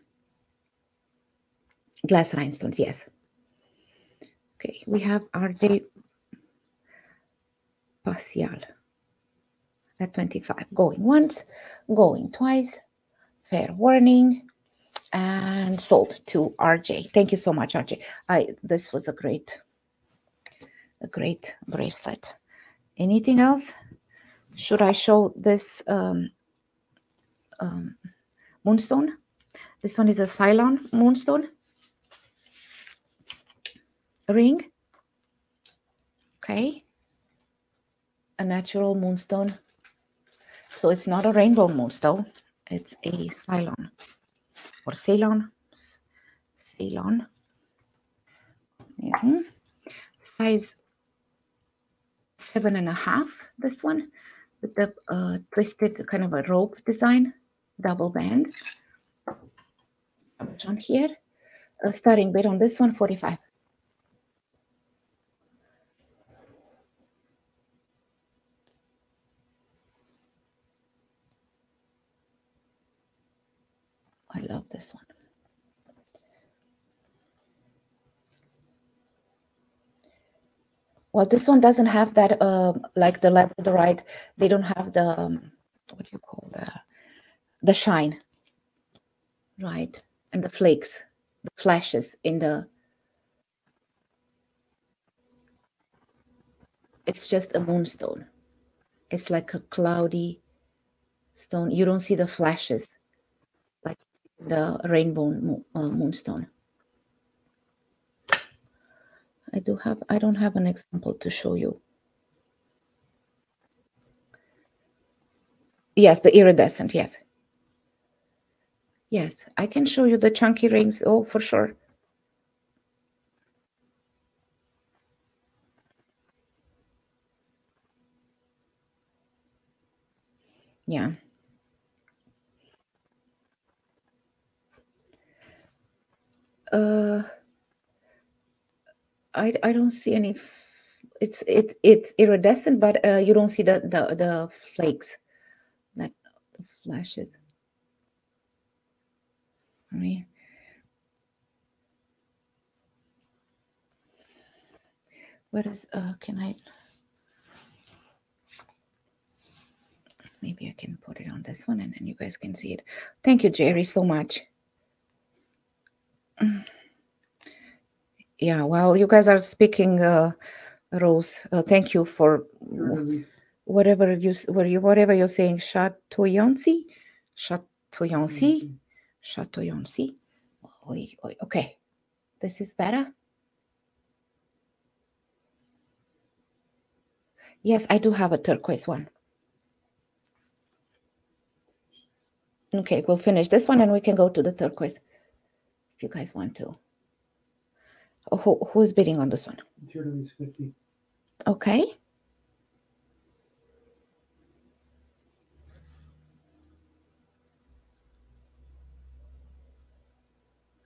Glass rhinestones, yes. Okay, we have RJ Pasial at 25. Going once, going twice, fair warning, and sold to RJ. Thank you so much, RJ. I this was a great, a great bracelet. Anything else? Should I show this um, um, moonstone? This one is a Cylon moonstone ring. Okay. A natural moonstone. So it's not a rainbow moonstone. It's a Cylon or Ceylon. Ceylon. Mhm. Size seven and a half, this one, with the uh, twisted kind of a rope design, double band much on here. Uh, starting bid on this one, 45. I love this one. Well, this one doesn't have that, uh, like the labradorite. They don't have the um, what do you call the the shine, right? And the flakes, the flashes in the. It's just a moonstone. It's like a cloudy stone. You don't see the flashes like the rainbow uh, moonstone. I do have, I don't have an example to show you. Yes, the iridescent, yes. Yes, I can show you the chunky rings. Oh, for sure. Yeah. Uh, I I don't see any. It's it's it's iridescent, but uh, you don't see the the the flakes, like the flashes. Mean, where is uh? Can I? Maybe I can put it on this one, and then you guys can see it. Thank you, Jerry, so much. Yeah, well you guys are speaking, uh, Rose, uh, thank you for whatever you s- were you whatever you're saying. Chatoyancy, Chatoyancy, Mhm. Chatoyancy. Oi, oi, Okay, this is better. Yes, I do have a turquoise one. Okay, we'll finish this one and we can go to the turquoise if you guys want to. Who, who's bidding on this one? Fiordelis 50. Okay.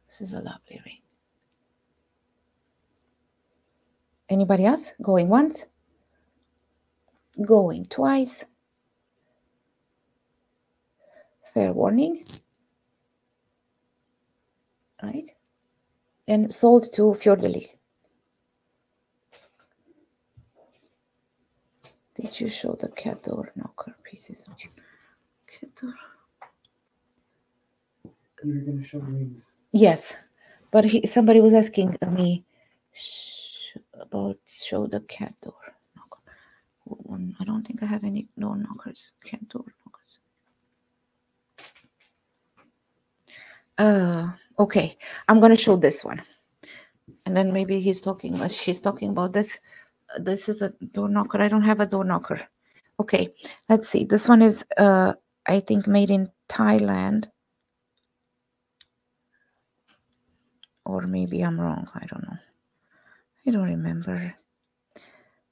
This is a lovely ring. Anybody else? Going once? Going twice? Fair warning. Right? And sold to Fiordelis. Did you show the cat door knocker pieces? Cat door. You were going to show. Yes, but he, somebody was asking me sh- about show the cat door I don't think I have any door knockers. Cat door knockers. Uh, okay, I'm gonna show this one, and then maybe he's talking. uh, She's talking about this. Uh, This is a door knocker. I don't have a door knocker. Okay, let's see. This one is, uh, I think, made in Thailand. or maybe I'm wrong. I don't know. I don't remember.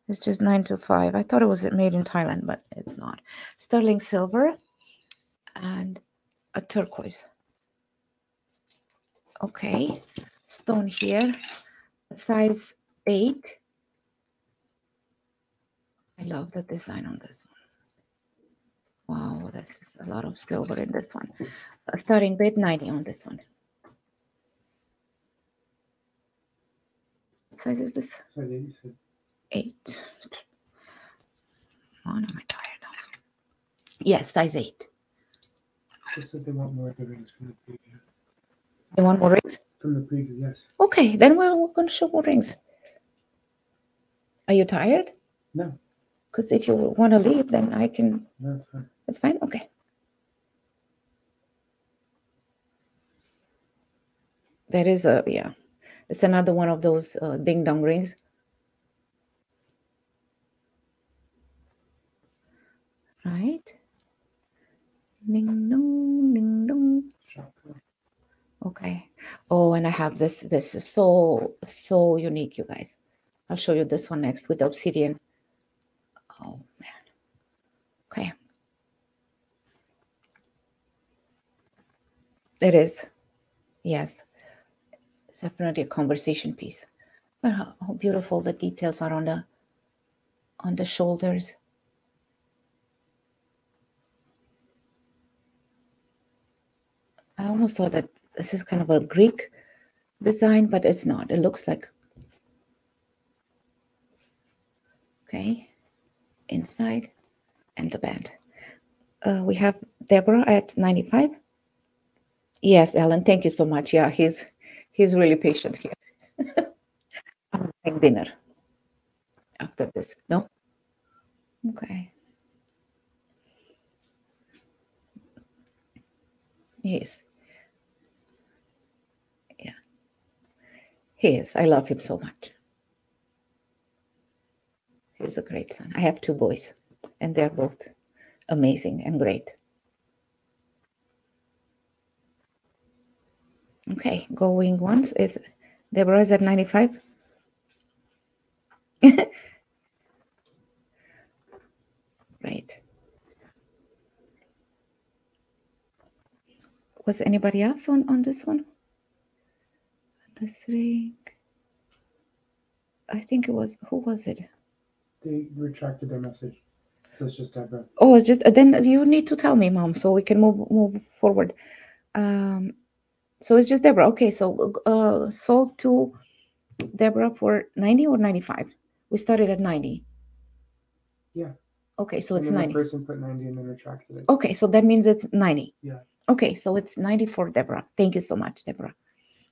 It's just nine to five. I thought it was made in Thailand, but it's not. Sterling silver and a turquoise. Okay, stone here, size eight. I love the design on this one. Wow, this is a lot of silver in this one. Uh, starting bid 90 on this one. What size is this? So yeah, you Eight. Oh, am I tired now? Yes, size eight. they said they want more of from the preview. You want more rings? From the preview, yes. Okay, then we're, going to show more rings. Are you tired? No, Because if you want to leave, then I can. no, it's fine. It's fine. Okay. That is a yeah. It's another one of those uh, ding dong rings. Right. Ding dong, ding dong. Okay. Oh, and I have this. This is so so unique, you guys. I'll show you this one next with obsidian. Oh man. Okay. It is. Yes. It's definitely a conversation piece. But how, how beautiful the details are on the on the shoulders. I almost thought that this is kind of a Greek design, but it's not. It looks like okay inside and the band. Uh, we have Deborah at 95. Yes, Alan, thank you so much. Yeah, he's he's really patient here. I'm having dinner after this. No? Okay. Yes. He is. I love him so much. He's a great son. I have two boys, and they're both amazing and great. Okay, going once is Deborah's at 95. right. Was anybody else on, on this one? The three. I think it was, who was it? They retracted their message. So it's just Deborah. Oh, it's just then you need to tell me, mom, so we can move move forward. Um, so it's just Deborah. Okay, so uh, sold to Deborah for ninety or ninety five. We started at ninety. Yeah. Okay, so And it's ninety. person put 90 and then retracted it. Okay, so that means it's ninety. Yeah. Okay, so it's ninety for Deborah. Thank you so much, Deborah,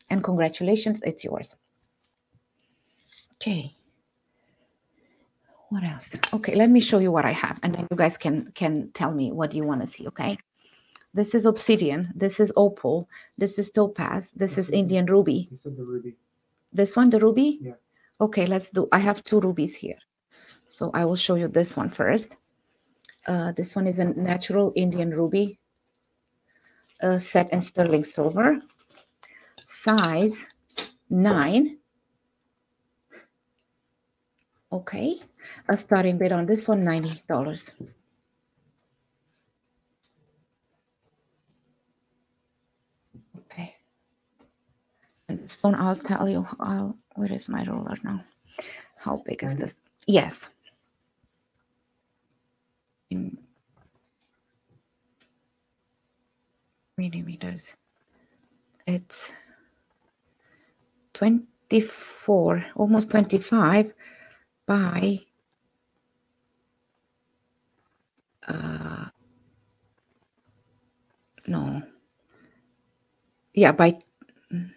and congratulations, it's yours. Okay. What else? Okay, let me show you what I have, and then you guys can can tell me what you want to see. Okay. This is obsidian. This is opal. This is topaz. This is. Indian ruby. You said the ruby. This one, the ruby? Yeah. Okay, let's do. I have two rubies here. So I will show you this one first. Uh, this one is a natural Indian ruby uh, set in sterling silver. Size nine. Okay. A starting bid on this one, $90. Okay. And the stone, I'll tell you, I'll, where is my ruler now? How big is this? Yes. In millimeters. It's 24, almost 25 by uh no. Yeah by mm,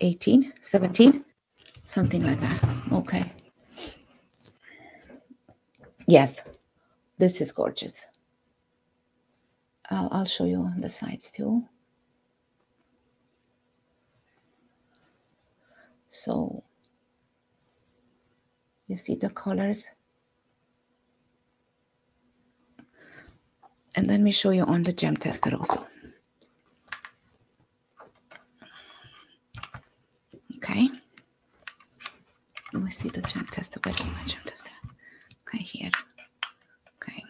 18 17 something like that. Okay. Yes this is gorgeous. I'll, I'll show you on the sides too so you see the colors? And let me show you on the gem tester also. Okay. Let me see the gem tester. Where is my gem tester? Okay here. Okay.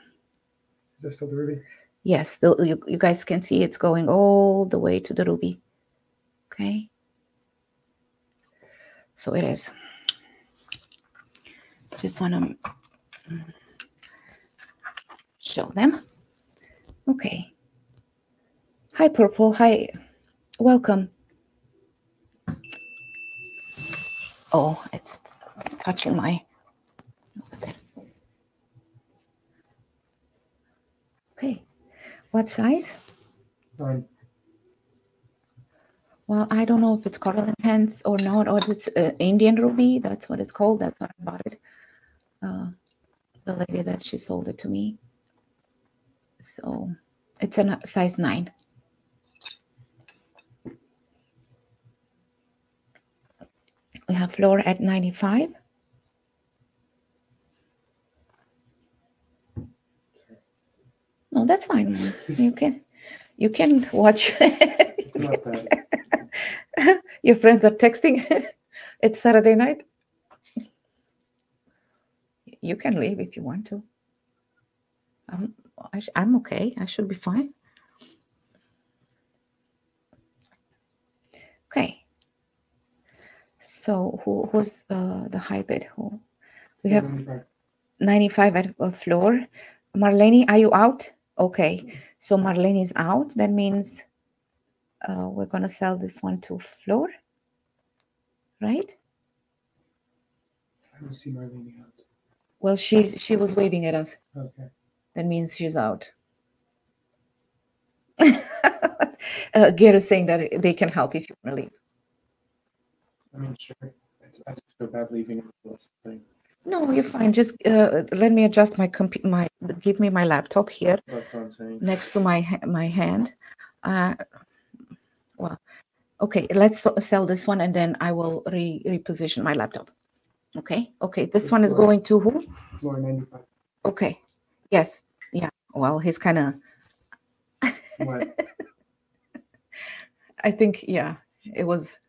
Is that still the ruby? yes the, you, you guys can see it's going all the way to the ruby. Okay so it is. Just want to mm, show them. Okay. Hi purple. Hi. Welcome. Oh it's touching my okay. What size? Nine. Well, I don't know if it's color enhanced or not, or it's uh, Indian ruby. That's what it's called. That's what I bought it. Uh, the lady that she sold it to me. So it's a size nine. We have floor at 95. No, that's fine. You can, you can watch. It's not bad. Your friends are texting. it's Saturday night. You can leave if you want to. I'm, I sh- I'm okay. I should be fine. Okay. So who who's uh, the high bid? Who we have 95. 95 at a floor. Marlene, are you out? Okay, so Marlene is out. That means uh, we're gonna sell this one to Floor, right? I don't see Marlene out. Well, she she was waving at us. Okay. That means she's out. uh, Gary is saying that they can help if you want to leave. I mean, sure. It's, I just feel bad leaving in thing. No, you're fine. Just uh, let me adjust my compu- my give me my laptop here That's what I'm saying. next to my ha- my hand. Uh, well, okay. Let's so- sell this one, and then I will re- reposition my laptop. Okay. Okay. This one is going to who? Floor 95. Okay. Yes. Yeah. Well, he's kind of. What? I think yeah. It was.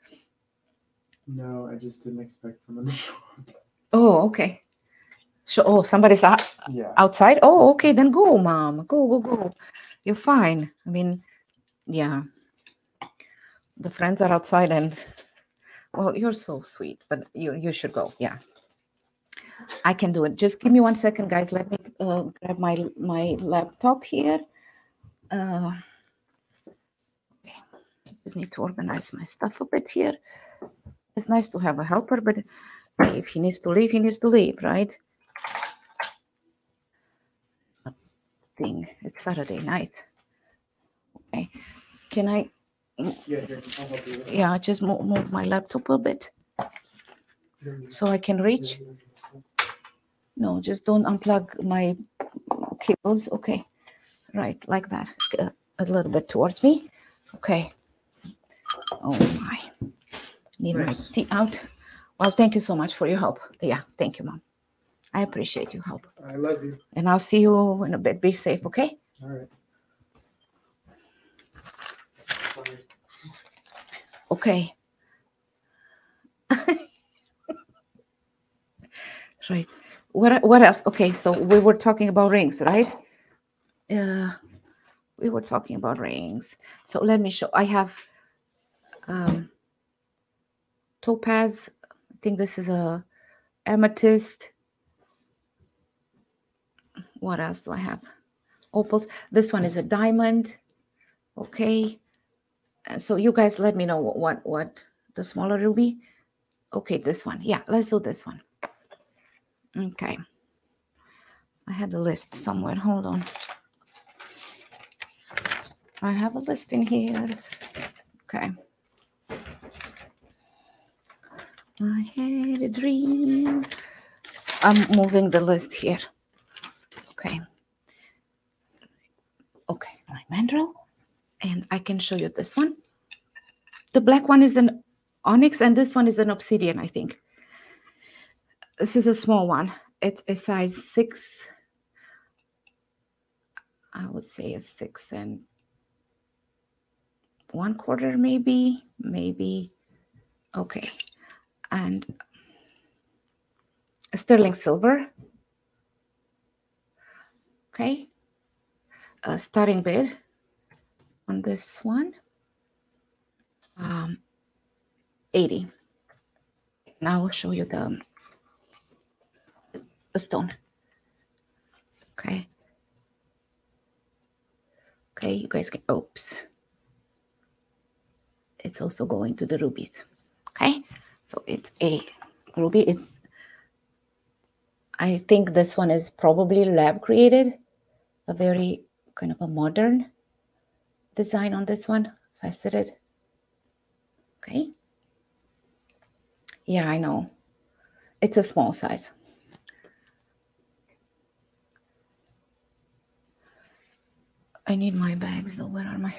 no, I just didn't expect someone to show up. Oh, okay. So, oh, somebody's Yeah. outside. Oh, okay. Then go, mom. Go, go, go. You're fine. I mean, yeah. The friends are outside, and well, you're so sweet, but you you should go. Yeah. I can do it. Just give me one second, guys. Let me uh, grab my my laptop here. Uh, okay. Just need to organize my stuff a bit here. It's nice to have a helper, but if he needs to leave, he needs to leave, right? Thing. It's Saturday night. Okay. Can I? Yeah, here, I'll help you. with it. Yeah, just move, move my laptop a bit so I can reach. No, just don't unplug my cables. Okay. Right, like that. Uh, A little bit towards me. Okay. Oh my. Need my tea out. Well, thank you so much for your help. Yeah, thank you, mom. I appreciate your help. I love you. And I'll see you in a bit. Be safe, okay? All right. Okay. right. What what else? Okay, so we were talking about rings, right? Uh we were talking about rings. So let me show. I have um topaz. Think this is a amethyst. What else do I have? Opals. This one is a diamond. Okay. So you guys let me know what, what what the smaller ruby okay this one yeah let's do this one okay i had a list somewhere hold on i have a list in here okay i had a dream i'm moving the list here okay okay my mandrel and I can show you this one. The black one is an onyx, and this one is an obsidian, I think. This is a small one. It's a size six. I would say a six and one quarter, maybe, maybe. Okay, and sterling silver. Okay, a starting bid on this one. Um 80 now i'll show you the the stone. Okay. Okay you guys get oops. It's also going to the rubies. Okay so it's a ruby it's i think this one is probably lab created a very kind of a modern design on this one, faceted. Okay. Yeah, I know. It's a small size. I need my bags though. Where are my?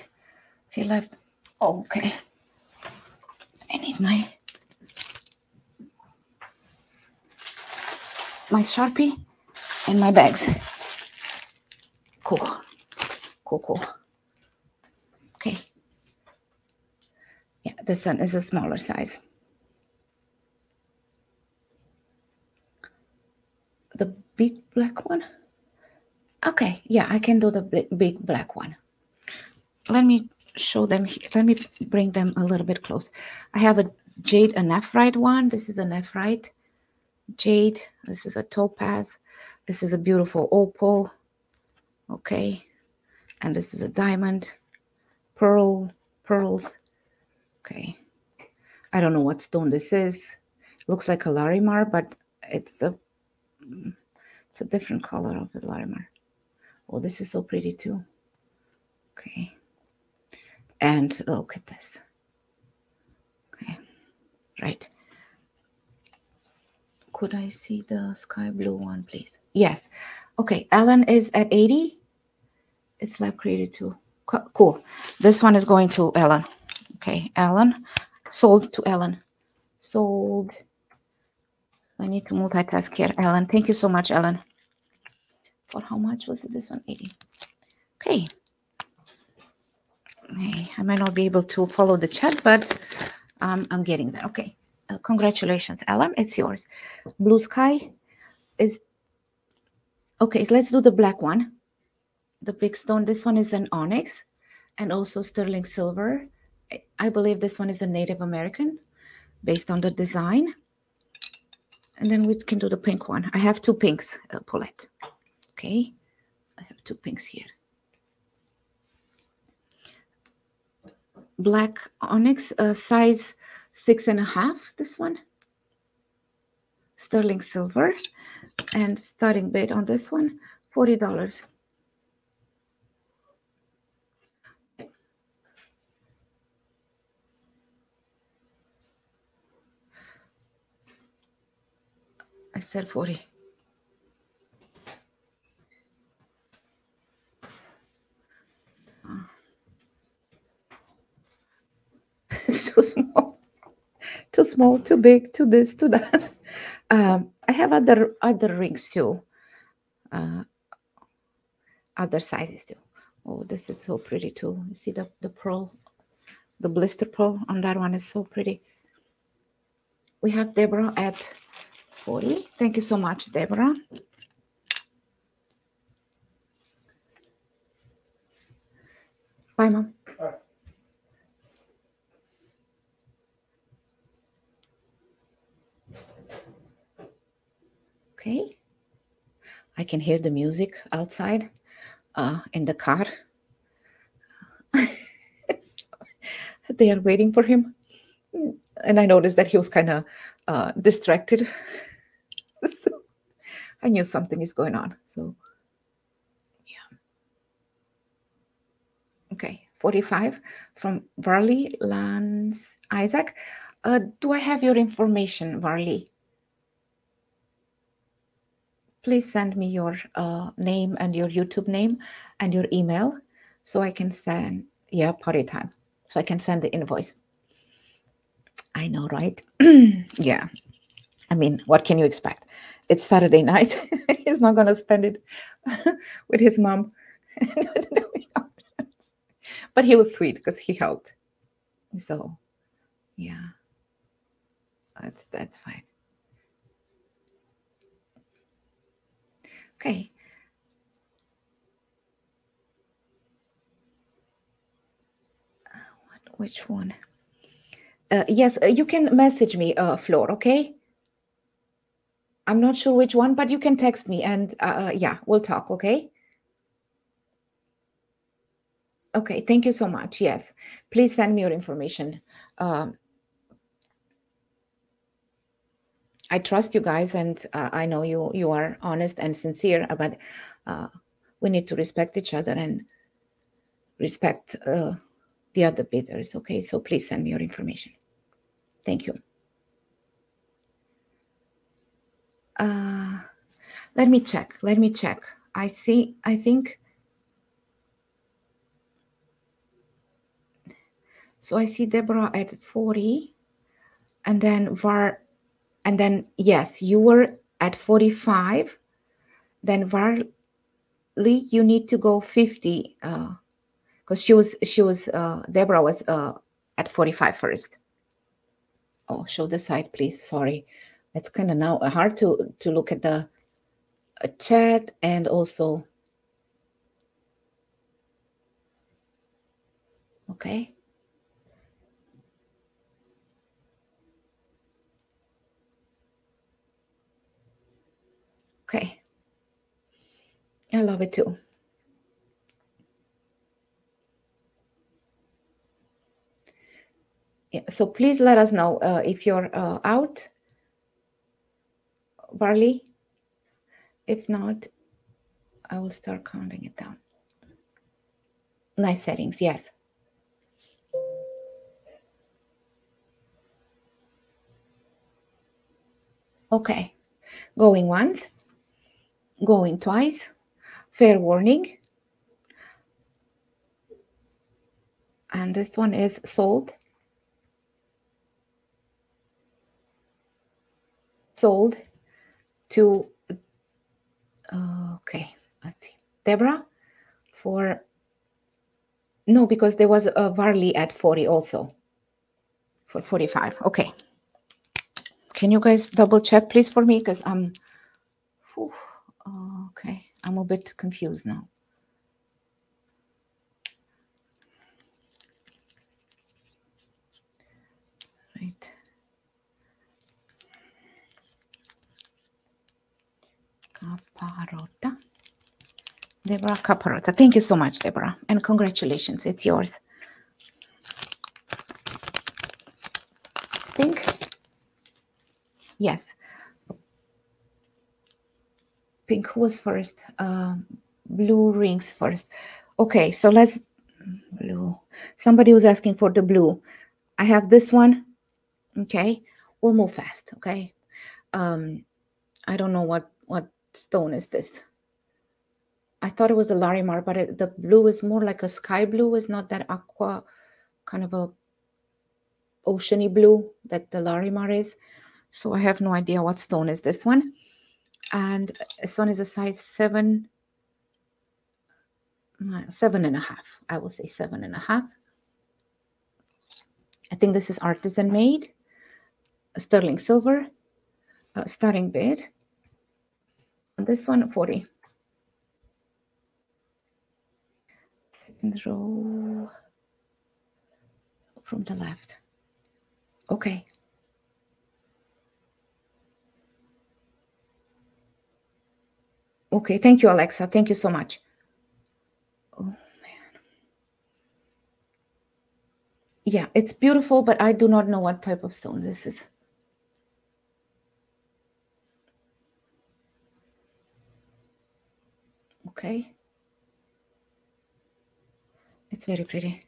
He left. Oh, okay. I need my my sharpie and my bags. Cool. Cool, cool. Okay. Yeah, this one is a smaller size. The big black one? Okay, yeah, I can do the big, black one. Let me show them. he- Let me bring them a little bit close. I have a jade, a nephrite one. This is a nephrite jade. This is a topaz. This is a beautiful opal. Okay. And this is a diamond, pearl, pearls. Okay. I don't know what stone this is. Looks like a Larimar, but it's a it's a different color of the Larimar. Oh, this is so pretty too. Okay. And look at this. Okay. Right. Could I see the sky blue one, please? Yes. Okay. Ellen is at 80. It's lab created too. Cool. This one is going to Ellen. Okay. Ellen. Sold to Ellen. Sold. I need to multitask here, Ellen. Thank you so much, Ellen. For how much was? This one, 80. Okay. Hey, I might not be able to follow the chat, but um, I'm getting there. Okay. Congratulations, Ellen. It's yours. Blue sky is okay. Let's do the black one. The big stone. This one is an onyx and also sterling silver. I believe this one is a Native American based on the design. And then we can do the pink one. I have two pinks, uh, Paulette. Okay. I have two pinks here. Black onyx, uh, size six and a half, this one. Sterling silver. And starting bid on this one, $40. I said 40. it's too small, too small, too big, too this, too that. Um, I have other other rings too, uh, other sizes too. Oh, this is so pretty too. You see the the pearl, the blister pearl on that one is so pretty. We have Deborah at 40. Thank you so much, Deborah. Bye, Mom. Okay. I can hear the music outside uh, in the car. they are waiting for him. And I noticed that he was kind of uh, distracted. so I knew something is going on. So, yeah. Okay, 45 from Varley Lance Isaac. Uh, do I have your information, Varley? Please send me your uh, name and your YouTube name and your email so I can send, yeah, party time. So I can send the invoice. I know, right? yeah. I mean, what can you expect? It's Saturday night. He's not going to spend it with his mom. but he was sweet because he helped. So, yeah, that's that's fine. Okay. Uh, what, which one? Uh, yes, uh, you can message me, uh, Floor, okay? I'm not sure which one, but you can text me and uh, uh, yeah, we'll talk, okay? Okay, thank you so much. Yes, please send me your information. Um, I trust you guys, and uh, I know you you are honest and sincere, but uh, we need to respect each other and respect uh, the other bidders. Okay, so please send me your information. Thank you. Uh, let me check. Let me check. I see. I think. So I see Deborah at 40 and then Var, and then yes, you were at 45. Then Varley, you need to go 50 because uh, she was, she was, uh, Deborah was uh, at 45 first. Oh, show the side, please. Sorry it's kind of now hard to to look at the chat and also okay I love it too. Yeah, so please let us know uh, if you're uh, out, Barley. If not, I will start counting it down. Nice settings, yes. Okay, going once, going twice fair warning. And this one is sold. Sold to, uh, okay, let's see, Deborah for, no, because there was a Varley at 40 also, for 45, okay. Can you guys double check, please, for me? Because I'm, whew, I'm a bit confused now. Right. Caparota. Deborah Caparota. Thank you so much, Deborah. And congratulations, it's yours. Pink? Yes. Pink was first. Um, blue rings first. Okay, so let's blue. Somebody was asking for the blue. I have this one. Okay, we'll move fast. Okay. Um, I don't know what what stone is this. I thought it was a Larimar, but it, the blue is more like a sky blue. It's not that aqua, kind of a oceany blue that the Larimar is. So I have no idea what stone is this one. And this one is a size seven, seven and a half. I will say seven and a half. I think this is artisan made, sterling silver, uh, starting bid. And this one, 40. Second row from the left. Okay. Okay, thank you, Alexa. Thank you so much. Oh, man. Yeah, it's beautiful, but I do not know what type of stone this is. Okay. It's very pretty.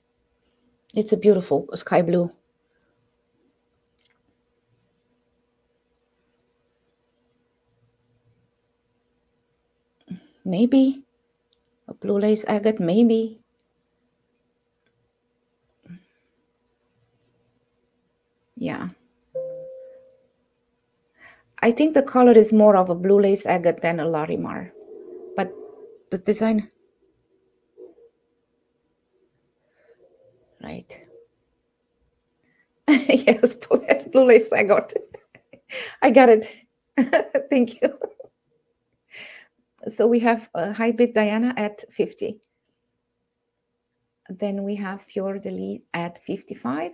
It's a beautiful sky blue. Maybe a blue lace agate, maybe. Yeah. I think the color is more of a blue lace agate than a Larimar, but the design. Right. yes, blue lace agate. I got it. Thank you. So we have a high bid Diana at 50. Then we have Fior at 55.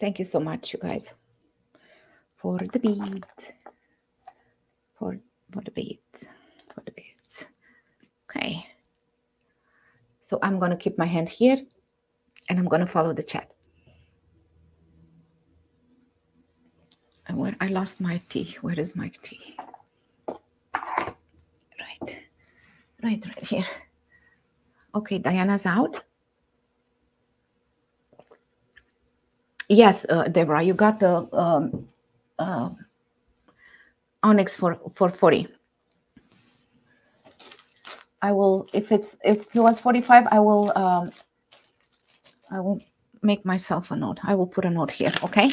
Thank you so much, you guys, for the beat, For, for the beat, For the beat. Okay. So I'm going to keep my hand here and I'm going to follow the chat. And where I lost my tea. Where is my tea? Right. Right, right here. Okay, Diana's out. Yes, uh, Deborah, you got the um, uh, onyx for for 40. I will if it's if he was 45, I will um, I will make myself a note. I will put a note here, okay?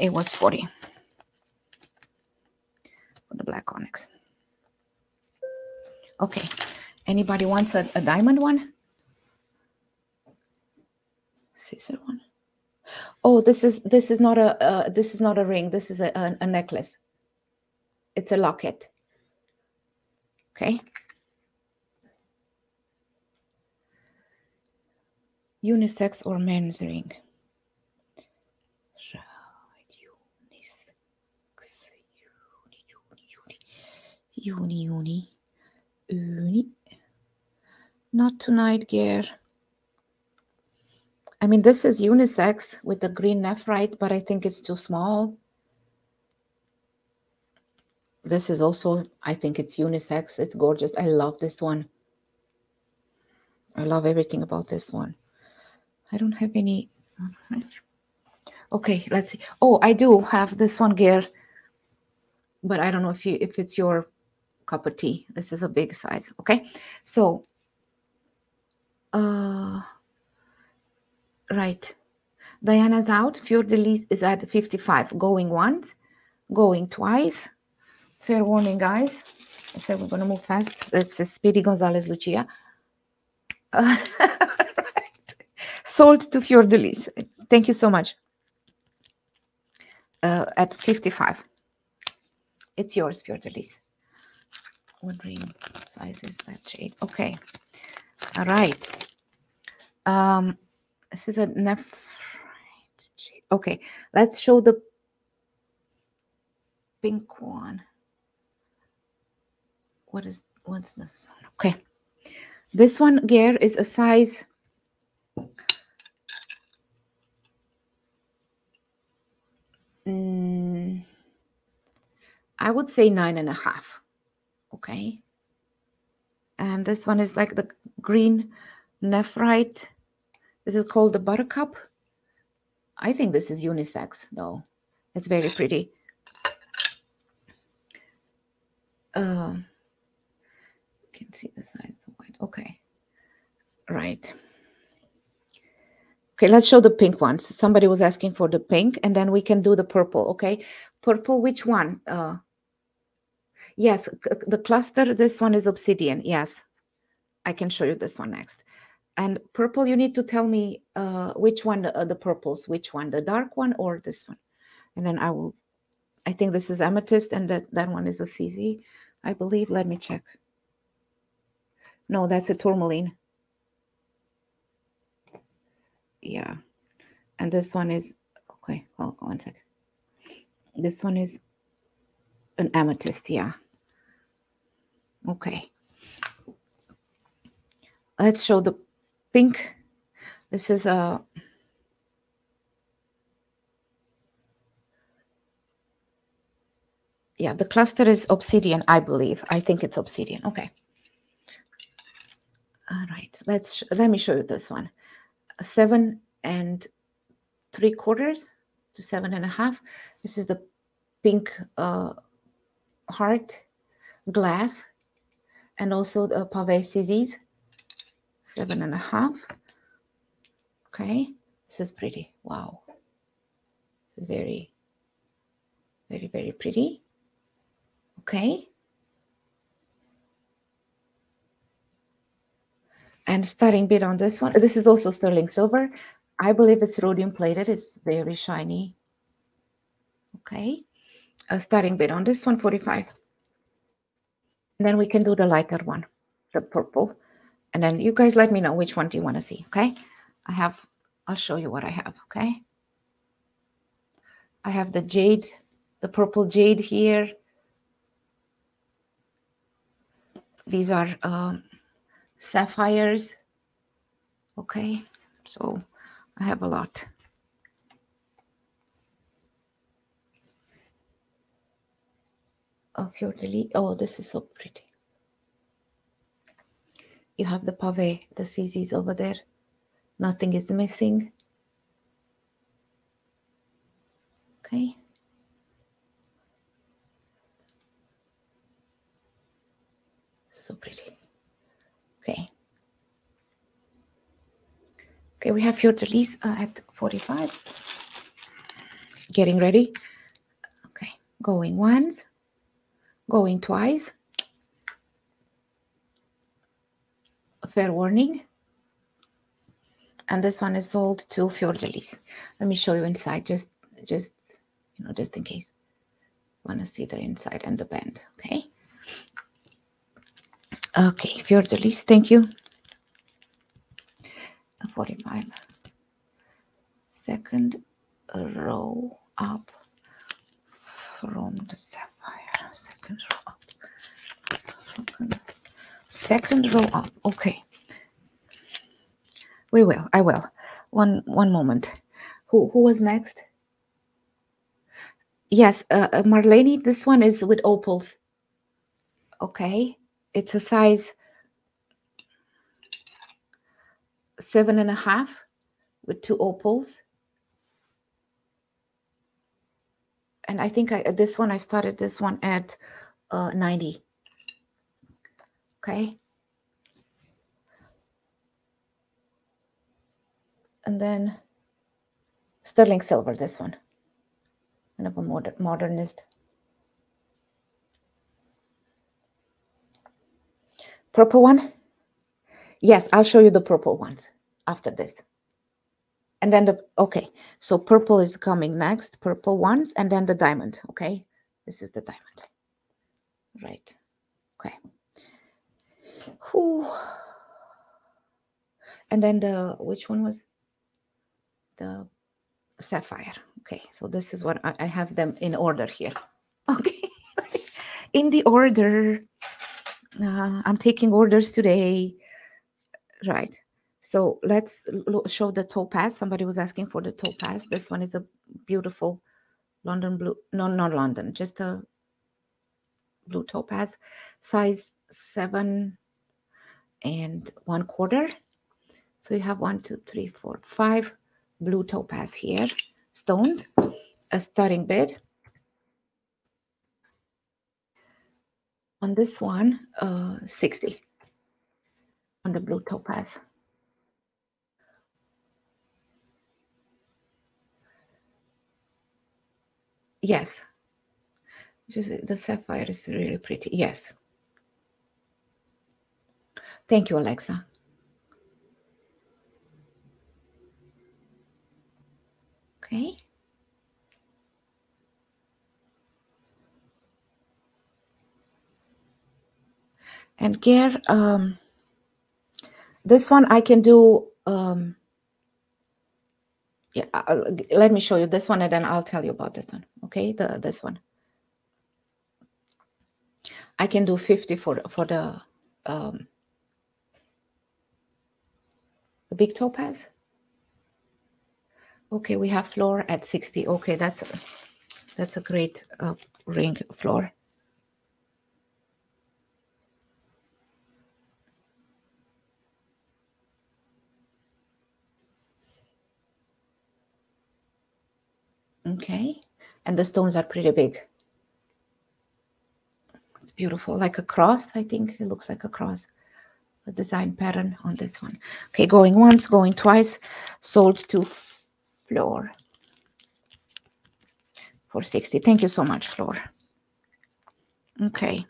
It was 40 for the black onyx. Okay. Anybody wants a, a diamond one? Scissor one. Oh, this is this is not a uh, this is not a ring. This is a, a, a necklace. It's a locket. Okay. Unisex or men's ring. Uni, uni, uni. Not tonight, Gear. I mean, this is unisex with the green nephrite, but I think it's too small. This is also, I think it's unisex. It's gorgeous. I love this one. I love everything about this one. I don't have any. Okay, let's see. Oh, I do have this one gear, but I don't know if you if it's your cup of tea. This is a big size. Okay, so uh right. Diana's out. Fior de is at 55. Going once, going twice. Fair warning, guys. I said we're gonna move fast. It's a Speedy Gonzalez Lucia. Uh, Sold to Fior de Thank you so much. Uh, at 55. It's yours, Fior de Lis. What green size is that shade? Okay. All right. Um, this is a nephrite jade. Okay, let's show the pink one. What is what's this? Okay. This one gear is a size mm, I would say nine and a half. Okay. And this one is like the green nephrite. This is called the buttercup. I think this is unisex though. It's very pretty. Uh, can see the size of white. Okay. Right. Okay, let's show the pink ones. Somebody was asking for the pink, and then we can do the purple. Okay, purple. Which one? Uh, yes, the cluster. This one is obsidian. Yes, I can show you this one next. And purple, you need to tell me uh, which one uh, the purples. Which one, the dark one or this one? And then I will. I think this is amethyst, and that that one is a CZ, I believe. Let me check. No, that's a tourmaline yeah and this one is okay hold on one second this one is an amethyst yeah okay. Let's show the pink. This is a yeah the cluster is obsidian i believe. I think it's obsidian. Okay. All right. Let's let me show you this one. Seven and three quarters to seven and a half. This is the pink uh, heart glass and also the pave CZs, seven and a half. Okay, this is pretty. Wow. This is very, very, very pretty. Okay. and starting bid on this one. This is also sterling silver. I believe it's rhodium plated. It's very shiny. Okay. A starting bid on this one, 45. And then we can do the lighter one, the purple. And then you guys let me know which one do you want to see. Okay. I have, I'll show you what I have. Okay. I have the jade, the purple jade here. These are um, sapphires. Okay, so I have a lot. Of your delete. Oh, this is so pretty. You have the pave, the CZs over there. Nothing is missing. Okay. So pretty. Okay. Okay, we have your uh, at 45. Getting ready. Okay, going once, going twice. Fair warning. And this one is sold to Fior de Let me show you inside, just, just, you know, just in case. Want to see the inside and the band, okay? Okay, Fior de thank you. 45. Second row up from the sapphire. Second row up. Second, row up. Okay. We will. I will. one one moment. Who who was next? Yes, uh, uh, Marlene. This one is with opals. Okay, it's a size seven and a half with two opals. And I think I, this one, I started this one at uh, 90. Okay. And then sterling silver, this one. Kind of a modern, modernist. Purple one. Yes, I'll show you the purple ones after this. And then the, okay, so purple is coming next, purple ones, and then the diamond, okay? This is the diamond. Right, okay. Whew. And then the, which one was? The sapphire. Okay, so this is what I, I have them in order here. Okay, in the order. Uh, I'm taking orders today. Right. So let's show the topaz. Somebody was asking for the topaz. This one is a beautiful London blue. No, not London, just a blue topaz, size seven and one quarter. So you have one, two, three, four, five blue topaz here, stones, a starting bid. On this one, uh, 60 on the blue topaz. Yes. Just the sapphire is really pretty. Yes. Thank you, Alexa. Okay. And Gare, um, this one I can do um, yeah I'll, let me show you this one and then i'll tell you about this one okay? The this one. I can do 50 for for the um the big topaz. Okay we have floor at 60 okay that's a, that's a great uh, ring floor Okay. And the stones are pretty big. It's beautiful, like a cross. I think it looks like a cross. A design pattern on this one. Okay, going once, going twice. Sold to Floor for 60. Thank you so much, Floor. Okay.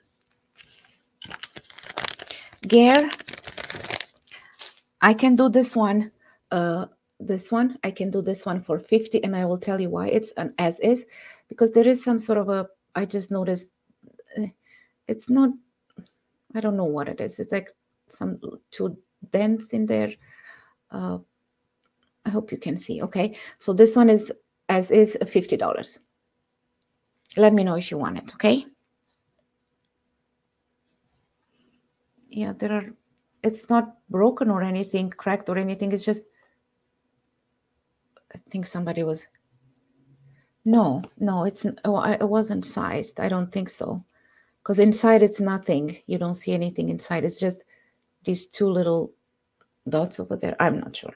Gare, I can do this one uh, this one i can do this one for 50 and i will tell you why it's an as is because there is some sort of a i just noticed eh, it's not i don't know what it is. It's like some too dense in there. Uh i hope you can see okay? So this one is as is 50 dollars. Let me know if you want it okay? Yeah there are it's not broken or anything cracked or anything it's just I think somebody was. No, no, it's oh, I, it wasn't sized. I don't think so, because inside it's nothing. You don't see anything inside. It's just these two little dots over there. I'm not sure.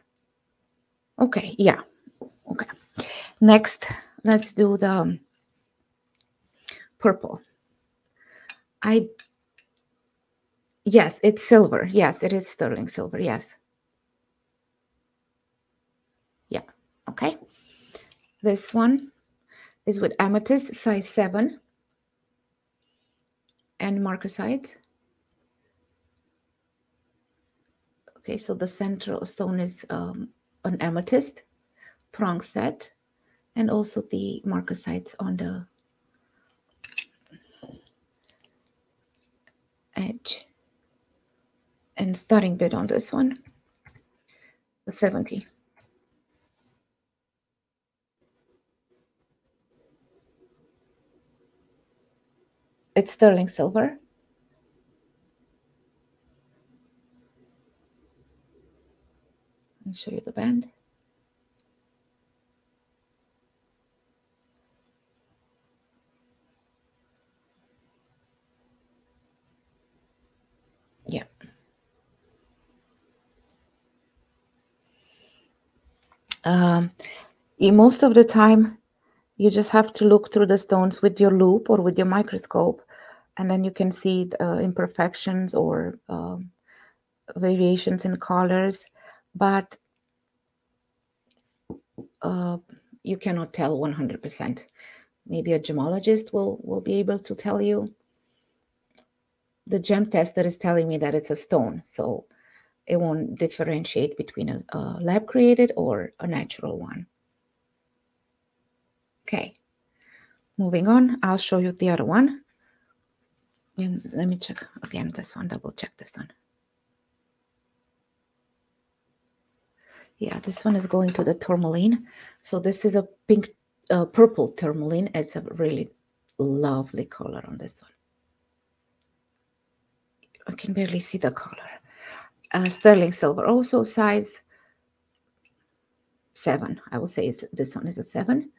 Okay, yeah. Okay. Next, let's do the um, purple. I yes, it's silver. Yes, it is sterling silver. Yes. Okay. This one is with amethyst, size 7 and marcasite. Okay, so the central stone is um, an amethyst prong set and also the marcasites on the edge and starting bid on this one the 70 it's sterling silver. I'll show you the band. Yeah. Um, most of the time, you just have to look through the stones with your loupe or with your microscope and then you can see uh, imperfections or um, variations in colors. But uh, you cannot tell 100%. Maybe a gemologist will, will be able to tell you. The gem tester is telling me that it's a stone, so it won't differentiate between a, a lab created or a natural one. Okay, moving on, I'll show you the other one. And let me check again this one, double check this one. Yeah, this one is going to the tourmaline. So this is a pink, uh, purple tourmaline. It's a really lovely color on this one. I can barely see the color. Uh, sterling silver, also size seven. I will say it's this one is a seven.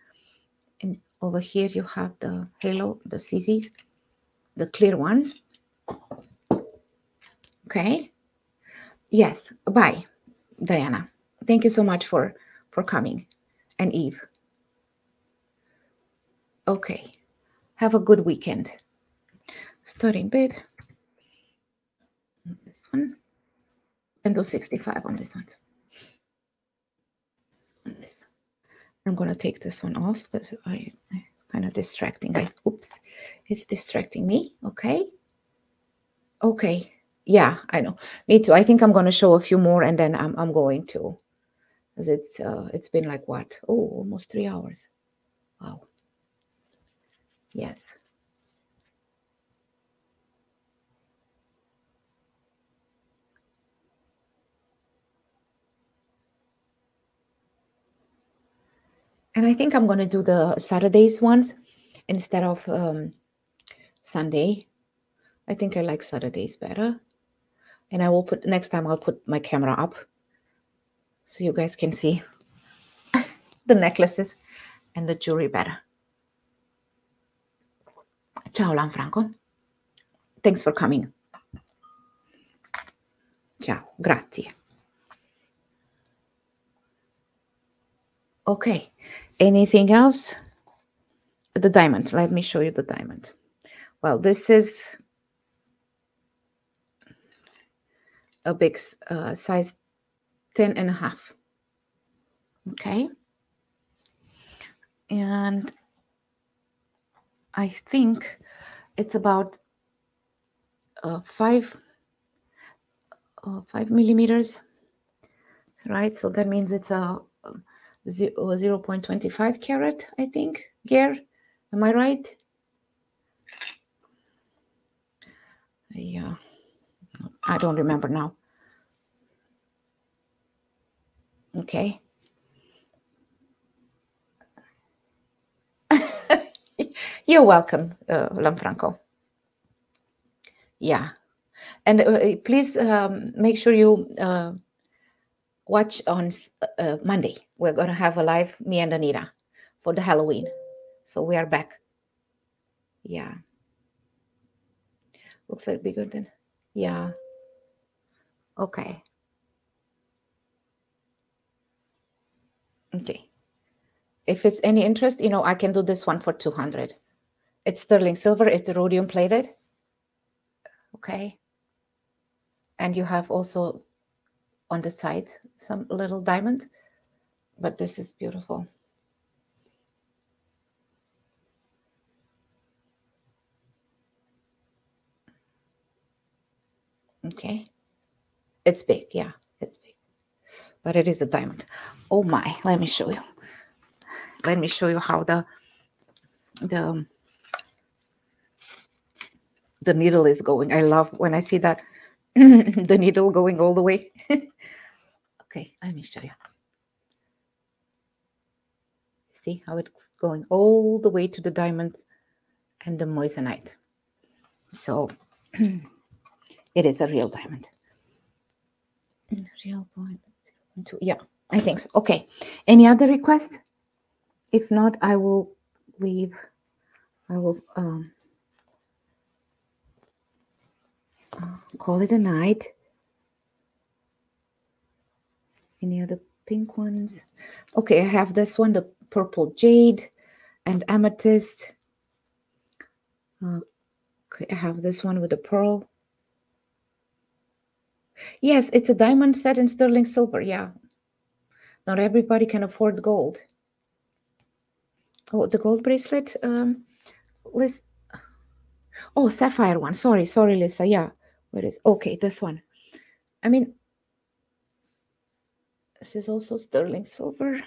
And over here you have the halo, the CZs, the clear ones. Okay. Yes. Bye, Diana. Thank you so much for for coming, and Eve. Okay. Have a good weekend. Starting bid. This one. And do 65 on this one. On this. I'm gonna take this one off because it's kind of distracting. I, oops, it's distracting me. Okay. Okay. Yeah, I know. Me too. I think I'm gonna show a few more and then I'm I'm going to. Because it's uh it's been like what? Oh, almost three hours. Wow. Yes. And I think I'm going to do the Saturdays ones instead of um, Sunday. I think I like Saturdays better. And I will put, next time I'll put my camera up so you guys can see the necklaces and the jewelry better. Ciao, Lanfranco. Thanks for coming. Ciao, grazie. Okay, anything else? The diamond. Let me show you the diamond. Well, this is a big uh, size 10 and a half. Okay. And I think it's about uh, five, uh, five millimeters, right? So that means it's a, a 0.25 carat, I think, Gare. Am I right? Yeah, I don't remember now. Okay. You're welcome, uh, Lanfranco. Yeah. And uh, please um, make sure you uh, watch on uh, Monday. We're going to have a live, me and Anita, for the Halloween. So we are back. Yeah. Looks like bigger than, yeah. Okay. Okay. If it's any interest, you know, I can do this one for 200. It's sterling silver, it's rhodium plated. Okay. And you have also on the side some little diamond, but this is beautiful. Okay. It's big, yeah, it's big. But it is a diamond. Oh my, let me show you. Let me show you how the the the needle is going. I love when I see that the needle going all the way. Okay, let me show you. See how it's going all the way to the diamonds and the moissanite. So it is a real diamond. Real point. Yeah, I think so. Okay. Any other request? If not, I will leave. I will um, call it a night. Any other pink ones. Okay, I have this one, the purple jade and amethyst. Okay, I have this one with the pearl. Yes, it's a diamond set in sterling silver. Yeah. Not everybody can afford gold. Oh, the gold bracelet. Um, Liz. Oh, sapphire one. Sorry, sorry, Lisa. Yeah. Where is? Okay, this one. I mean, this is also sterling silver.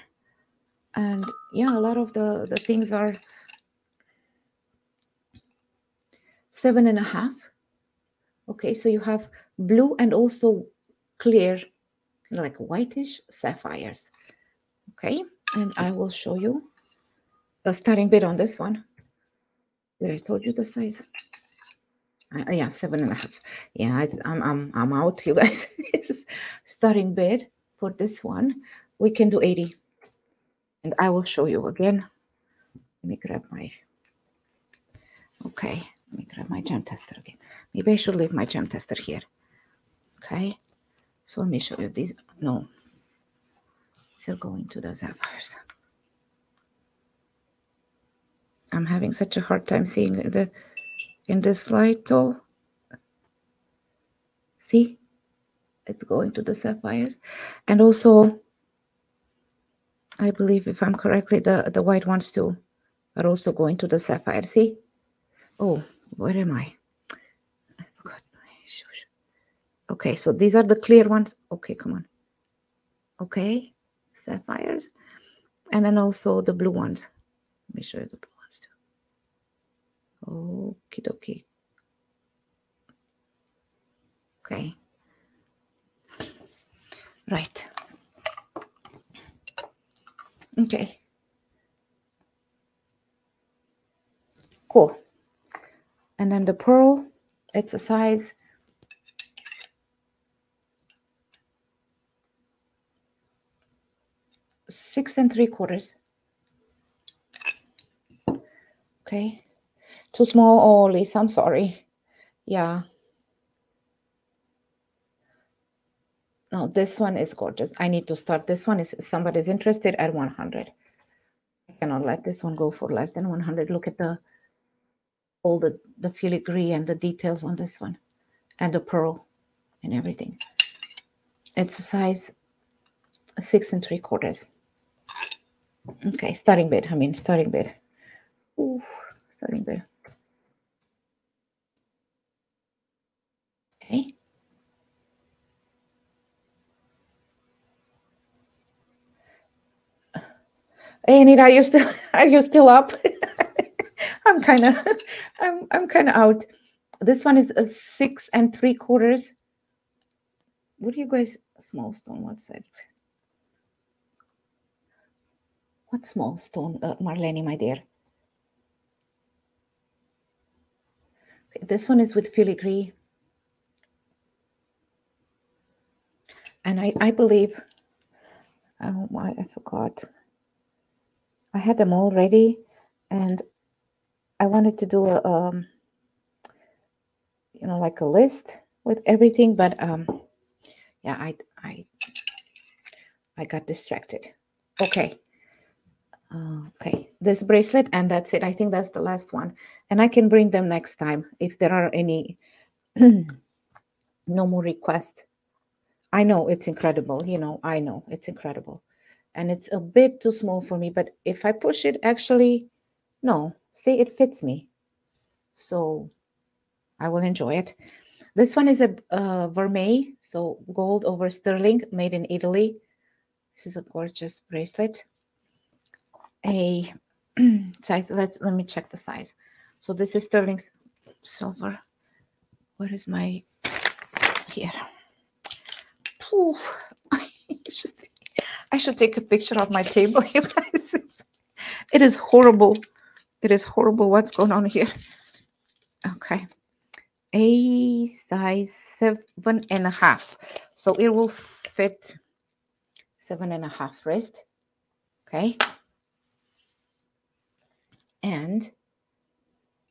And yeah, a lot of the, the things are seven and a half. Okay, so you have blue and also clear, like whitish sapphires. Okay, and I will show you the starting bid on this one. Did I told you the size? Uh, yeah, seven and a half. Yeah, I'm I'm I'm out, you guys. starting bid for this one. We can do 80. And I will show you again. Let me grab my okay. Let me grab my gem tester again. Maybe I should leave my gem tester here. Okay. So let me show you these. No. They're going to the sapphires. I'm having such a hard time seeing the in this slide though. See? It's going to the sapphires. And also, I believe if I'm correctly, the, the white ones too are also going to the sapphire. See? Oh, where am I? I forgot. Okay, so these are the clear ones. Okay, come on. Okay, sapphires. And then also the blue ones. Let me show you the blue ones too. Okie dokie. Okay. Right. Okay. Cool. And then the pearl, it's a size six and three quarters. Okay. Too small, Lisa, I'm sorry. Yeah. No, this one is gorgeous. I need to start this one. is somebody's interested at 100. I cannot let this one go for less than 100. Look at the all the, the filigree and the details on this one and the pearl and everything. It's a size six and three quarters. Okay, starting bid. I mean, starting bid. Ooh, starting bid. Okay. Anita, are you still are you still up? I'm kind of I'm I'm kind of out. This one is a six and three quarters. What do you guys small stone? What size? What small stone, uh, Marlene, my dear? This one is with filigree. And I, I believe, oh my, I forgot. I had them all ready and I wanted to do a, um, you know, like a list with everything, but um, yeah, I, I, I got distracted. Okay. Okay, this bracelet, and that's it. I think that's the last one. And I can bring them next time if there are any no more requests. I know it's incredible. You know, I know it's incredible and it's a bit too small for me but if I push it actually no. See it fits me. So I will enjoy it. This one is a uh, vermeil so gold over sterling made in Italy. This is a gorgeous bracelet. A size let's let me check the size. So this is sterling silver. Where is my here. Oof. I should take a picture of my table, you guys. It is horrible. It is horrible what's going on here. Okay. A size seven and a half. So it will fit seven and a half wrist. Okay. And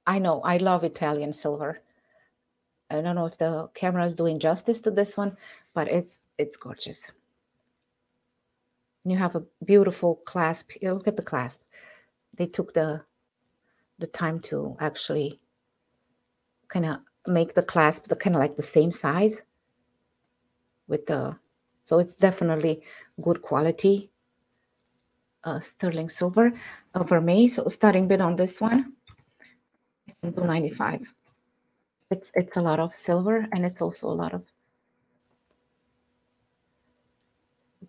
I know I love Italian silver. I don't know if the camera is doing justice to this one, but it's it's gorgeous. And you have a beautiful clasp. You look at the clasp. They took the the time to actually kind of make the clasp the kind of like the same size with the so it's definitely good quality uh, sterling silver for me. So starting bid on this one, 295. It's it's a lot of silver and it's also a lot of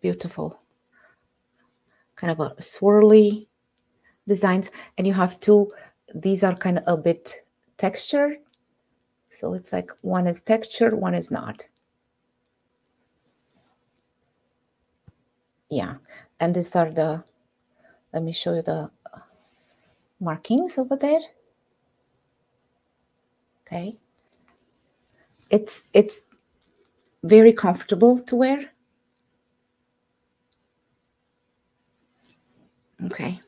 beautiful kind of a swirly designs and you have two these are kind of a bit textured so it's like one is textured one is not. Yeah and these are the let me show you the markings over there. Okay. It's it's very comfortable to wear okay.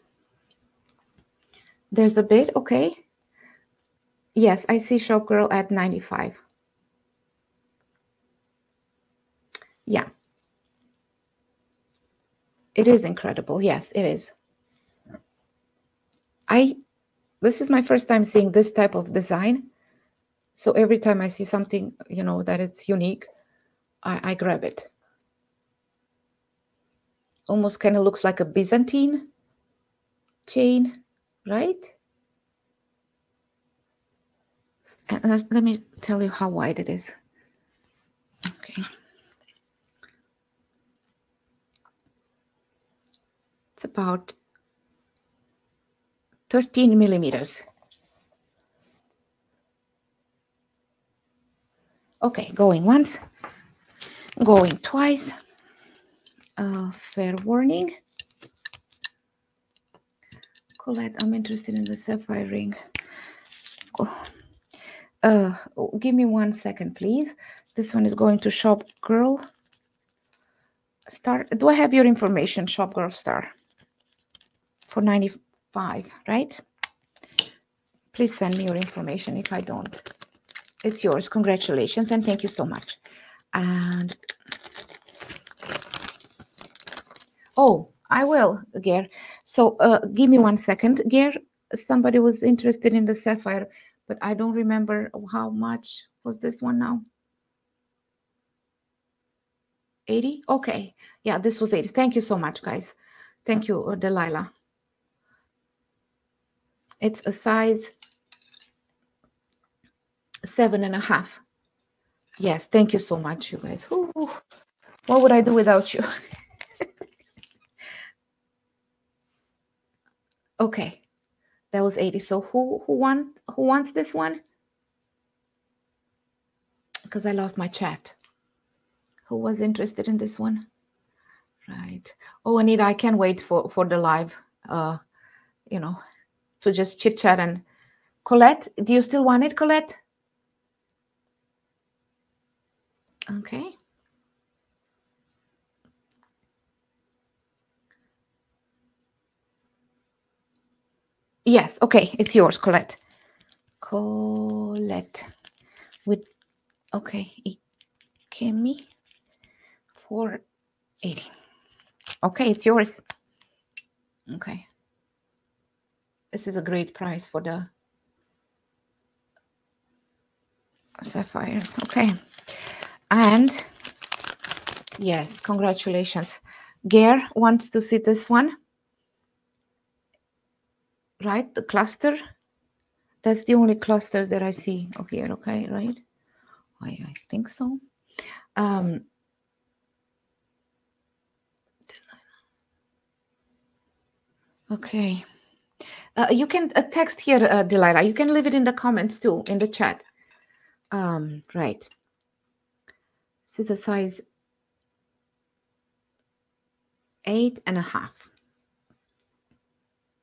There's a bid, okay. Yes i see shop girl at 95 yeah. It is incredible. Yes it is. I this is my first time seeing this type of design. So every time I see something, you know, that it's unique, I, I grab it. Almost kind of looks like a Byzantine chain, right? And let me tell you how wide it is. Okay. It's about 13 millimeters. Okay, going once, going twice. Uh, fair warning. Colette, I'm interested in the sapphire ring. Oh. Uh, give me one second, please. This one is going to Shop Girl Star. Do I have your information, Shop Girl Star? For 95, right? Please send me your information if I don't it's yours. Congratulations and thank you so much. And oh, I will, Ger. So uh, give me one second, Ger. Somebody was interested in the sapphire, but I don't remember how much was this one now. 80? Okay. Yeah, this was 80. Thank you so much, guys. Thank you, uh, Delilah. It's a size seven and a half. Yes, thank you so much, you guys. Ooh, what would I do without you? okay, that was 80. So who who won who wants this one? Because I lost my chat. Who was interested in this one? Right. Oh, Anita, I can't wait for for the live. Uh, you know, to just chit chat and Colette. Do you still want it, Colette? Okay. Yes, okay, it's yours, Colette. Colette with okay, Ikemi 480. Okay, it's yours. Okay. This is a great price for the sapphires. Okay. And yes, congratulations. Gare wants to see this one. Right, the cluster. That's the only cluster that I see here, okay, right? I, I think so. Um, okay. Uh, you can uh, text here, uh, Delilah. You can leave it in the comments too, in the chat. Um, right. This is a size eight and a half.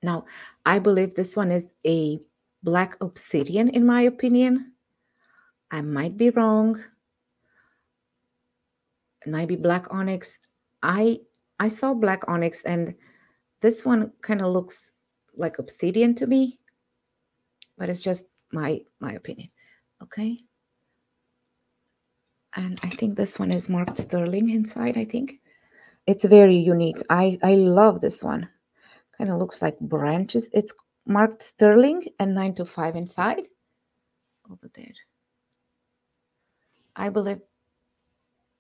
Now, I believe this one is a black obsidian, in my opinion. I might be wrong. It might be black onyx. I I saw black onyx, and this one kind of looks like obsidian to me, but it's just my my opinion. Okay. And I think this one is marked sterling inside, I think. It's very unique. I, I love this one. Kind of looks like branches. It's marked sterling and 9 to 5 inside. Over there. I believe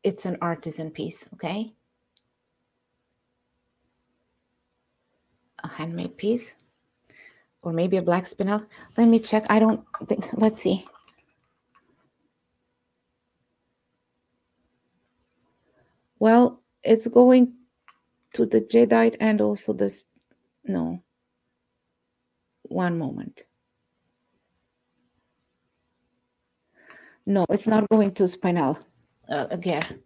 it's an artisan piece, okay? A handmade piece. Or maybe a black spinel. Let me check. I don't think, let's see. Well, it's going to the jadeite and also this, no. One moment. No, it's not going to spinel uh, again.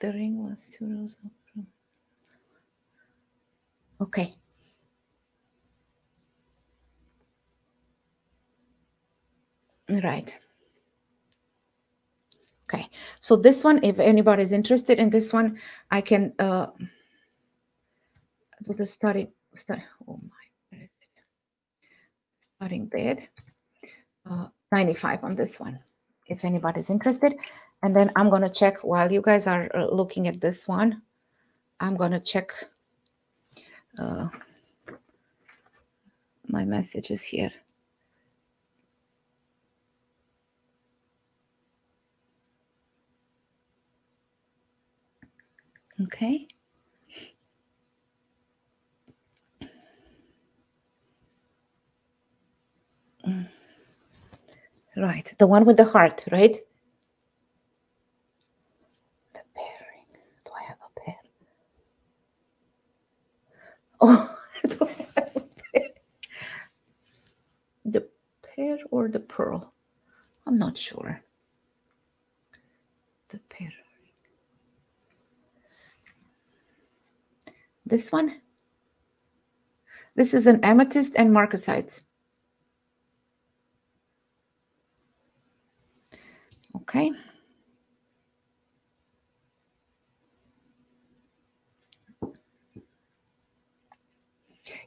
The ring was two rows. Okay. Right. Okay, so this one, if anybody's interested in this one, I can uh, do the starting, start, oh my, starting bid, uh, 95 on this one, if anybody's interested. And then I'm going to check while you guys are uh, looking at this one, I'm going to check uh, my messages here. Okay. Right, the one with the heart, right? The pairing. Do I have a pair? Oh, do I have a pair? The pear or the pearl? I'm not sure. The pear. This one. This is an amethyst and marcasite. Okay.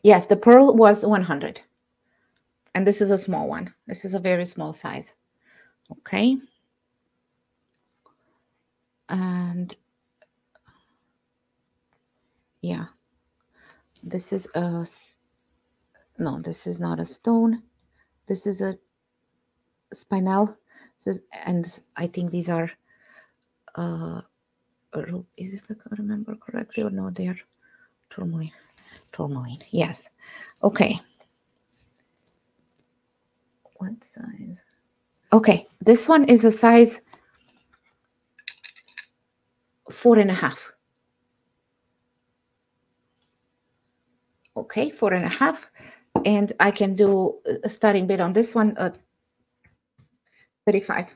Yes, the pearl was 100. And this is a small one. This is a very small size. Okay. And yeah, this is a, no, this is not a stone. This is a spinel. This is, and I think these are uh is if I can remember correctly or no they're tourmaline tourmaline yes. Okay. What size? Okay this one is a size four and a half okay four and a half and I can do a starting bid on this one at 35.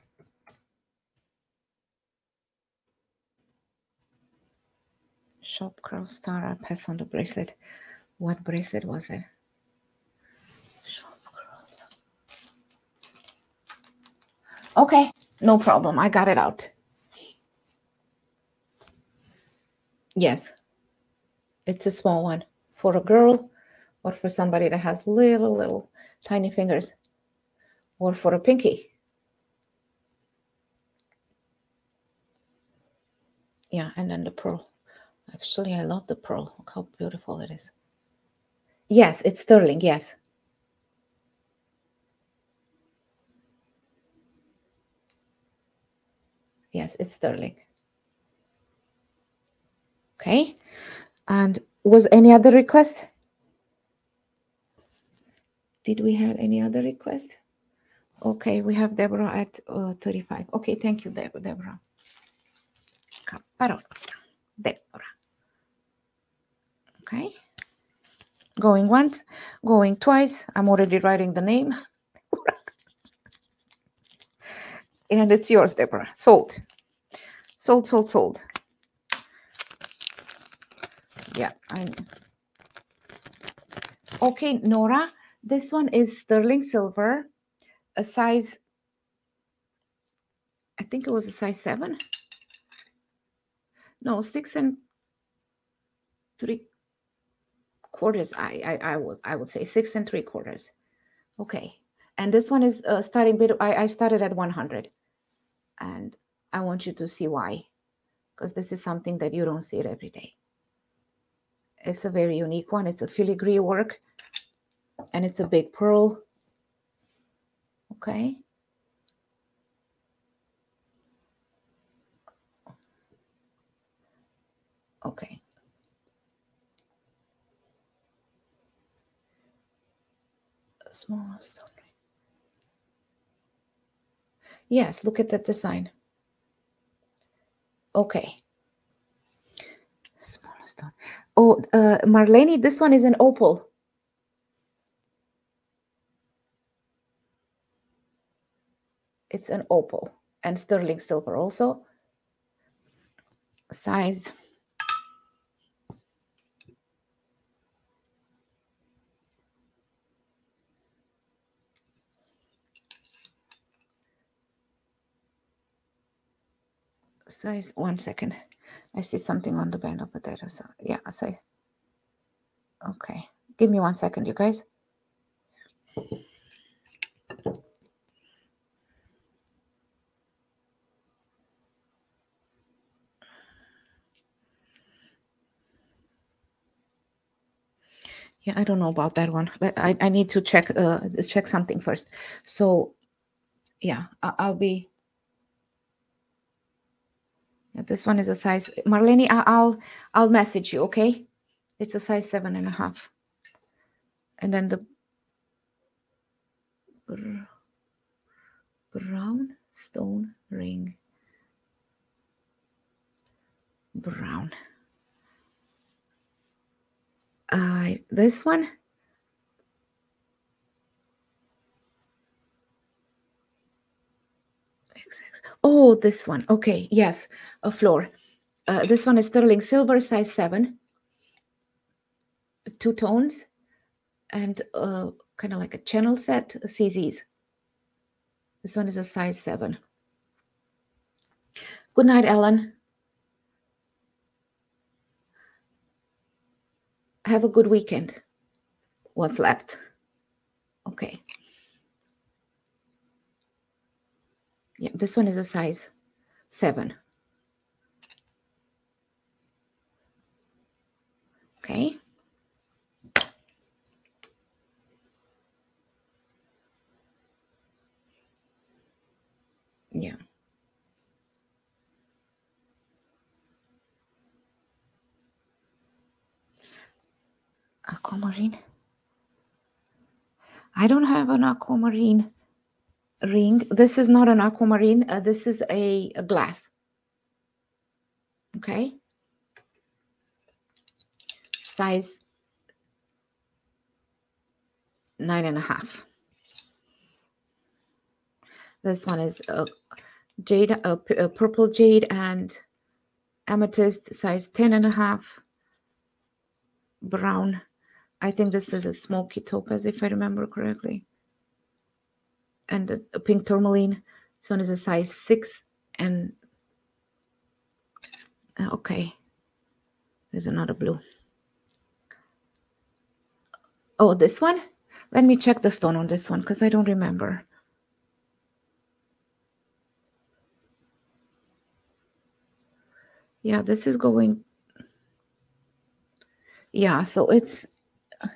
Shop cross star I pass on the bracelet. What bracelet was it? Shop cross. Okay, no problem. I got it out. Yes, it's a small one for a girl or for somebody that has little, little tiny fingers or for a pinky. yeah and then the pearl. Actually i love the pearl. Look how beautiful it is. Yes it's sterling yes. Yes it's sterling. Okay and was any other request did we have any other request okay we have deborah at uh, 35 okay thank you deborah Capparotta, Deborah. Okay. Going once, going twice. I'm already writing the name. and it's yours, Deborah. Sold. Sold, sold, sold. Yeah. I'm... Okay, Nora. This one is sterling silver, a size, I think it was a size seven no six and three quarters I, I i would i would say six and three quarters okay and this one is uh, starting bid I, I started at 100 And I want you to see why, because this is something that you don't see it every day. It's a very unique one. It's a filigree work and it's a big pearl. Okay. Okay. A small stone. Yes, look at that design. Okay. Small stone. Oh, uh, Marlene, this one is an opal. It's an opal and sterling silver also. Size. Size, one second. I see something on the band of potato. So yeah, I say. Okay, give me one second, you guys. Yeah, I don't know about that one, but I, I need to check uh check something first. So yeah, I'll be this one is a size Marlene, I'll I'll message you, okay? It's a size seven and a half. And then the br- brown stone ring. Brown. Uh, this one. Oh, this one. Okay, yes, a floor. Uh, this one is sterling silver, size seven. Two tones, and uh, kind of like a channel set CZs. This one is a size seven. Good night, Ellen. Have a good weekend. What's left? Okay. Yeah, this one is a size seven. Okay. Yeah. Aquamarine. I don't have an aquamarine ring. This is not an aquamarine. Uh, this is a, a glass. Okay. Size nine and a half. This one is a jade, a, purple jade and amethyst, size 10 and a half. Brown. I think this is a smoky topaz, if I remember correctly. And a, pink tourmaline. This one is a size six. And uh, okay, there's another blue. Oh, this one? Let me check the stone on this one because I don't remember. Yeah, this is going. Yeah, so it's it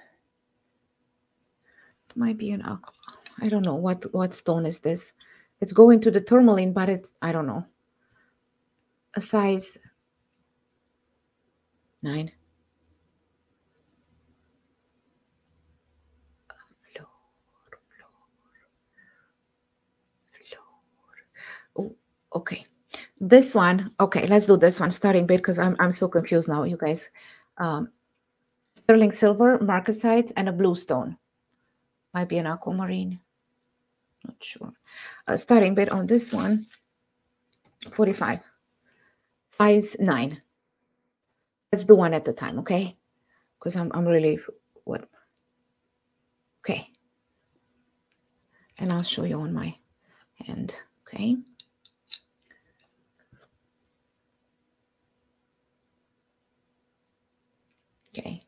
might be an aqua. I don't know what what stone is this. It's going to the tourmaline, but it's I don't know. A size nine. Oh, okay. This one, okay, let's do this one starting bit because I'm I'm so confused now, you guys. Um, sterling silver, marcasite, and a blue stone. Might be an aquamarine. Not sure. Uh, starting bid on this one, 45. Size 9. Let's do one at a time, okay? Because I'm, I'm really, what? Okay. And I'll show you on my hand, okay? Okay.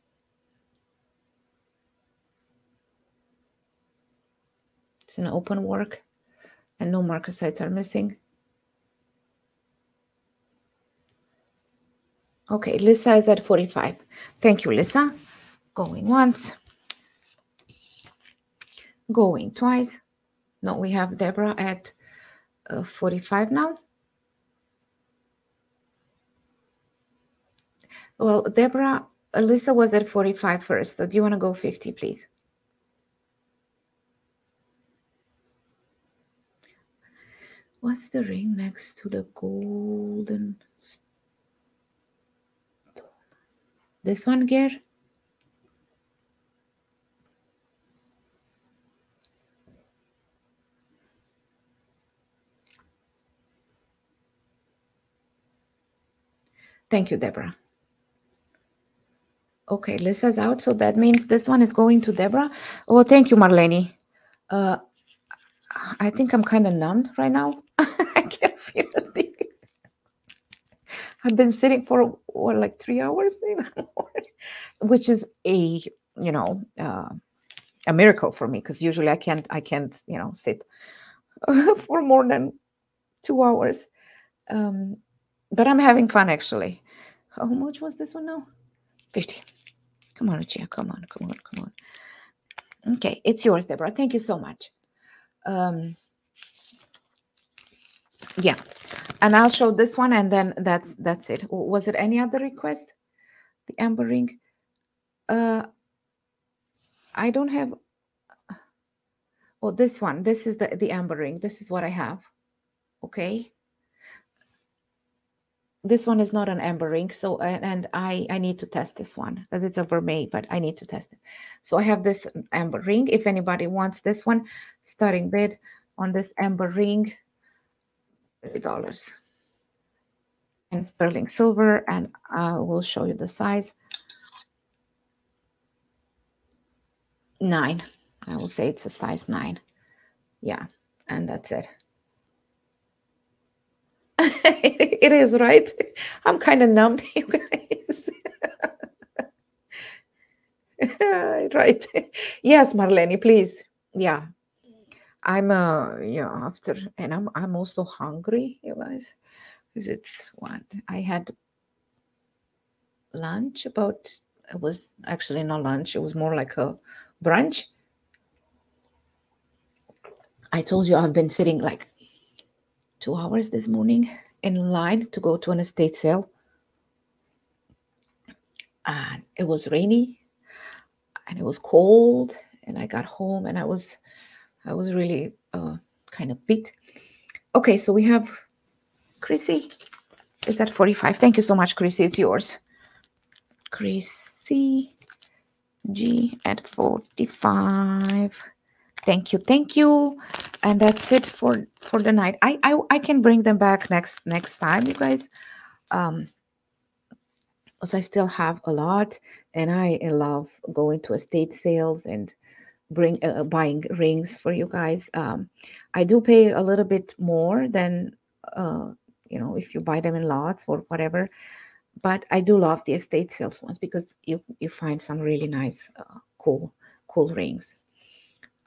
It's an open work and no marcasites are missing. Okay, Lisa is at 45. Thank you, Lisa. Going once. Going twice. No, we have Deborah at uh, 45 now. Well, Deborah, Lisa was at 45 first. So do you want to go 50, please? What's the ring next to the golden? This one, Gear? Thank you, Deborah. Okay, Lisa's out, so that means this one is going to Deborah. Oh, thank you, Marlene. Uh, I think I'm kind of numbed right now. I can't feel a thing. I've been sitting for what, like three hours, even which is a you know uh, a miracle for me because usually I can't I can't you know sit for more than two hours. Um, but I'm having fun actually. How much was this one now? 50. Come on, Lucia. Come on, come on, come on. Okay, it's yours, Deborah. Thank you so much. Um, yeah, and I'll show this one, and then that's that's it. Was it any other request? The amber ring. Uh, I don't have. Oh, this one. This is the the amber ring. This is what I have. Okay this one is not an amber ring so and, i i need to test this one because it's a vermeil but i need to test it. So i have this amber ring. If anybody wants this one starting bid on this amber ring dollars. And sterling silver and i will show you the size. Nine. I will say it's a size nine. Yeah and that's it it is right. I'm kind of numb, you guys. right. Yes, Marlene, please. Yeah. I'm uh yeah, after and I'm I'm also hungry, you guys. Because it's what I had lunch about it was actually not lunch, it was more like a brunch. I told you I've been sitting like two hours this morning in line to go to an estate sale. And it was rainy and it was cold. And I got home and I was I was really uh, kind of beat. Okay, so we have Chrissy. Is that 45? Thank you so much, Chrissy. It's yours. Chrissy G at 45 thank you thank you and that's it for for the night. I i, I can bring them back next next time you guys um because i still have a lot and i love going to estate sales and bring uh, buying rings for you guys. Um i do pay a little bit more than uh you know if you buy them in lots or whatever but i do love the estate sales ones because you you find some really nice uh, cool cool rings.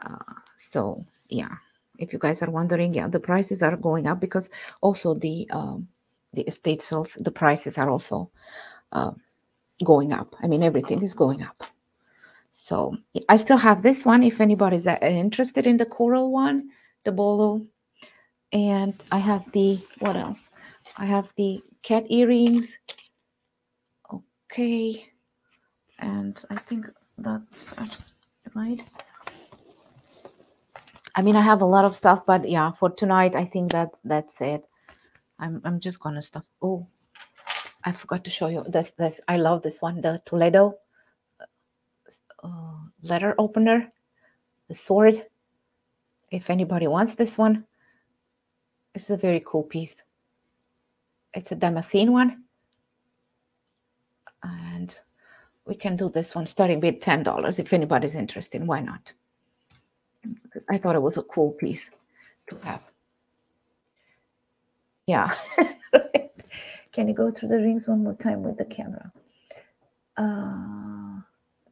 Uh, so yeah, if you guys are wondering, yeah, the prices are going up because also the um, the estate sales, the prices are also uh, going up. I mean, everything is going up. So I still have this one if anybody's uh, interested in the coral one, the bolo. And I have the, what else? I have the cat earrings. Okay. And I think that's right. I mean, I have a lot of stuff, but yeah, for tonight, I think that that's it. I'm I'm just gonna stop. Oh, I forgot to show you this. This I love this one, the Toledo uh, letter opener, the sword. If anybody wants this one, it's a very cool piece. It's a Damascene one, and we can do this one starting with ten dollars. If anybody's interested, why not? I thought it was a cool piece to have. Yeah. Can you go through the rings one more time with the camera? Uh,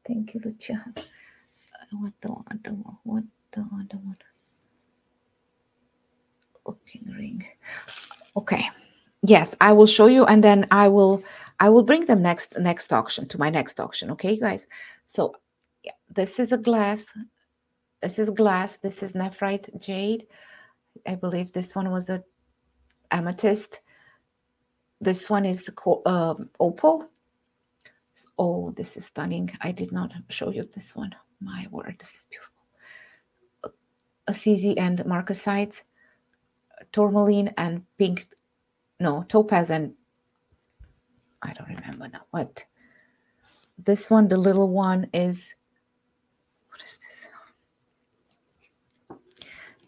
thank you, Lucia. What the other one? What the other one? Looking ring. Okay. Yes, I will show you, and then I will I will bring them next next auction to my next auction. Okay, guys. So yeah, this is a glass. This is glass. This is nephrite jade. I believe this one was a amethyst. This one is uh, opal. Oh, this is stunning. I did not show you this one. My word, this is beautiful. Assisi and marcasite, tourmaline and pink, no, topaz and I don't remember now what. This one, the little one, is what is?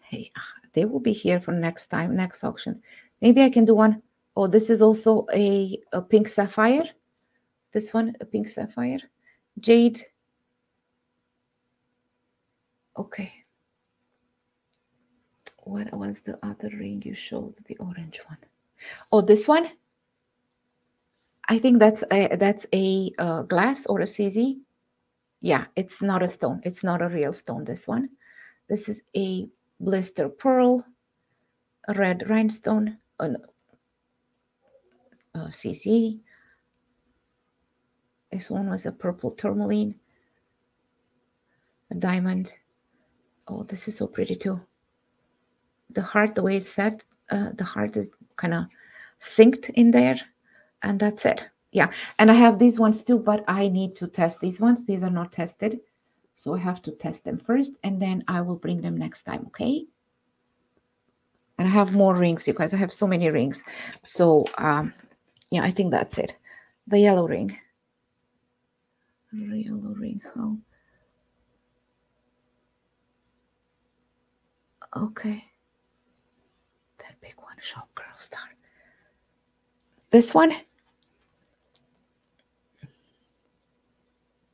Hey, they will be here for next time, next auction. Maybe I can do one. Oh, this is also a, a pink sapphire. This one, a pink sapphire. Jade. Okay. What was the other ring you showed? The orange one. Oh, this one? I think that's a, that's a uh, glass or a CZ. Yeah, it's not a stone. It's not a real stone, this one. This is a blister pearl, red rhinestone, uh, uh, CZ. This one was a purple tourmaline, a diamond. Oh, this is so pretty too. The heart, the way it's set, uh, the heart is kind of synced in there and that's it yeah and i have these ones too but i need to test these ones these are not tested so i have to test them first and then i will bring them next time okay? And i have more rings you guys. I have so many rings. So um yeah i think that's it. The yellow ring. The yellow ring oh okay. That big one shop girl star. This one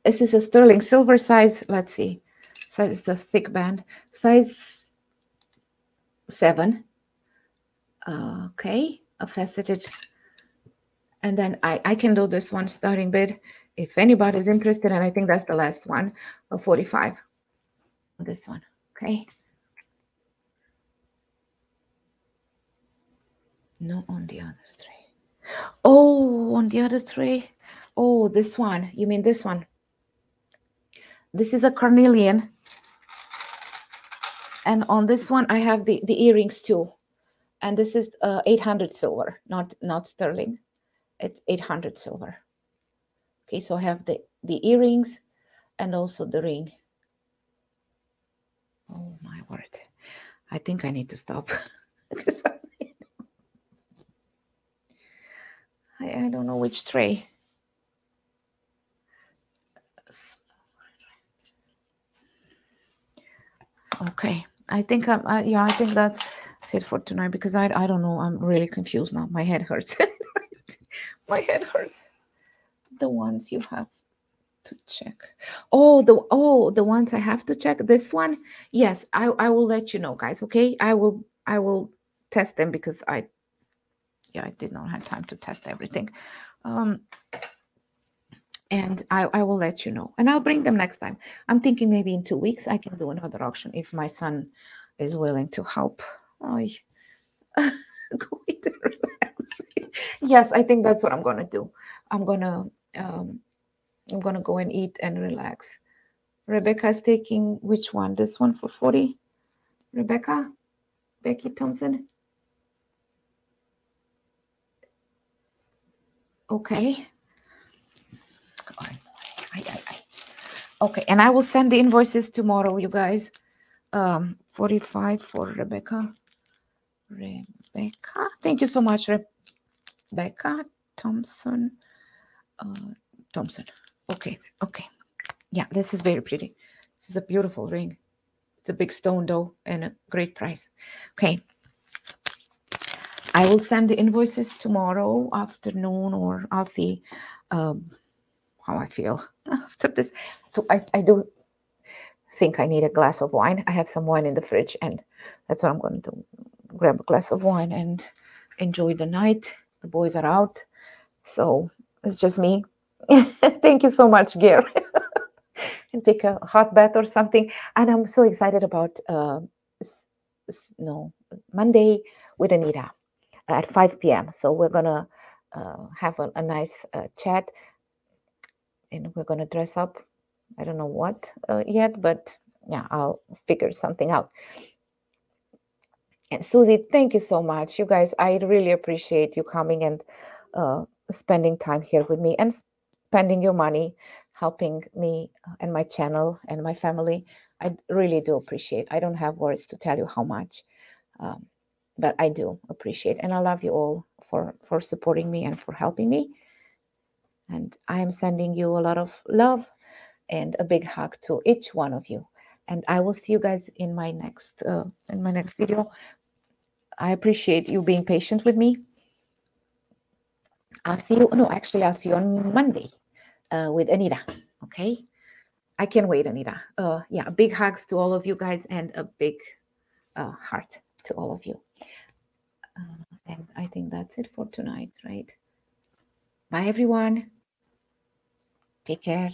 This is a sterling silver size. Let's see. Size it's a thick band. Size seven. Okay, a faceted. And then I, I can do this one starting bid if anybody's interested. And I think that's the last one, a 45. This one, okay. No, on the other three. Oh, on the other three. Oh, this one. You mean this one? This is a carnelian. And on this one, I have the, the earrings too. And this is uh, 800 silver, not, not sterling. It's 800 silver. Okay, so I have the, the earrings and also the ring. Oh my word. I think I need to stop. I, I don't know which tray. Okay, I think I'm. Uh, yeah, I think that's it for tonight because I I don't know. I'm really confused now. My head hurts. My head hurts. The ones you have to check. Oh, the oh the ones I have to check. This one, yes, I I will let you know, guys. Okay, I will I will test them because I yeah I did not have time to test everything. Um, and I, I will let you know. And i'll bring them next time. I'm thinking maybe in two weeks i can do another auction if my son is willing to help. Oh, yes i think that's what i'm gonna do. I'm gonna um, i'm gonna go and eat and relax. Rebecca's taking which one? This one for 40 rebecca? Becky thompson? Okay Okay, and I will send the invoices tomorrow, you guys. Um, 45 for Rebecca. Rebecca. Thank you so much, Rebecca Thompson. Uh, Thompson. Okay, okay. Yeah, this is very pretty. This is a beautiful ring. It's a big stone though and a great price. Okay. I will send the invoices tomorrow afternoon or I'll see. Um, how I feel after this. So I, I do think I need a glass of wine. I have some wine in the fridge, and that's what I'm going to do. Grab a glass of wine and enjoy the night. The boys are out, so it's just me. Thank you so much, Gear. and take a hot bath or something. And I'm so excited about uh, no Monday with Anita at 5 p.m. So we're gonna uh, have a, a nice uh, chat. And we're going to dress up. I don't know what uh, yet, but yeah, I'll figure something out. And Susie, thank you so much. You guys, I really appreciate you coming and uh, spending time here with me and spending your money helping me and my channel and my family. I really do appreciate. I don't have words to tell you how much, um, but I do appreciate, and I love you all for for supporting me and for helping me. And I am sending you a lot of love and a big hug to each one of you. And I will see you guys in my next uh, in my next video. I appreciate you being patient with me. I'll see you. No, actually, I'll see you on Monday uh, with Anita. Okay. I can't wait, Anita. Uh, yeah, big hugs to all of you guys and a big uh, heart to all of you. Uh, and I think that's it for tonight, right? Bye, everyone. Take care.